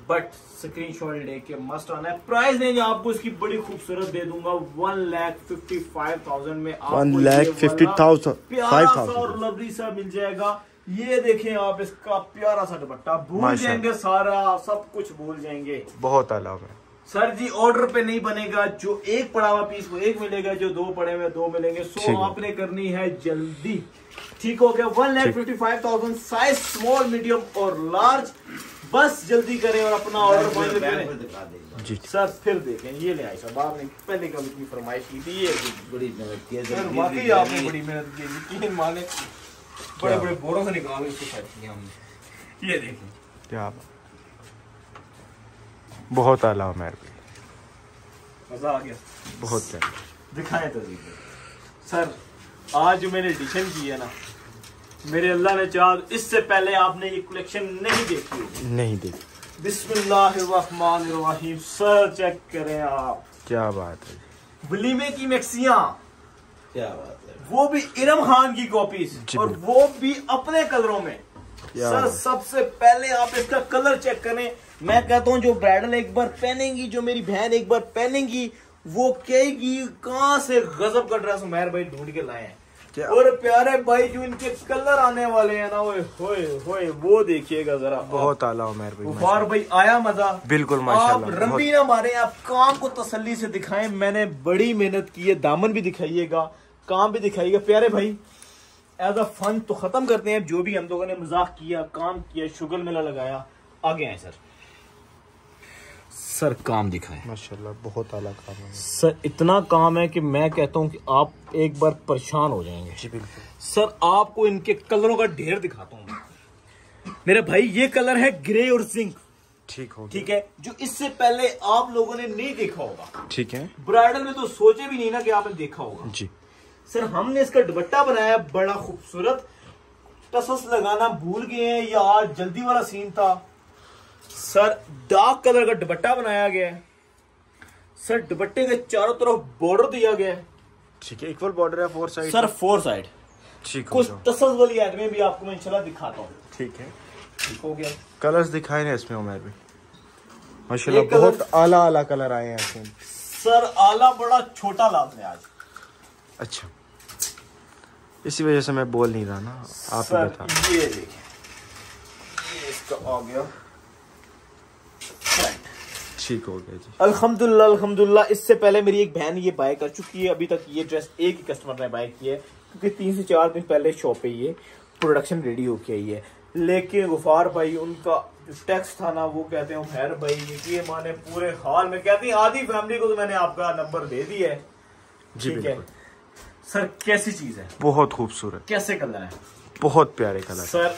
बट स्क्रीन शॉट लेके मस्ट आना है। प्राइस रेंज आपको इसकी बड़ी खूबसूरत दे दूँगा। One lakh fifty five thousand में प्यारा five सा thousand। और लवली सा मिल जाएगा। ये देखें आप इसका प्यारा सा दुपट्टा। भूल जाएँगे सारा सब कुछ भूल जाएँगे। बहुत आला है। सर जी ऑर्डर पे नहीं बनेगा। जो एक पड़ा हुआ पीस वो एक मिलेगा। जो दो पड़े हुए दो मिलेंगे। सो आपने करनी है जल्दी। ठीक हो गया। One lakh fifty five thousand size small medium और लार्ज बस जल्दी करें और अपना ऑर्डर फाइनल करें दिखा सर फिर देखें ये ले आई साहब आपने पहले कभी की फरमाइश की थी ये बड़ी मेहनत की सर वाकई आपने बड़ी मेहनत की यकीन माने। बड़े बड़े बोरों से निकाल के इसको सेट किया हमने। ये देखिए क्या बात। बहुत आला है मेरे पे मज़ा आ गया। बहुत दिखाएँ तो सर आज जो मैंने एडिशन की है ना मेरे अल्लाह ने चाह इससे पहले आपने ये कलेक्शन नहीं देखी होगी। नहीं देखी। बिस्मिल्लाहिर्रहमानिर्रहीम सर चेक करें आप। क्या बात है। वलीमे की मैक्सियाँ क्या बात है। वो भी इरम खान की कॉपीज और वो भी अपने कलरों में। सर सबसे पहले आप इसका कलर चेक करें। मैं कहता हूँ जो ब्राइडल एक बार पहनेंगी जो मेरी बहन एक बार पहनेंगी वो कहेगी कहाँ से गजब का ड्रेस उमेर भाई ढूंढ के लाए हैं? और प्यारे भाई जो इनके कलर आने वाले हैं ना ओए होए होए वो देखिएगा जरा। बहुत आला है मेरे पे गुफार भाई आया मज़ा। बिल्कुल आप रंबी ना मारे आप काम को तसल्ली से दिखाएँ। मैंने बड़ी मेहनत की है दामन भी दिखाइएगा काम भी दिखाइएगा। प्यारे भाई एज अ फन तो खत्म करते हैं। जो भी हम लोगों ने मज़ाक किया काम किया शुगर मेला लगाया आगे आए सर। सर काम दिखाएँ। माशाल्लाह बहुत आला काम है। सर इतना काम है कि मैं कहता हूँ कि आप एक बार परेशान हो जाएँगे। जी बिल्कुल। सर आपको इनके कलरों का ढेर दिखाता हूँ। मेरे भाई ये कलर है ग्रे और जिंक। ठीक हो ठीक है? जो इससे पहले आप लोगों ने नहीं देखा होगा। ठीक है। ब्राइडल में तो सोचे भी नहीं ना कि आपने देखा होगा। जी। सर हमने इसका दुपट्टा बनाया बड़ा खूबसूरत। टसस लगाना भूल गए हैं या आज जल्दी वाला सीन था। सर डार्क कलर का दुपट्टा बनाया गया है। सर दुपट्टे के चारों तरफ़ बॉर्डर दिया गया है। ठीक है इक्वल बॉर्डर है four side sir four side ठीक हो कुछ गया। तसल्स वाली आइटमें भी आपको मैं इंशाल्लाह दिखाता हूँ। ठीक है। ठीक हो गया। कलर्स दिखाए ना इसमें उमेर भी। माशाल्लाह बहुत आला आला कलर आए हैं इसमें सर आला बड़ा छोटा लाभ है आज। अच्छा। इसी वजह से मैं बोल नहीं रहा ना आप सर बता ये देखिए। ये इसका आ गया। ठीक हो गया जी। अल्हम्दुलिल्लाह अल्हम्दुलिल्लाह इससे पहले मेरी एक बहन ये बाय कर चुकी है। अभी तक ये ड्रेस एक ही कस्टमर ने बाय की है क्योंकि तीन से चार दिन पहले शॉप पे ये प्रोडक्शन रेडी होके आई है। लेकिन गुफार भाई उनका जो टैक्स था ना वो कहते हैं खैर भाई ये माने पूरे हाल में कहते हैं आधी फैमिली को तो मैंने आपका नंबर दे दिया है। जी ठीक है। सर कैसी चीज़ है? बहुत खूबसूरत। कैसे कलर है? बहुत प्यारे कलर। सर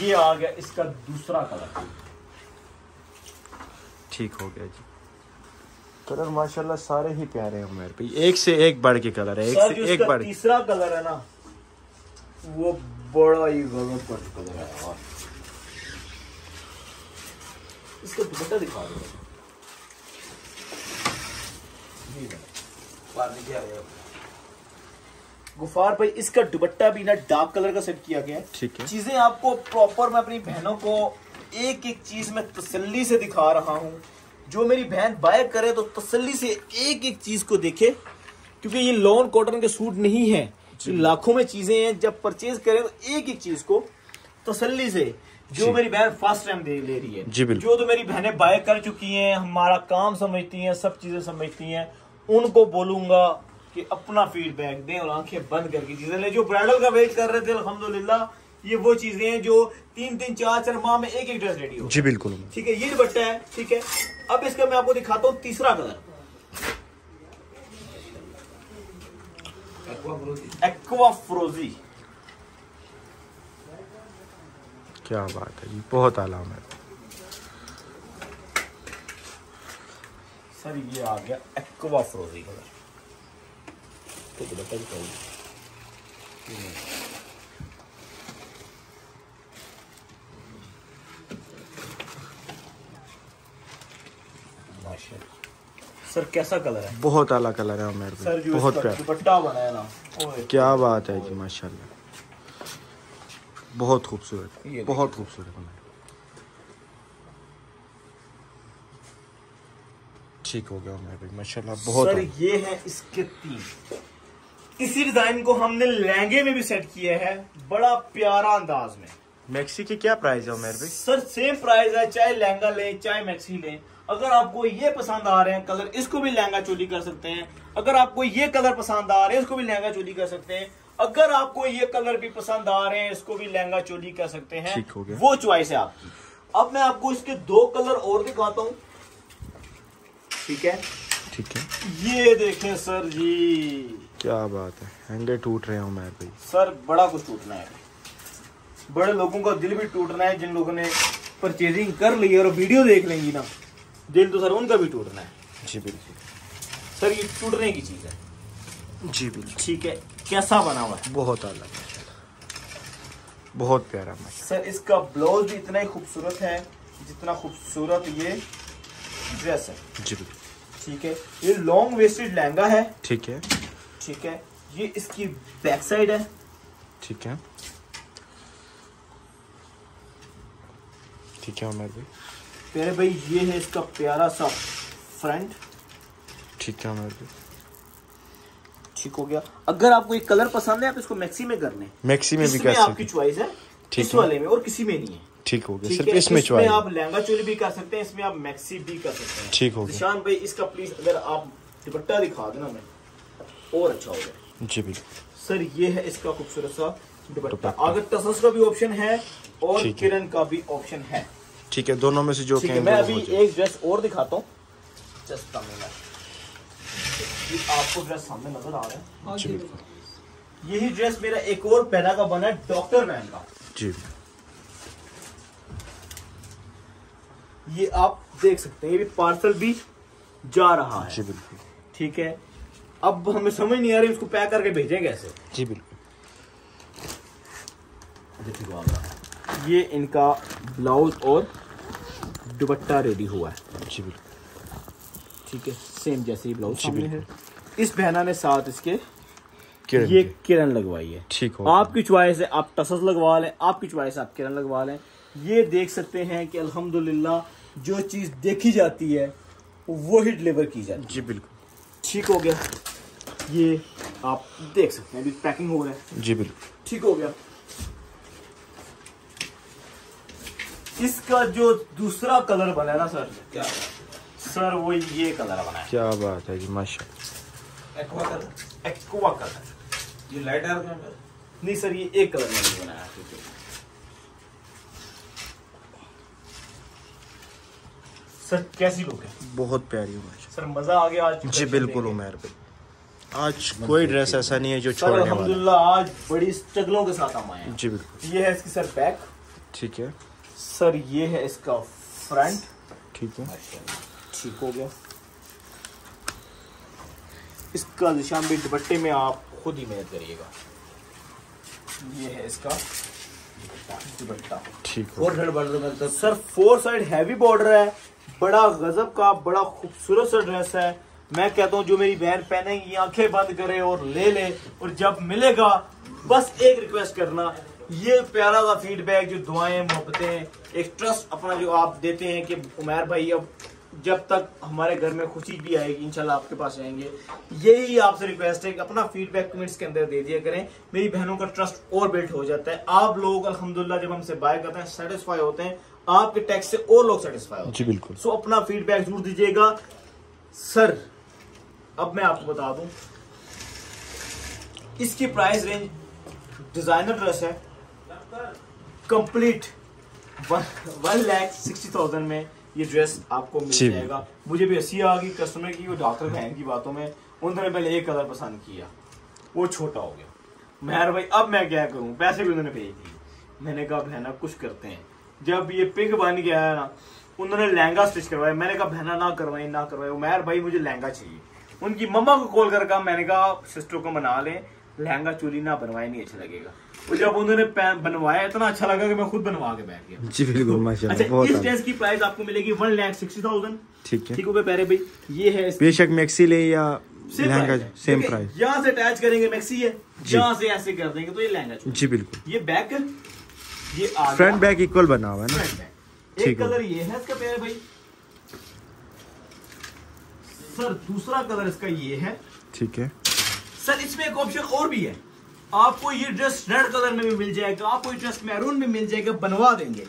ये आ गया इसका दूसरा कलर। ठीक हो गया जी। कलर माशाल्लाह सारे ही प्यारे हैं उमेर भाई एक से एक बढ़ के कलर है एक से एक बढ़ तीसरा कलर है ना वो बड़ा ही गजब कलर है यार। इसका दुपट्टा दिखा दो। गुफार भाई इसका दुपट्टा भी ना डार्क कलर का सेट किया गया है। ठीक है। चीज़ें आपको प्रॉपर मैं अपनी बहनों को एक एक चीज़ में तसल्ली से दिखा रहा हूँ। जो मेरी बहन बाय करे तो तसल्ली से एक एक चीज़ को देखे क्योंकि ये लॉन कॉटन के सूट नहीं है। लाखों में चीज़ें हैं जब परचेज करें तो एक एक चीज़ को तसल्ली से जो मेरी बहन फ़र्स्ट टाइम दे ले रही है। जी। जो तो मेरी बहनें बाय कर चुकी हैं हमारा काम समझती हैं सब चीज़ें समझती हैं उनको बोलूँगा कि अपना फीडबैक दें और आँखें बंद करके चीज़ें ले। जो ब्राइडल का वेट कर रहे थे अल्हम्दुलिल्लाह ये वो चीज़ें हैं जो तीन तीन चार चार माह में एक एक ड्रेस रेडी हो जी बिल्कुल। ठीक है ये दुपट्टा है ठीक है। अब इसका मैं आपको दिखाता हूँ तीसरा कलर। एक्वा फ्रोजी क्या बात है जी बहुत आलाम है। सर ये आ गया एक्वा फ्रोजी कलर। तो दुपट्टा दिखाइए। सर कैसा कलर है? बहुत आला कलर है उमेर सर जो बहुत दुपट्टा बनाया ना ओए। क्या बात है जी माशाल्लाह। बहुत खूबसूरत बहुत खूबसूरत उमेर ठीक हो गया उमेर भाई माशाल्लाह बहुत सर ये है इसके तीन। इसी डिज़ाइन को हमने लहंगे में भी सेट किया है बड़ा प्यारा अंदाज में। मैक्सी की क्या प्राइस है उमेर भाई सर सेम प्राइस है चाहे लहंगा लें चाहे मैक्सी लें। अगर आपको ये पसंद आ रहे हैं कलर इसको भी लहंगा चोली कर सकते हैं। अगर आपको ये कलर पसंद आ रहे हैं इसको भी लहंगा चोली कर सकते हैं। अगर आपको ये कलर भी पसंद आ रहे हैं इसको भी लहंगा चोली कर सकते हैं। वो च्वाइस है आपकी। अब मैं आपको इसके दो कलर और दिखाता हूँ। ठीक है? ठीक है। ये देखें सर जी। क्या बात है। हैंगे टूट रहे हैं उमेर भाई। सर बड़ा कुछ टूटना है। बड़े लोगों का दिल भी टूटना है जिन लोगों ने परचेजिंग कर ली है और वीडियो देख लेंगी ना। दिल तो सर उनका भी टूटना है। जी बिल्कुल। सर ये टूटने की चीज़ है। जी बिल्कुल। ठीक है कैसा बना हुआ है? बहुत आला बहुत प्यारा सर इसका ब्लाउज भी इतना ही खूबसूरत है जितना खूबसूरत ये ड्रेस है। जी बिल्कुल। ठीक है ये लॉन्ग वेस्टेड लहंगा है। ठीक है। ठीक है ये इसकी बैक साइड है। ठीक है। ठीक है उमेर भाई प्यारे भाई ये है इसका प्यारा सा फ्रंट ठीक है भाई ठीक हो गया। अगर आपको ये कलर पसंद है आप इसको मैक्सी में कर लें। मैक्सी में भी कर आपकी सकते चॉइस है ठीक इस वाले में और किसी में नहीं है। ठीक हो गया सिर्फ़ इसमें चॉइस आप लहंगा चोली भी कर सकते हैं इसमें आप मैक्सी भी कर सकते हैं। ठीक हो गया। निशान भाई इसका प्लीज़ अगर आप दुपट्टा दिखा देना मैं और अच्छा होगा जी बिल्कुल। सर ये है इसका खूबसूरत सा दुपट्टा। आगे टसल्स का भी ऑप्शन है और किरण का भी ऑप्शन है। ठीक है दोनों में से जो ठीक है मैं अभी एक ड्रेस और दिखाता हूँ। जस्ट आपको ड्रेस सामने नज़र आ रहा है। यही ड्रेस मेरा एक और पैदा का बना है डॉक्टर मैन का। जी। ये आप देख सकते हैं ये भी पार्सल भी जा रहा है। जी बिल्कुल। ठीक है? अब हमें समझ नहीं आ रही इसको पैक करके भेजें कैसे? जी बिल्कुल। ये इनका ब्लाउज और दुपट्टा रेडी हुआ है। जी बिल्कुल। ठीक है सेम जैसे ही ब्लाउज जी, है। इस बहना ने साथ इसके किरण ये किरण लगवाई है। ठीक हो आपकी चॉइस है आप टसस लगवा लें आपकी चॉइस आप किरण लगवा लें। ये देख सकते हैं कि अल्हम्दुलिल्लाह जो चीज़ देखी जाती है वो ही डिलीवर की जाती है। जी बिल्कुल। ठीक हो गया। ये आप देख सकते हैं अभी पैकिंग हो रहा है। जी बिल्कुल। ठीक हो गया। इसका जो दूसरा कलर बना है ना सर? क्या सर वो ये कलर बना है। क्या बात है जी माशा एक्वा कलर एक्वा कलर ये लाइट डार्क में नहीं सर ये एक कलर में नहीं बनाया सर कैसी लुक है? बहुत प्यारी है सर मज़ा आ गया आज जी बिल्कुल उमेर भाई आज कोई ड्रेस ऐसा नहीं है जो छोड़ने वाला अल्हम्दुलिल्लाह आज बड़ी स्ट्रगलों के साथ हम आए हैं। जी बिल्कुल। ये है इसकी सर बैक ठीक है। सर ये है इसका फ्रंट। ठीक है। ठीक हो गया। इसका निशान भी दुपट्टे में आप खुद ही मेहनत करिएगा। ये है इसका दुपट्टा ठीक हो तो sir four side heavy border है बड़ा गजब का बड़ा खूबसूरत सा ड्रेस है। मैं कहता हूँ जो मेरी बहन पहनेगी आँखें बंद करे और ले ले और जब मिलेगा बस एक रिक्वेस्ट करना ये प्यारा सा फीडबैक जो दुआएँ मोहब्बतें एक ट्रस्ट अपना जो आप देते हैं कि उमेर भाई अब जब तक हमारे घर में खुशी भी आएगी इंशाल्लाह आपके पास आएँगे। यही आपसे रिक्वेस्ट है कि अपना फीडबैक कमेंट्स के अंदर दे दिया करें। मेरी बहनों का ट्रस्ट और बिल्ट हो जाता है। आप लोग अल्हम्दुलिल्लाह जब हमसे बाय करते हैं सेटिस्फाई होते हैं आपके टैक्स से और लोग सेटिस्फाई होते हैं। जी बिल्कुल। सो अपना फीडबैक ज़रूर दीजिएगा। सर अब मैं आपको बता दूँ इसकी प्राइस रेंज डिज़ाइनर ड्रेस है। Complete one lakh sixty thousand में ये ड्रेस आपको मिल जाएगा। मुझे भी हँसी आ गई कस्टमर की वो डॉक्टर बहन की बातों में। उन्होंने पहले एक कलर पसंद किया। वो छोटा हो गया। मेहर भाई अब मैं क्या करूँ? पैसे भी उन्होंने भेज दिए। मैंने कहा बहना कुछ करते हैं। जब ये पिग बन गया है ना उन्होंने लहंगा स्टिच करवाया। मैंने कहा बहना ना करवाई ना करवाई उमैर भाई मुझे लहंगा चाहिए। उनकी मम्मा को कॉल कर कहा मैंने कहा सिस्टर को मना लें। लहंगा चोली ना बनवाए नहीं अच्छा लगेगा। और जब उन्होंने बनवाया इतना अच्छा लगा कि मैं खुद बनवा के बैठ गया। जी बिल्कुल माशाल्लाह अच्छा इस ड्रेस की प्राइस आपको मिलेगी वन लैख सिक्सटी थाउज़ेंड ठीक है। ठीक हो गया प्यारे भाई? ये है बेशक मैक्सी ले या लहंगा सेम प्राइस यहाँ से अटैच करेंगे मैक्सी है यहाँ से ऐसे कर देंगे तो ये लहंगा जी बिल्कुल। ये बैक ये फ्रंट बैक इक्वल बना हुआ है ना? एक कलर ये है इसका प्यारे भाई। सर दूसरा कलर इसका ये है। ठीक है। सर इसमें एक ऑप्शन और भी है। आपको ये ड्रेस रेड कलर में भी मिल जाएगा आपको ये ड्रेस मैरून में मिल जाएगा बनवा देंगे।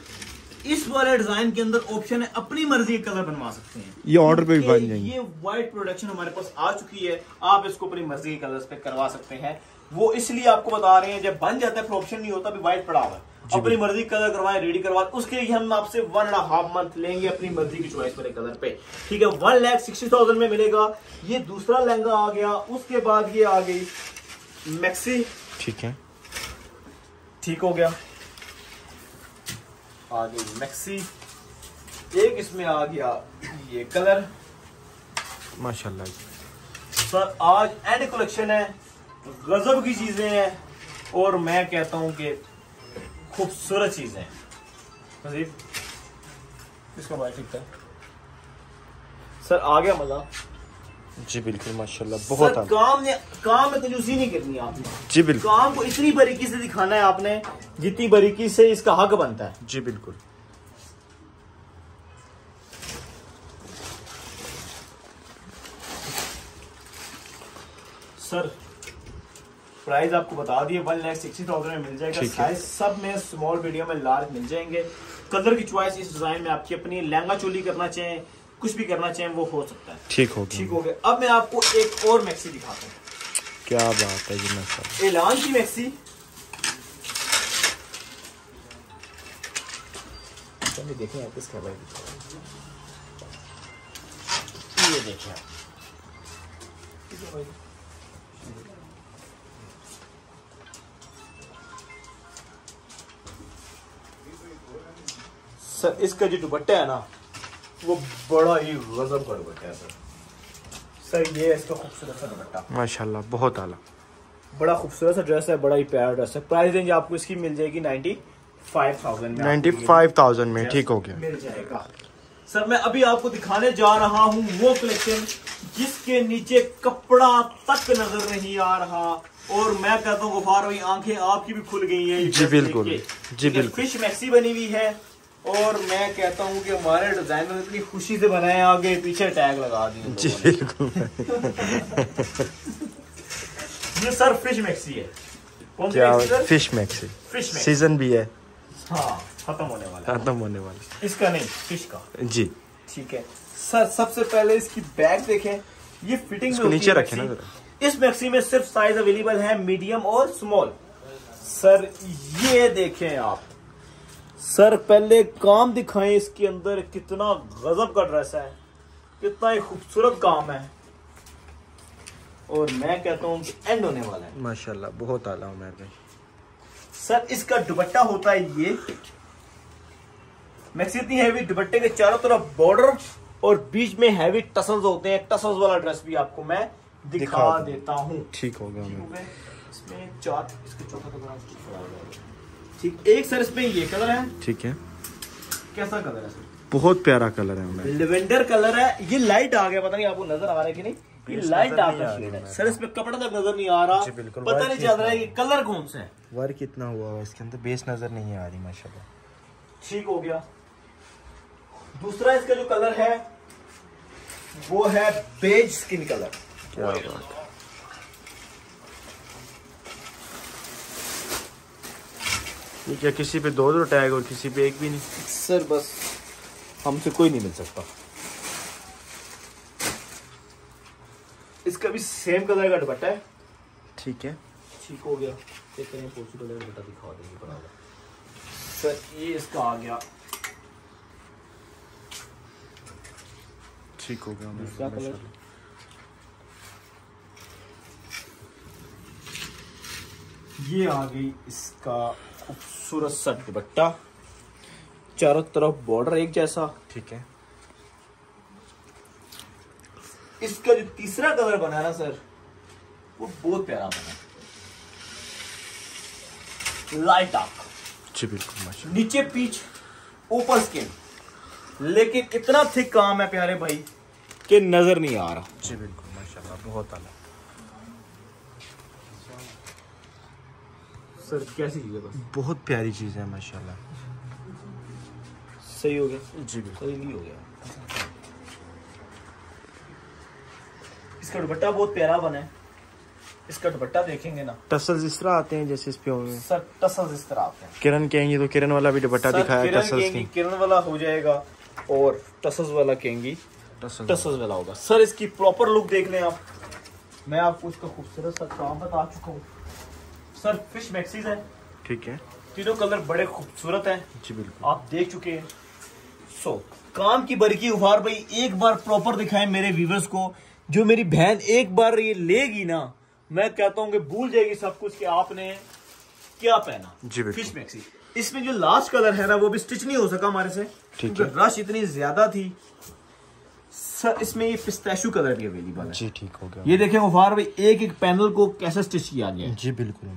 इस वाले डिज़ाइन के अंदर ऑप्शन है अपनी मर्ज़ी का कलर बनवा सकते हैं। ये ऑर्डर पे भी बन जाएँगे। ये व्हाइट प्रोडक्शन हमारे पास आ चुकी है आप इसको अपनी मर्ज़ी के कलर पे करवा सकते हैं। वो इसलिए आपको बता रहे हैं जब बन जाता है फिर ऑप्शन नहीं होता भी व्हाइट पड़ा हुआ है। अपनी मर्ज़ी कलर करवाएँ रेडी करवाएँ। उसके लिए हम आपसे वन एंड हाफ़ मंथ लेंगे अपनी मर्ज़ी की चॉइस वाले कलर पे। ठीक है वन लैख सिक्सटी थाउज़ेंड में मिलेगा। ये दूसरा लहंगा आ गया उसके बाद ये आ गई मैक्सी ठीक है। ठीक हो गया। आ गई मैक्सी एक इसमें आ गया ये कलर माशाल्लाह सर आज एंड कलेक्शन है। गजब की चीज़ें हैं और मैं कहता हूँ कि खूबसूरत चीज़ें हैं। नजीब इसका भाई ठीक है सर आ गया मज़ा। जी बिल्कुल माशाल्लाह बहुत सर काम ने काम में कंजूसी नहीं करनी आपने। जी बिल्कुल। काम को इतनी बारीकी से दिखाना है आपने जितनी बारीकी से इसका हक बनता है। जी बिल्कुल। सर प्राइस आपको बता दिए। वन लैख सिक्सटी थाउज़ेंड में मिल जाएगा। साइज़ सब में स्मॉल मीडियम में लार्ज मिल जाएँगे। कलर की चॉइस इस डिज़ाइन में आपकी अपनी। लहंगा चोली करना चाहें कुछ भी करना चाहें वो हो सकता है। ठीक हो ठीक हो गया। अब मैं आपको एक और मैक्सी दिखाता हूँ। क्या बात है जी एलान की मैक्सी देखें आप भाई ये देखें आप। सर इसका जो दुपट्टा है ना वो बड़ा ही गजब का दुपट्टा है सर। सर ये है इसका खूबसूरत सा दुपट्टा। माशाल्लाह बहुत आला। बड़ा खूबसूरत सा ड्रेस है बड़ा ही प्यारा ड्रेस है। प्राइस रेंज आपको इसकी मिल जाएगी ninety five thousand ninety five thousand में ठीक हो गया। मिल जाएगा। सर मैं अभी आपको दिखाने जा रहा हूँ वो कलेक्शन जिसके नीचे कपड़ा तक नज़र नहीं आ रहा। और मैं कहता हूँ गुफार भाई आँखें आपकी भी खुल गई हैं। जी, बिल्कुल। जी, बिल्कुल। फ़िश मैक्सी बनी हुई है। और मैं कहता हूँ कि हमारे डिज़ाइनर इतनी खुशी से बनाए आगे पीछे टैग लगा दिए जी बिल्कुल। ये सर फ़िश मैक्सी है। कौन क्या maxi fish max. Fish maxi. Season भी है। हाँ खत्म होने वाला खत्म होने वाला इसका नहीं फ़िश का। जी। ठीक है। सर सबसे पहले इसकी बैग देखें। ये फिटिंग इसको में नीचे रखें ना इस मैक्सी में सिर्फ़ साइज़ अवेलेबल है मीडियम और स्मॉल सर ये देखें आप। सर पहले काम दिखाएँ इसके अंदर कितना गजब का ड्रेस है। कितना ही खूबसूरत काम है। और मैं कहता हूँ कि एंड होने वाला है। माशाल्लाह बहुत आला उमर भाई सर इसका दुपट्टा होता है ये। मैक्सी इतनी हैवी दुपट्टे के चारों तरफ़ बॉर्डर और बीच में हैवी टसल्स होते हैं। टसल्स वाला ड्रेस भी आपको मैं दिखा दिखा देता हूँ। ठीक हो गया हो? इसमें चार इसके चौथा ठीक एक सर इसमें ये कलर है। ठीक है। कैसा कलर है सर? बहुत प्यारा कलर है लेवेंडर कलर है। ये लाइट आ गया पता नहीं आपको नज़र आ रहा है कि नहीं? ये लाइट आ गया शेड है। सर इसमें कपड़ा तक नज़र नहीं आ रहा। पता नहीं चल रहा है। कि कलर कौन सा है। वर्क कितना हुआ हुआ है इसके अंदर बेस नज़र नहीं आ रही माशाल्लाह। ठीक हो गया। दूसरा इसका जो कलर है वो है बेज स्किन कलर क्या बात है। ये क्या किसी पे दो दो टैग और किसी पे एक भी नहीं। सर बस हमसे कोई नहीं मिल सकता। इसका भी सेम कलर का दुपट्टा है। ठीक है। ठीक हो गया। चेक करें कौन कलर का दुपट्टा दिखा देंगे बराबर। सर ये इसका आ गया। ठीक हो गया दूसरा कलर? ये आ गई इसका खूबसूरत सा दुपट्टा चारों तरफ़ बॉर्डर एक जैसा। ठीक है। इसका जो तीसरा कलर बना ना सर वो बहुत प्यारा बना लाइट डार्क जी बिल्कुल नीचे पीच ऊपर स्किन लेकिन इतना थिक काम है प्यारे भाई कि नज़र नहीं आ रहा। जी बिल्कुल माशाल्लाह बहुत आला। सर कैसी चीज़ है बस? बहुत प्यारी चीज़ है माशाल्लाह। सही हो गया? जी बिल्कुल। सही नहीं हो गया। इसका दुपट्टा बहुत प्यारा बना है। इसका दुपट्टा देखेंगे ना। टसल्स इस तरह आते हैं जैसे इस पे होंगे। सर टसल्स इस तरह आते हैं। किरण कहेंगे तो किरण वाला भी दुपट्टा दिखाया किरण टसल्स की। किरण वाला हो जाएगा और टसल्स वाला कहेंगी टसल्स। वाला होगा। सर इसकी प्रॉपर लुक देख लें आप। मैं आपको इसका खूबसूरत सा काम बता चुका हूँ। सर फ़िश मैक्सीज है। ठीक है। तीनों कलर बड़े खूबसूरत हैं। जी बिल्कुल। आप देख चुके हैं। सो काम की बरकी उफार भाई एक बार प्रॉपर दिखाएँ मेरे व्यूवर्स को। जो मेरी बहन एक बार ये लेगी ना मैं कहता हूँ कि भूल जाएगी सब कुछ कि आपने क्या पहना। जी, फ़िश मैक्सी इसमें जो लास्ट कलर है ना वो भी स्टिच नहीं हो सका हमारे से। ठीक रश इतनी ज़्यादा थी। सर इसमें ये पिस्ताशु कलर भी अवेलेबल है। जी ठीक हो गया। ये देखें उफार भाई एक एक पैनल को कैसे स्टिच किया गया है। जी बिल्कुल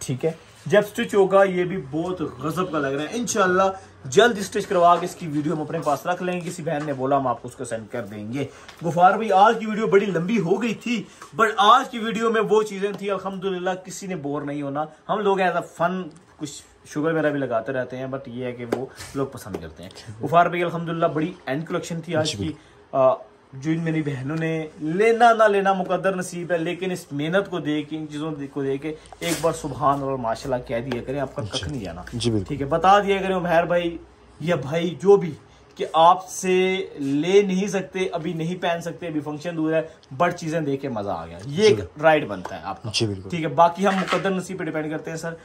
ठीक है? जब स्टिच होगा ये भी बहुत गजब का लग रहा है। इनशाला जल्द स्टिच करवा के इसकी वीडियो हम अपने पास रख लेंगे। किसी बहन ने बोला हम आपको उसको सेंड कर देंगे। गुफार भाई आज की वीडियो बड़ी लंबी हो गई थी बट आज की वीडियो में वो चीज़ें थी अल्हम्दुलिल्लाह किसी ने बोर नहीं होना। हम लोग एज अ फन कुछ शुगर मेरा भी लगाते रहते हैं बट ये है कि वो लोग पसंद करते हैं। गुफार भाई अल्हम्दुलिल्लाह बड़ी एंड कलेक्शन थी आज की। जो इन मेरी बहनों ने लेना ना लेना मुकदर नसीब है लेकिन इस मेहनत को देख के इन चीज़ों को देख के एक बार सुबहान और माशाल्लाह कह दिया करें आपका कख नहीं जाना। ठीक है बता दिया करें भैर भाई या भाई जो भी कि आपसे ले नहीं सकते अभी नहीं पहन सकते अभी फ़ंक्शन दूर है बट चीज़ें देख के मज़ा आ गया। ये एक राइट बनता है आपका। ठीक है बाकी हम मुकदर नसीब पर डिपेंड करते हैं सर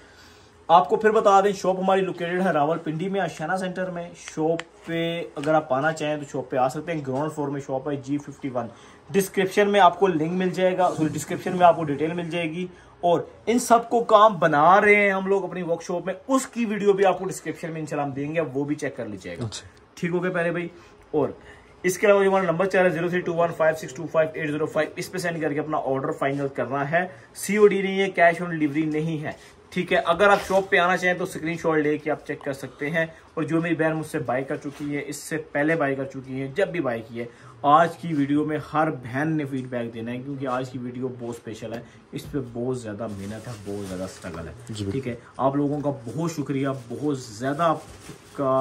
आपको फिर बता दें शॉप हमारी लोकेटेड है रावलपिंडी में आशाना सेंटर में। शॉप पे अगर आप आना चाहें तो शॉप पे आ सकते हैं। ग्राउंड फ्लोर में शॉप है जी फिफ्टी वन डिस्क्रिप्शन में आपको लिंक मिल जाएगा सॉरी डिस्क्रिप्शन में आपको डिटेल मिल जाएगी। और इन सबको काम बना रहे हैं हम लोग अपनी वर्कशॉप में उसकी वीडियो भी आपको डिस्क्रिप्शन में इंशाल्लाह हम देंगे वो भी चेक कर लीजिएगा। अच्छा। ठीक हो गया पहले भाई? और इसके अलावा जो हमारा नंबर चाह रहा है zero three two one five six two five eight zero five इस पे सेंड करके अपना ऑर्डर फाइनल करना है। सीओडी नहीं है कैश ऑन डिलीवरी नहीं है। ठीक है अगर आप शॉप पे आना चाहें तो स्क्रीनशॉट लेके आप चेक कर सकते हैं। और जो मेरी बहन मुझसे बाय कर चुकी है इससे पहले बाय कर चुकी है जब भी बाय की है आज की वीडियो में हर बहन ने फीडबैक देना है क्योंकि आज की वीडियो बहुत स्पेशल है। इस पर बहुत ज़्यादा मेहनत है बहुत ज़्यादा स्ट्रगल है। ठीक है आप लोगों का बहुत शुक्रिया बहुत ज़्यादा आपका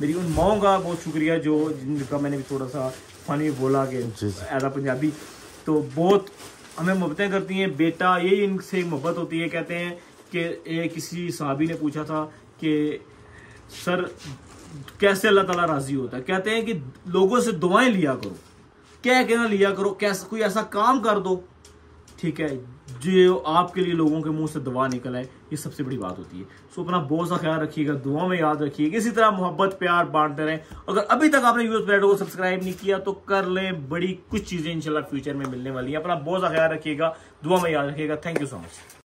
मेरी उन माओ का बहुत शुक्रिया जो जिनका मैंने भी थोड़ा सा फनी बोला कि एज अ पंजाबी तो बहुत हमें मोहब्बतें करती हैं बेटा यही इनसे मोहब्बत होती है कहते हैं कि एक किसी साहबी ने पूछा था कि, सर, कैसे अल्लाह ताला राज़ी होता है? कहते हैं कि लोगों से दुआएँ लिया करो। क्या कहना लिया करो? कैसा, कोई ऐसा काम कर दो। ठीक है, जो आपके लिए लोगों के मुँह से दुआ निकल आए, ये सबसे बड़ी बात होती है। सो अपना बहुत सा ख्याल रखिएगा दुआ में याद रखिएगा। इसी तरह मोहब्बत, प्यार बांटते रहें। अगर अभी तक आपने यूएस ब्रेडो को सब्सक्राइब नहीं किया तो कर लें बड़ी कुछ चीज़ें, इंशाल्लाह फ्यूचर में मिलने वाली है। अपना बहुत सा ख्याल रखिएगा दुआ में याद रखिएगा। Thank you so much.